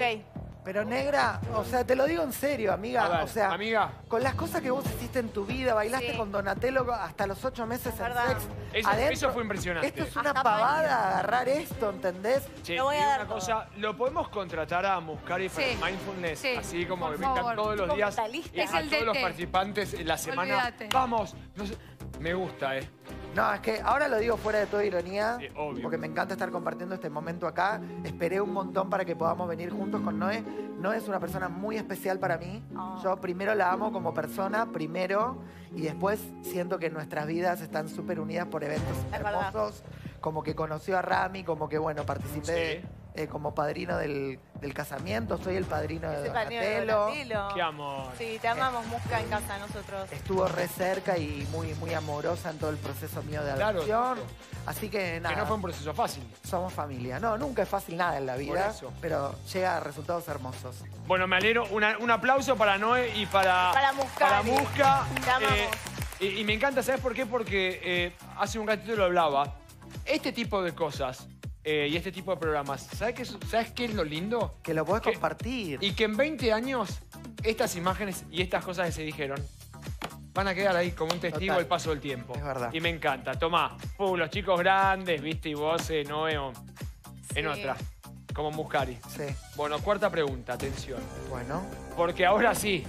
Pero negra, o sea, te lo digo en serio, amiga. Ver, o sea, amiga. con las cosas que vos hiciste en tu vida, bailaste Sí. con Donatello hasta los ocho meses Es en verdad. sex. Eso- adentro. eso fue impresionante. Esto es una Hasta pavada mañana. agarrar esto, ¿entendés? Che, Lo voy a y dar una todo. cosa, ¿lo podemos contratar a Muscari para Sí. el mindfulness? Sí, Así como por que vengan todos los días a el todos los participantes en la semana. Olvídate. Vamos. No sé, me gusta, ¿eh? No, es que ahora lo digo fuera de toda ironía, Sí, obvio. porque me encanta estar compartiendo este momento acá. Esperé un montón para que podamos venir juntos con Noé. Noé es una persona muy especial para mí. Oh. Yo primero la amo como persona, primero, y después siento que nuestras vidas están súper unidas por eventos Es verdad. hermosos, como que conoció a Rami, como que, bueno, participé Sí. Eh, como padrino del, del casamiento, soy el padrino de Donatello. Qué amor. Sí, te amamos, Musca, en casa nosotros. Estuvo re cerca y muy, muy amorosa en todo el proceso mío de adopción. claro. Así que Que nada. no fue un proceso fácil. Somos familia. No, nunca es fácil nada en la vida, eso. pero llega a resultados hermosos. Bueno, me alegro. Una- un aplauso para Noé y para, Para Muscari. para Musca. Te amamos. y, y me encanta, ¿sabes por qué? Porque eh, hace un ratito lo hablaba. Este tipo de cosas eh, y este tipo de programas, ¿sabes qué, es- ¿sabes qué es lo lindo? Que lo podés Que- compartir. Y que en 20 años estas imágenes y estas cosas que se dijeron van a quedar ahí como un testigo Total. del paso del tiempo. Es verdad. Y me encanta. Tomá, uh, los chicos grandes, viste, y vos, eh, Noé, o- en Sí. otra. Como Muscari. Sí. Bueno, cuarta pregunta, atención. Bueno, Porque ahora sí.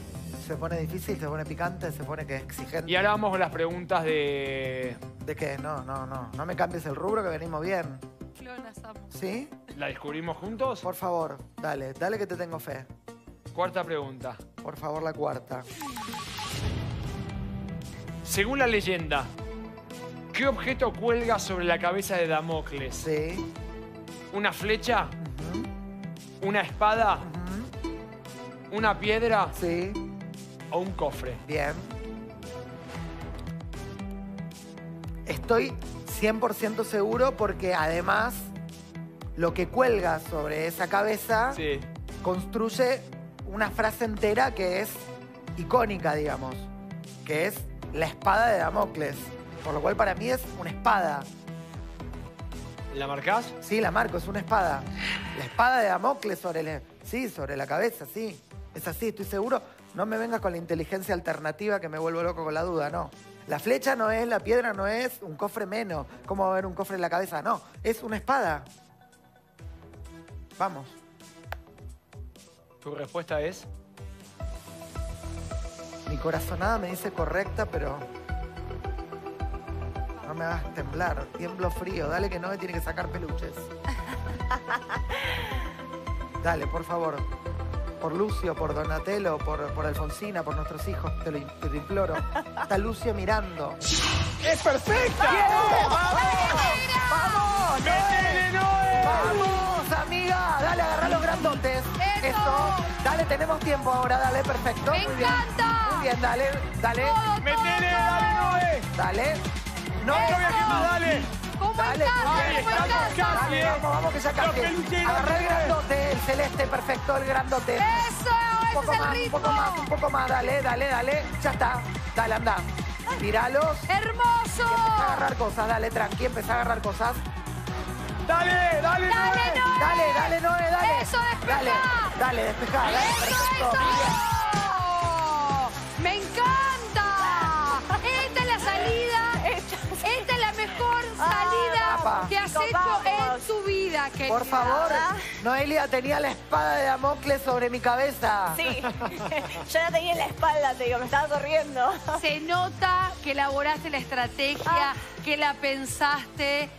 se pone difícil, se pone picante, se pone que exigente. Y ahora vamos con las preguntas de. ¿De qué? No, no, no. No me cambies el rubro que venimos bien. Clonas, amo. ¿Sí? ¿La descubrimos juntos? Por favor, dale, dale que te tengo fe. Cuarta pregunta. Por favor, la cuarta. Según la leyenda, ¿qué objeto cuelga sobre la cabeza de Damocles? Sí. ¿Una flecha? ¿Una espada? ¿Una piedra? Sí. ¿O un cofre? Bien. Estoy 100% seguro porque además lo que cuelga sobre esa cabeza Sí. construye una frase entera que es icónica, digamos, que es la espada de Damocles. Por lo cual para mí es una espada. ¿La marcás? Sí, la marco, es una espada. La espada de Damocles sobre el, sí, sobre la cabeza, sí. Es así, estoy seguro. No me vengas con la inteligencia alternativa que me vuelvo loco con la duda, no. La flecha no es, la piedra no es, un cofre menos. ¿Cómo va a haber un cofre en la cabeza? No, es una espada. Vamos. ¿Tu respuesta es? Mi corazonada me dice correcta, pero. No me hagas temblar. Tiemblo frío. Dale que no me tiene que sacar peluches. Dale, por favor. Por Lucio, por Donatello, por, por Alfonsina, por nuestros hijos, te lo, te lo imploro. Está Lucio mirando. ¡Es perfecta! ¡Vamos! ¡Métele, Noé! ¡Vamos, amiga! Dale, agarra los grandotes. ¡Eso! Dale, tenemos tiempo ahora, dale, perfecto. ¡Me Muy bien. encanta! Muy bien, dale, dale. Todo, ¡Métele, todo, dale. Noé! Dale. No, ¡No dale! ¿Cómo Dale, estás? ¿Cómo estamos estás? casi. Dale, vamos, vamos, que cambie. pelucheros, Agarra el grandote, el celeste, perfecto, el grandote. ¡Eso! Un ¡Ese poco es el más, un poco más, un poco más. Dale, dale, dale. Ya está. Dale, anda. Tíralos. ¡Hermoso! Empezá a agarrar cosas, dale, tranqui, empezá a agarrar cosas. ¡Dale, dale, ¡Dale, Noé! Noé! Dale, dale, Noé, dale. ¡Eso, despejá! Dale, dale, despejá, dale, ¡Eso, perfecto. eso! Que has hecho vamos. en tu vida, querida. Por favor, Noelia tenía la espada de Damocles sobre mi cabeza. Sí. Yo la tenía en la espalda, te digo, me estaba corriendo. Se nota que elaboraste la estrategia, que la pensaste.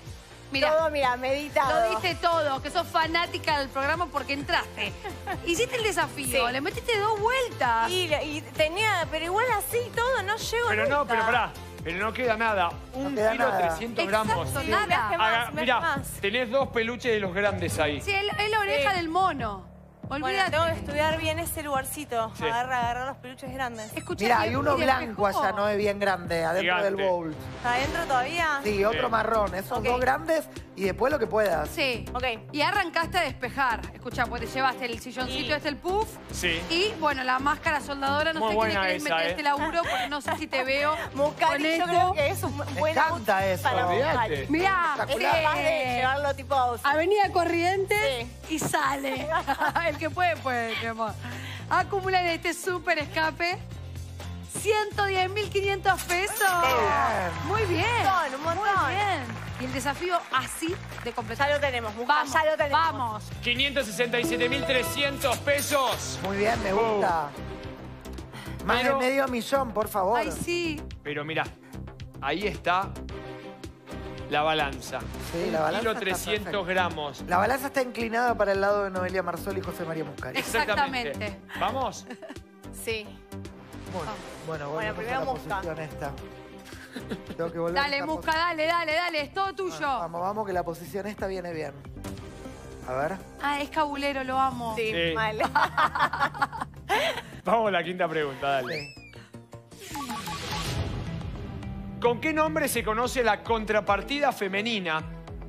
Mira, Todo, mira, meditado. lo diste todo, que sos fanática del programa porque entraste. Hiciste el desafío, Sí. le metiste dos vueltas. Y, y tenía, pero igual así todo, no llego Pero no, pero pará. Pero no queda nada. Un queda kilo nada. 300 gramos. Exacto, nada. me hace más, Haga- me mirá, tenés dos peluches de los grandes ahí. Sí, es es la oreja Sí. del mono. Bueno, Olvídate. tengo que estudiar bien ese lugarcito. Sí. Agarra, agarra los peluches grandes. Escuchá, Mira, ¿y- hay uno blanco allá, Noé, bien grande, adentro Gigante. del bowl. ¿Está adentro todavía? Sí, otro Sí. marrón. Esos dos grandes y después lo que puedas. Sí. Ok. Y arrancaste a despejar. Escuchá, pues te llevaste el silloncito Y- este, el puff. Sí. Y bueno, la máscara soldadora, no Muy sé quién buena querés esa, meter ¿eh? este laburo porque no sé si te veo. Muscari, yo esto. creo que es un buen encanta eso. para. Mirá, Es capaz de eh, llevarlo tipo outfit. Avenida Corrientes y sale. el que puede, puede, mi amor. Acumulan este súper escape. 110.500 pesos. Muy bien. montón, un montón. Muy bien. Y el desafío así de completar. Ya lo tenemos, Musca, Vamos, ya lo tenemos. vamos. 567.300 pesos. Muy bien, me gusta. Más Pero- de medio millón, por favor. Ay, sí. Pero mira, ahí está la balanza. Sí, la balanza Kilo está 300 perfecta. gramos. La balanza está inclinada para el lado de Noelia Marzol y José María Muscari. Exactamente. ¿Vamos? Sí. Bueno, bueno, Bueno, primero Musca. posición esta. Tengo que volver a Dale, Musca, dale, dale, dale. Es todo tuyo. posición. Vamos, vamos, que la posición esta viene bien. A ver. Ah, es cabulero, lo amo. Sí, Sí. mal. Vamos a la quinta pregunta, dale. ¿Con qué nombre se conoce la contrapartida femenina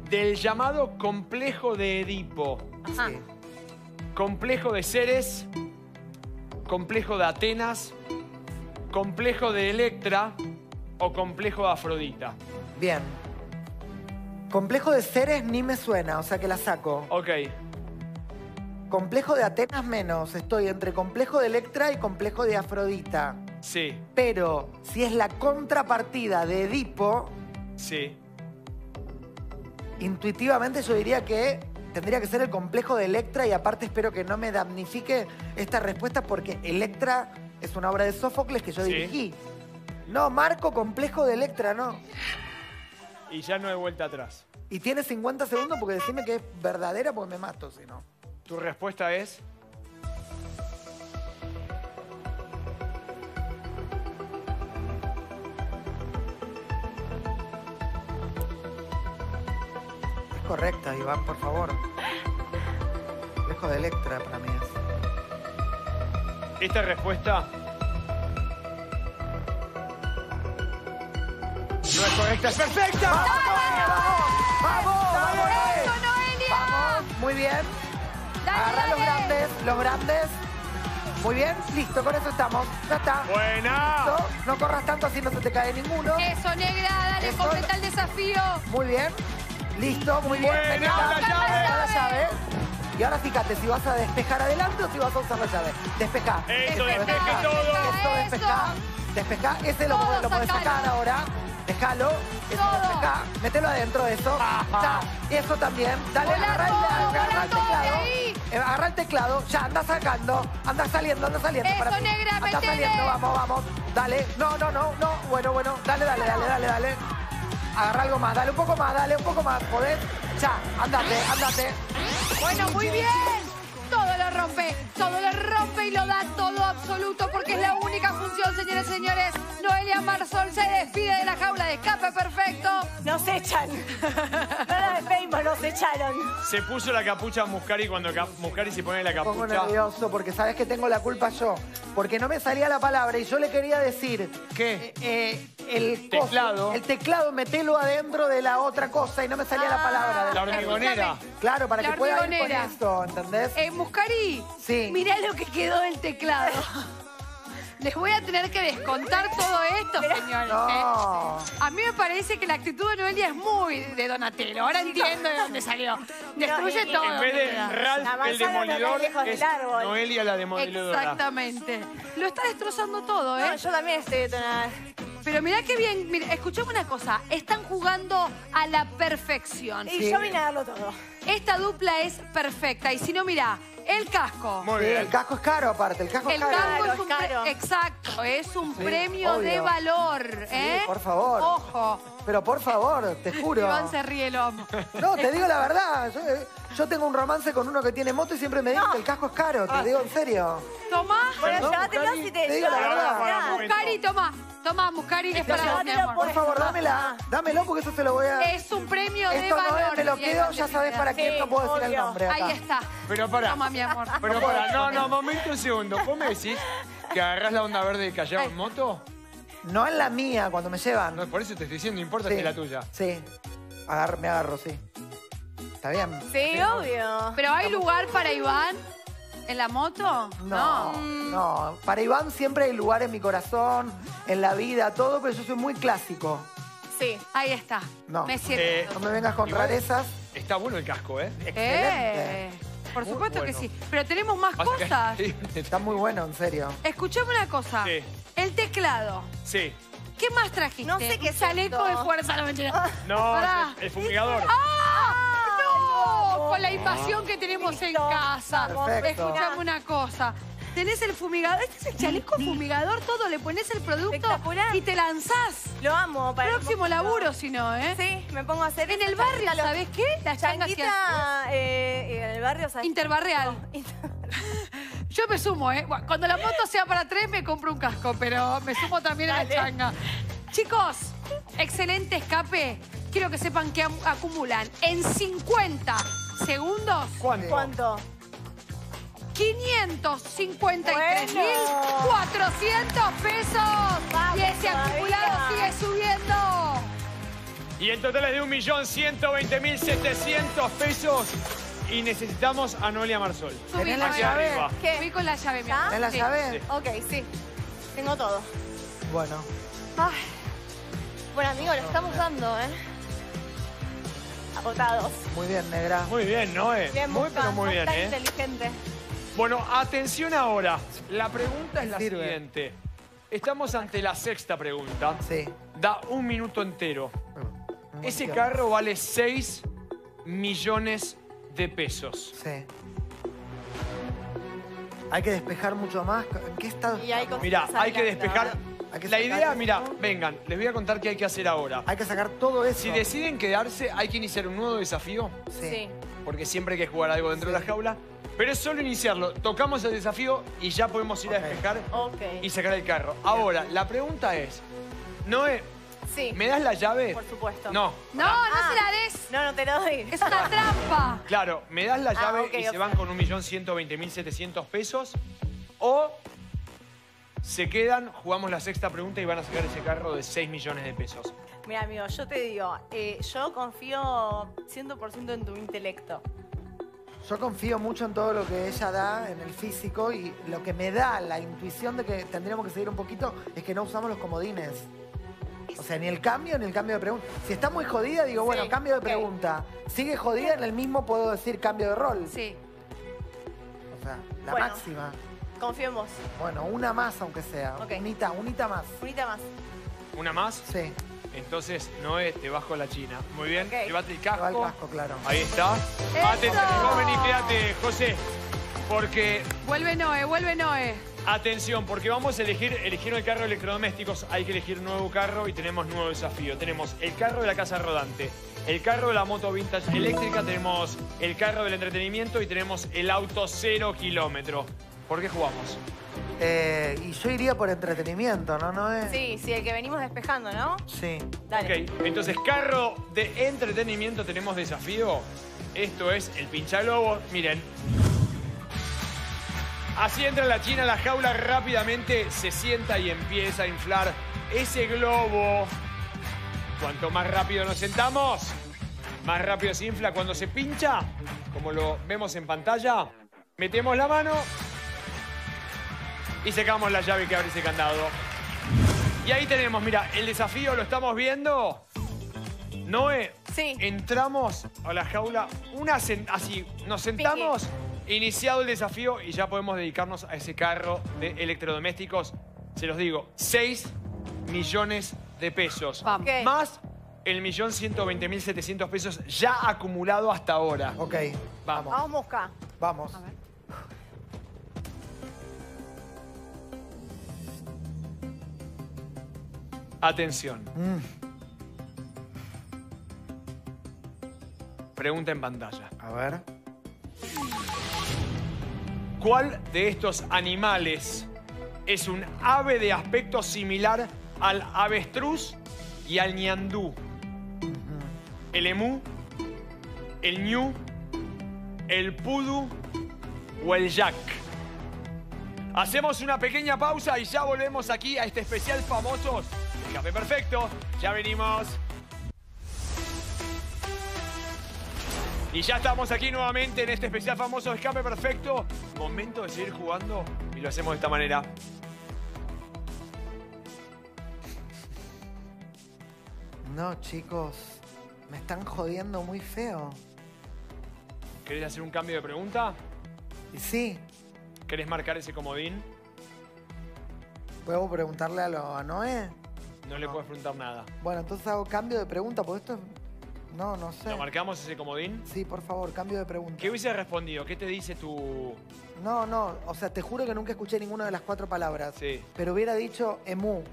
del llamado complejo de Edipo? Ajá. Sí. Complejo de Ceres, complejo de Atenas, complejo de Electra o complejo de Afrodita. Bien. Complejo de Ceres ni me suena, o sea que la saco. Ok, Complejo de Atenas menos. Estoy entre complejo de Electra y complejo de Afrodita. Sí, Pero si es la contrapartida de Edipo, sí. intuitivamente yo diría que tendría que ser el complejo de Electra y aparte espero que no me damnifique esta respuesta porque Electra es una obra de Sófocles que yo Sí. dirigí. No, Marco, complejo de Electra, no. Y ya no hay vuelta atrás. Y tiene 50 segundos porque decime que es verdadera porque me mato si no. ¿Tu respuesta es? Es correcta, Iván, por favor. Complejo de Electra para mí es. Esta respuesta No es correcta, es perfecta. ¡Vamos! ¡Vamos! ¡Eso, Noelia! ¡Vamos! Muy bien. Dale, Agarra los grandes, los grandes. Muy bien, listo, con eso estamos. Ya está. Buena. Listo. No corras tanto así no se te cae ninguno. Eso, negra, dale, Eso. completa el desafío. Muy bien. Listo, muy bien. Buena, la llave. Saca la llave. Y ahora fíjate si vas a despejar adelante o si vas a usar la llave. Despeja. Eso, despeje despeja. todo. Esto Eso. despeja. Despeja. Ese lo, lo podés sacar ahora. Déjalo. Eso Todo. despeja. Mételo adentro de eso. Ya. Eso también. Dale, agarra el, agarra el teclado. ahí. Eh, Agarra el teclado. Ya, anda sacando. Anda saliendo, anda saliendo. Eso, para negra, Anda saliendo. Vamos, vamos. Dale. No, no, no, no. Bueno, bueno. Dale, dale, dale, dale, dale. Agarra algo más, dale un poco más, dale un poco más, ¿podés? Ya, andate, andate. Bueno, muy bien. Todo lo rompe, todo lo rompe y lo da todo absoluto porque es la única función, señores y señores. Noelia Marsol se despide de la jaula de escape perfecto. Nos echan. No la despedimos, nos echaron. Se puso la capucha Muscari cuando ca- Muscari se pone la Me pongo capucha. nervioso porque sabes que tengo la culpa yo. Porque no me salía la palabra y yo le quería decir. ¿Qué? eh, el coso, Teclado. el teclado, metelo adentro de la otra cosa y no me salía la palabra. de La hormigonera. Claro, para La que pueda ir con esto, ¿entendés? Eh, Muscari, Sí. mirá lo que quedó del teclado. Les voy a tener que descontar todo esto, señores. ¿eh? A mí me parece que la actitud de Noelia es muy de Donatello. Ahora entiendo de dónde salió. Destruye y- todo. En vez de Ralph el demolidor, es. Noelia la demoledora. Exactamente. Lo está destrozando todo, ¿eh? No, yo también estoy detonada. Pero mirá qué bien. Mira, escuchame una cosa. Están jugando a la perfección. Y yo vine a darlo todo. Esta dupla es perfecta. Y si no, mirá, el casco. Muy Sí, bien. el casco es caro aparte, el casco El es caro. casco es un es pre- caro. exacto, es un premio obvio. de valor, ¿eh? por favor. Ojo. Pero por favor, te juro. Iván se ríe el hombro. No, te digo la verdad. Yo, eh, yo tengo un romance con uno que tiene moto y siempre me dice que el casco es caro. Ah. Te digo en serio. Tomá. Bueno, llévatelo si te te digo la verdad. Muscari, toma. Toma, Muscari, es para vos, mi amor. Por favor, dámela. Dámelo porque eso se lo voy a... Es un premio de Esto no valor. es, me lo y quedo, ya terminar. para quién, no puedo decir el nombre acá. Ahí está. Pero para. Toma, mi amor. Pero para, no, no, momento, un segundo. ¿Vos me decís que agarrás la onda verde de Callao en moto? No en la mía, cuando me llevan. No, por eso te estoy diciendo, no importa Sí. si es la tuya. Sí. Agar- me agarro, sí. Está bien. Sí, obvio. ¿Pero hay lugar para Iván en la moto? No, no. Para Iván siempre hay lugar en mi corazón, en la vida, todo, pero yo soy muy clásico. Sí. Ahí está. No. Me siento. Eh, No me vengas con Igual- rarezas. Está bueno el casco, ¿eh? Eh, por Muy supuesto que bueno. sí. Pero tenemos más Pasa que- cosas. Está muy bueno, en serio. Escuchame una cosa. Sí. El teclado. Sí. ¿Qué más trajiste? No sé qué esto. de fuerza. No, mentira. No, Pará. el fumigador. ¡Ah! ¡No! Con la invasión que tenemos en casa. Perfecto. Escuchame una cosa. Tenés el fumigador. Este es el chaleco fumigador, todo. Le pones el producto y te lanzás. Lo amo. Para Próximo laburo, si no, ¿eh? Sí, me pongo a hacer En eso, el barrio, ¿sabés qué? Las changas y Changuita, eh, en el barrio, ¿sabes? Interbarreal. Yo me sumo, ¿eh? Bueno, Cuando la moto sea para tres, me compro un casco, pero me sumo también a la changa. Chicos, excelente escape. Quiero que sepan que acumulan en 50 segundos ¿Cuánto? ¿Cuánto? 553.400 pesos. y ese todavía. acumulado sigue subiendo. Y el total es de 1.120.700 pesos. Y necesitamos a Noelia Marsol. ¿Tenés la con llave? arriba. ¿Qué? Subí con la llave, mi ¿Ya? amor. ¿Tenés la Sí. llave? Ok, sí. Tengo todo. Bueno. Ay. Bueno, amigo, lo estamos dando, ¿eh? Agotados. Muy bien, negra. Muy bien, Noé. Bien, muy, Busca, pero muy bien, tan ¿eh? inteligente. Bueno, atención ahora. La pregunta es la Sirve. siguiente. Estamos ante la sexta pregunta. Sí. Da un minuto entero. Ese carro vale 6 millones de pesos. Sí. Hay que despejar mucho más. ¿En qué cosas Mira, hay que despejar. Hay que La idea, mira, vengan, les voy a contar qué hay que hacer ahora. Hay que sacar todo eso. Si deciden quedarse, hay que iniciar un nuevo desafío, Sí. Sí. porque siempre hay que jugar algo dentro de la jaula. Pero es solo iniciarlo. Tocamos el desafío y ya podemos ir a despejar y sacar el carro. Ahora, la pregunta es, Noé, Sí. ¿me das la llave? Por supuesto. No. No, no Ah. se la des. No, no te lo doy. Es una trampa. Claro, me das la Ah, llave ok, y se ok. van con 1.120.700 pesos. O se quedan, jugamos la sexta pregunta y van a sacar ese carro de 6 millones de pesos. Mira, amigo, yo te digo, eh, yo confío 100% en tu intelecto. Yo confío mucho en todo lo que ella da en el físico y lo que me da la intuición de que tendríamos que seguir un poquito es que no usamos los comodines. O sea, ni el cambio ni el cambio de pregunta. Si está muy jodida, digo, bueno, Sí, cambio de ok. pregunta. Sigue jodida, en el mismo puedo decir cambio de rol. Sí. O sea, la Bueno. máxima. Confío en vos. Bueno, una más aunque sea. Ok. Unita, unita más. Unita más. ¿Una más? Sí, Entonces, Noé, te bajo la china. Muy bien, Ok. llévate el va casco. el casco, claro. Ahí está. ¡Eso! Atención, no vení, quédate, José. Porque, Vuelve Noé, vuelve Noé. Atención, porque vamos a elegir, eligieron el carro de electrodomésticos, hay que elegir nuevo carro y tenemos nuevo desafío. Tenemos el carro de la casa rodante, el carro de la moto vintage eléctrica, tenemos el carro del entretenimiento y tenemos el auto cero kilómetro. ¿Por qué jugamos? Eh, y yo iría por entretenimiento, ¿no? ¿No es? Sí, sí, el que venimos despejando, ¿no? Sí. Dale. Ok, entonces carro de entretenimiento tenemos desafío. Esto es el pinchaglobo. Miren. Así entra la china a la jaula rápidamente, se sienta y empieza a inflar ese globo. Cuanto más rápido nos sentamos, más rápido se infla. Cuando se pincha, como lo vemos en pantalla, metemos la mano y sacamos la llave que abre ese candado. Y ahí tenemos, mira, el desafío lo estamos viendo. Noé, Sí. entramos a la jaula, una así, nos sentamos, iniciado el desafío y ya podemos dedicarnos a ese carro de electrodomésticos. Se los digo, 6 millones de pesos. Más el millón 120 mil 700 pesos ya acumulado hasta ahora. Ok, Vamos. Vamos, Mosca. vamos. A ver. Atención. Mm, Pregunta en pantalla. a ver. ¿Cuál de estos animales es un ave de aspecto similar al avestruz y al ñandú? ¿El emú, el ñu, el pudu o el yak? Hacemos una pequeña pausa y ya volvemos aquí a este especial famosos. Escape perfecto, ya venimos. Y ya estamos aquí nuevamente en este especial famoso Escape Perfecto. Momento de seguir jugando y lo hacemos de esta manera. No, chicos, me están jodiendo muy feo. ¿Querés hacer un cambio de pregunta? Sí, ¿Querés marcar ese comodín? ¿puedo preguntarle a, lo, a Noé? No le puedes preguntar nada. Bueno, entonces hago cambio de pregunta, porque esto es... No, no sé. ¿Lo marcamos ese comodín? Sí, por favor, cambio de pregunta. ¿Qué hubiese respondido? ¿Qué te dice tu...? No, no, o sea, te juro que nunca escuché ninguna de las cuatro palabras. Sí, Pero hubiera dicho emu.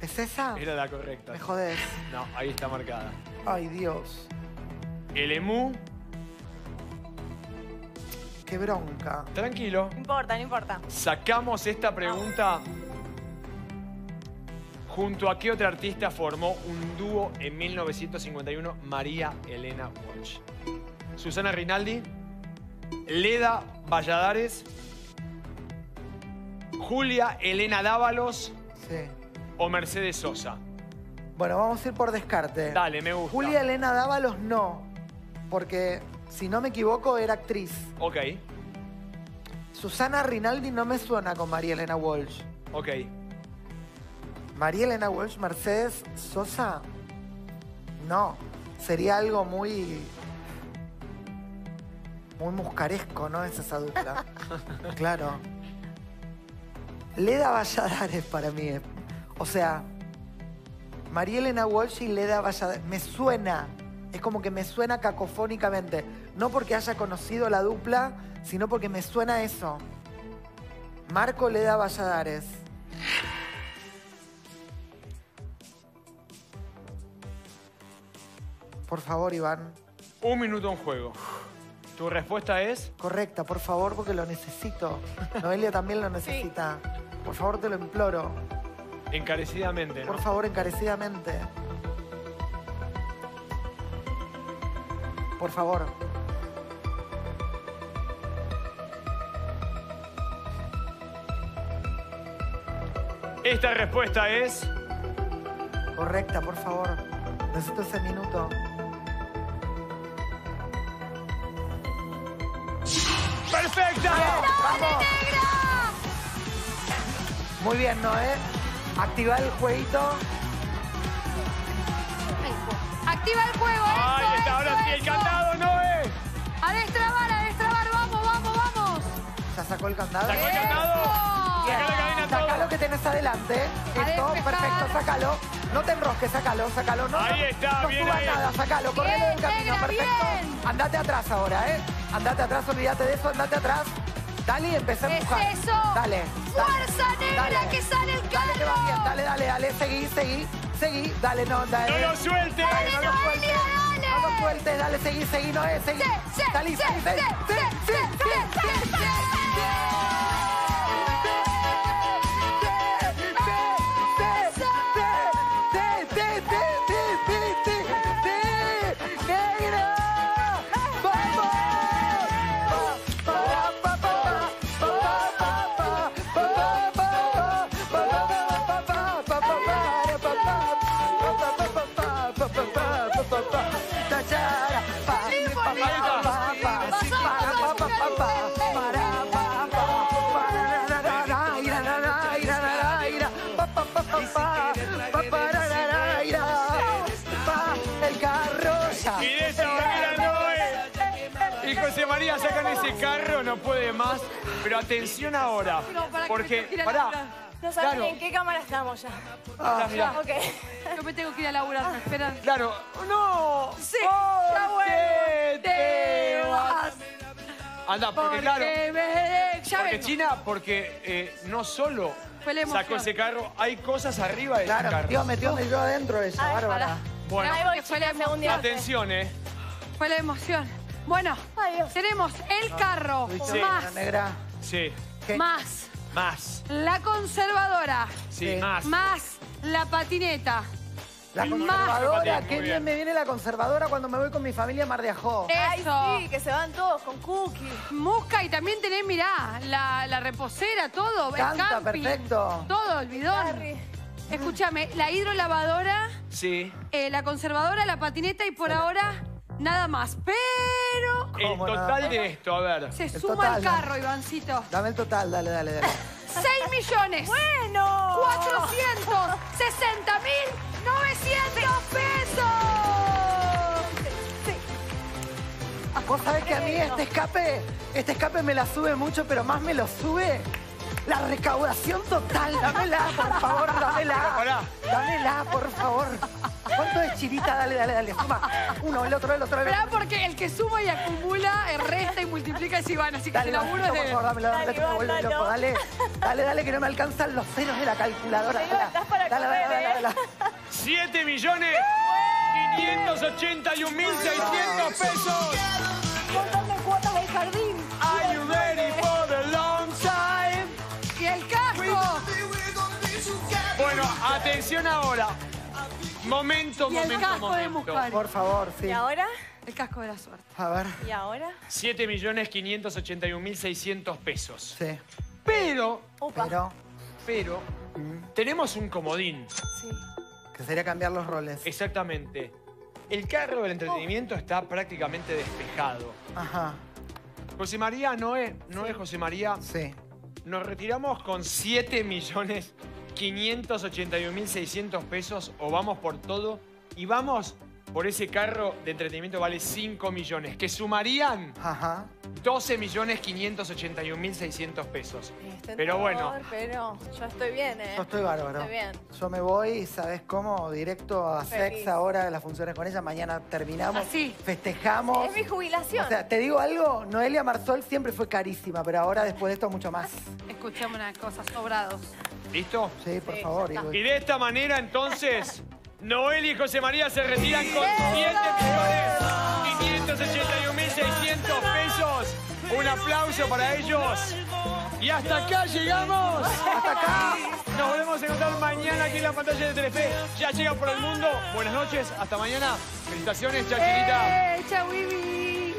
¿Es esa? era la correcta. Me jodés. No, ahí está marcada. Ay, Dios. El emú, Qué bronca. tranquilo. No importa, no importa. Sacamos esta pregunta. ¿Junto a qué otra artista formó un dúo en 1951 María Elena Walsh? Susana Rinaldi, Leda Valladares, Julia Elena Dávalos Sí. o Mercedes Sosa. Bueno, vamos a ir por descarte. Dale, me gusta. Julia Elena Dávalos no. Porque, si no me equivoco, era actriz. Ok, Susana Rinaldi no me suena con María Elena Walsh. ok. María Elena Walsh, Mercedes Sosa. No. Sería algo muy. Muy muscaresco, ¿no? Es esa dupla. claro. Leda Valladares para mí. es- O sea, María Elena Walsh y Leda Valladares. Me suena. Es como que me suena cacofónicamente. No porque haya conocido la dupla, sino porque me suena eso. Marco Leda Valladares. Por favor, Iván. Un minuto en juego. ¿Tu respuesta es? Correcta, por favor, porque lo necesito. Noelia también lo necesita. Por favor, te lo imploro. Encarecidamente, ¿no? Por favor, encarecidamente. Por favor. Esta respuesta es Correcta, por favor. Necesito ese minuto. ¡Perfecta! ¡Vamos! Muy bien, Noé. Activa el jueguito. Activa el juego, eso, Ahí está, eso, ahora sí, el candado, Noé. A destrabar, a destrabar, vamos, vamos, vamos. ¿Ya sacó el candado? Sacó el candado. Saca lo que tenés adelante. Esto, perfecto, sácalo. No te enrosques, sácalo, sácalo. No, Ahí está, no bien subas ahí. nada, sácalo, correlo del camino, perfecto. bien. Andate atrás ahora, ¿eh? Andate atrás, olvídate de eso, andate atrás. Dale y empecé a Es empujar. eso. Dale. Fuerza negra Dale. que sale el Dale, que va bien, carro. dale, dale, dale, seguí, seguí, seguí, dale, no, dale. ¡No lo sueltes! Dale, no lo sueltes. dale. No lo sueltes, dale, seguí, seguí, no es, seguí. Sí, sí, Salí, El carro ya. Y de esa manera Noé y José María sacan ese carro, no puede más. Pero atención ahora, porque, pará. No saben Claro. en qué cámara estamos ya. Ok. Yo me tengo que ir a laburar, esperan. Claro, no. Sí, ¿por ya vuelvo. qué Te vas. Anda, porque claro, Porque me- ya porque vengo. China, porque eh, no solo Fue la emoción. sacó ese carro, hay cosas arriba de ese carro. metió, metió, metió adentro ella, Ay, bárbara. Bueno, Ahí voy, fue la día. atención, eh. Fue la emoción. Bueno, Ay, Dios. tenemos el carro ¿Tuviste más, negra? Sí, ¿Qué? más más. la conservadora, Sí, Sí. más. más la patineta. La conservadora, qué bien. bien me viene la conservadora cuando me voy con mi familia a Mar de Ajó. Ay, Eso. sí, que se van todos con cookies. Musca y también tenés, mirá, la, la reposera, todo, el Canta, camping, perfecto. todo, el bidón. Harry. Escúchame, la hidrolavadora, Sí. eh, la conservadora, la patineta y por ahora nada más. Pero El ¿Cómo nada total de esto, a ver. se El suma total, el ¿no? carro, Ivancito. Dame el total, dale, dale, dale. 6 millones. Bueno. 460 mil 900 pesos. Vos sabés que a mí este escape, este escape me la sube mucho, pero más me lo sube la recaudación total. Dámela, por favor, dámela. Dámela, por favor. ¿Cuánto es chirita? Dale, dale, dale. Suma. Uno, el otro, el otro, el Esperá otro. porque el que suma y acumula, eh, resta y multiplica es Iván, así que Dale, el laburo es por de... favor, dámela, dámela, Dale, que me vuelve loco. dale. Dale, dale, dale, que no me alcanzan los ceros de la calculadora. Dale, para dale, dale, dale, ¿eh? dale. 7 millones 581 mil 600 pesos. Atención ahora. Momento, Y el momento, casco de momento. Muscari. Por favor, sí. ¿Y ahora? El casco de la suerte. A ver, ¿Y ahora? 7 millones 581 mil 600 pesos. sí. Pero, Opa. Pero, pero, tenemos un comodín. Sí. que sería cambiar los roles. Exactamente. El carro del entretenimiento está prácticamente despejado. Ajá, José María, Noé, Noé, José María, sí. nos retiramos con 7 millones 581 mil 600 pesos o vamos por todo y vamos por ese carro de entretenimiento vale 5 millones, que sumarían Ajá. 12 millones 581 mil 600 pesos. Este Pero bueno. Pero yo estoy bien, ¿eh? Yo estoy bárbaro. Estoy bien. Yo me voy, ¿sabes cómo? Directo a Feliz. sex ahora, las funciones con ella. Mañana terminamos. Así. Festejamos. Es mi jubilación. O sea, te digo algo, Noelia Marsol siempre fue carísima, pero ahora después de esto mucho más. Escuchame una cosa, sobrados. ¿Listo? Sí, por Sí, favor. Y de esta manera entonces, Noel y José María se retiran con 7 millones 581 mil 600 pesos. Un aplauso para ellos. Y hasta acá llegamos. Hasta acá. Nos volvemos a encontrar mañana aquí en la pantalla de Telefe. Ya llega por el mundo. Buenas noches, hasta mañana. Felicitaciones, chachirita. ¡Eh, chau, Vivi!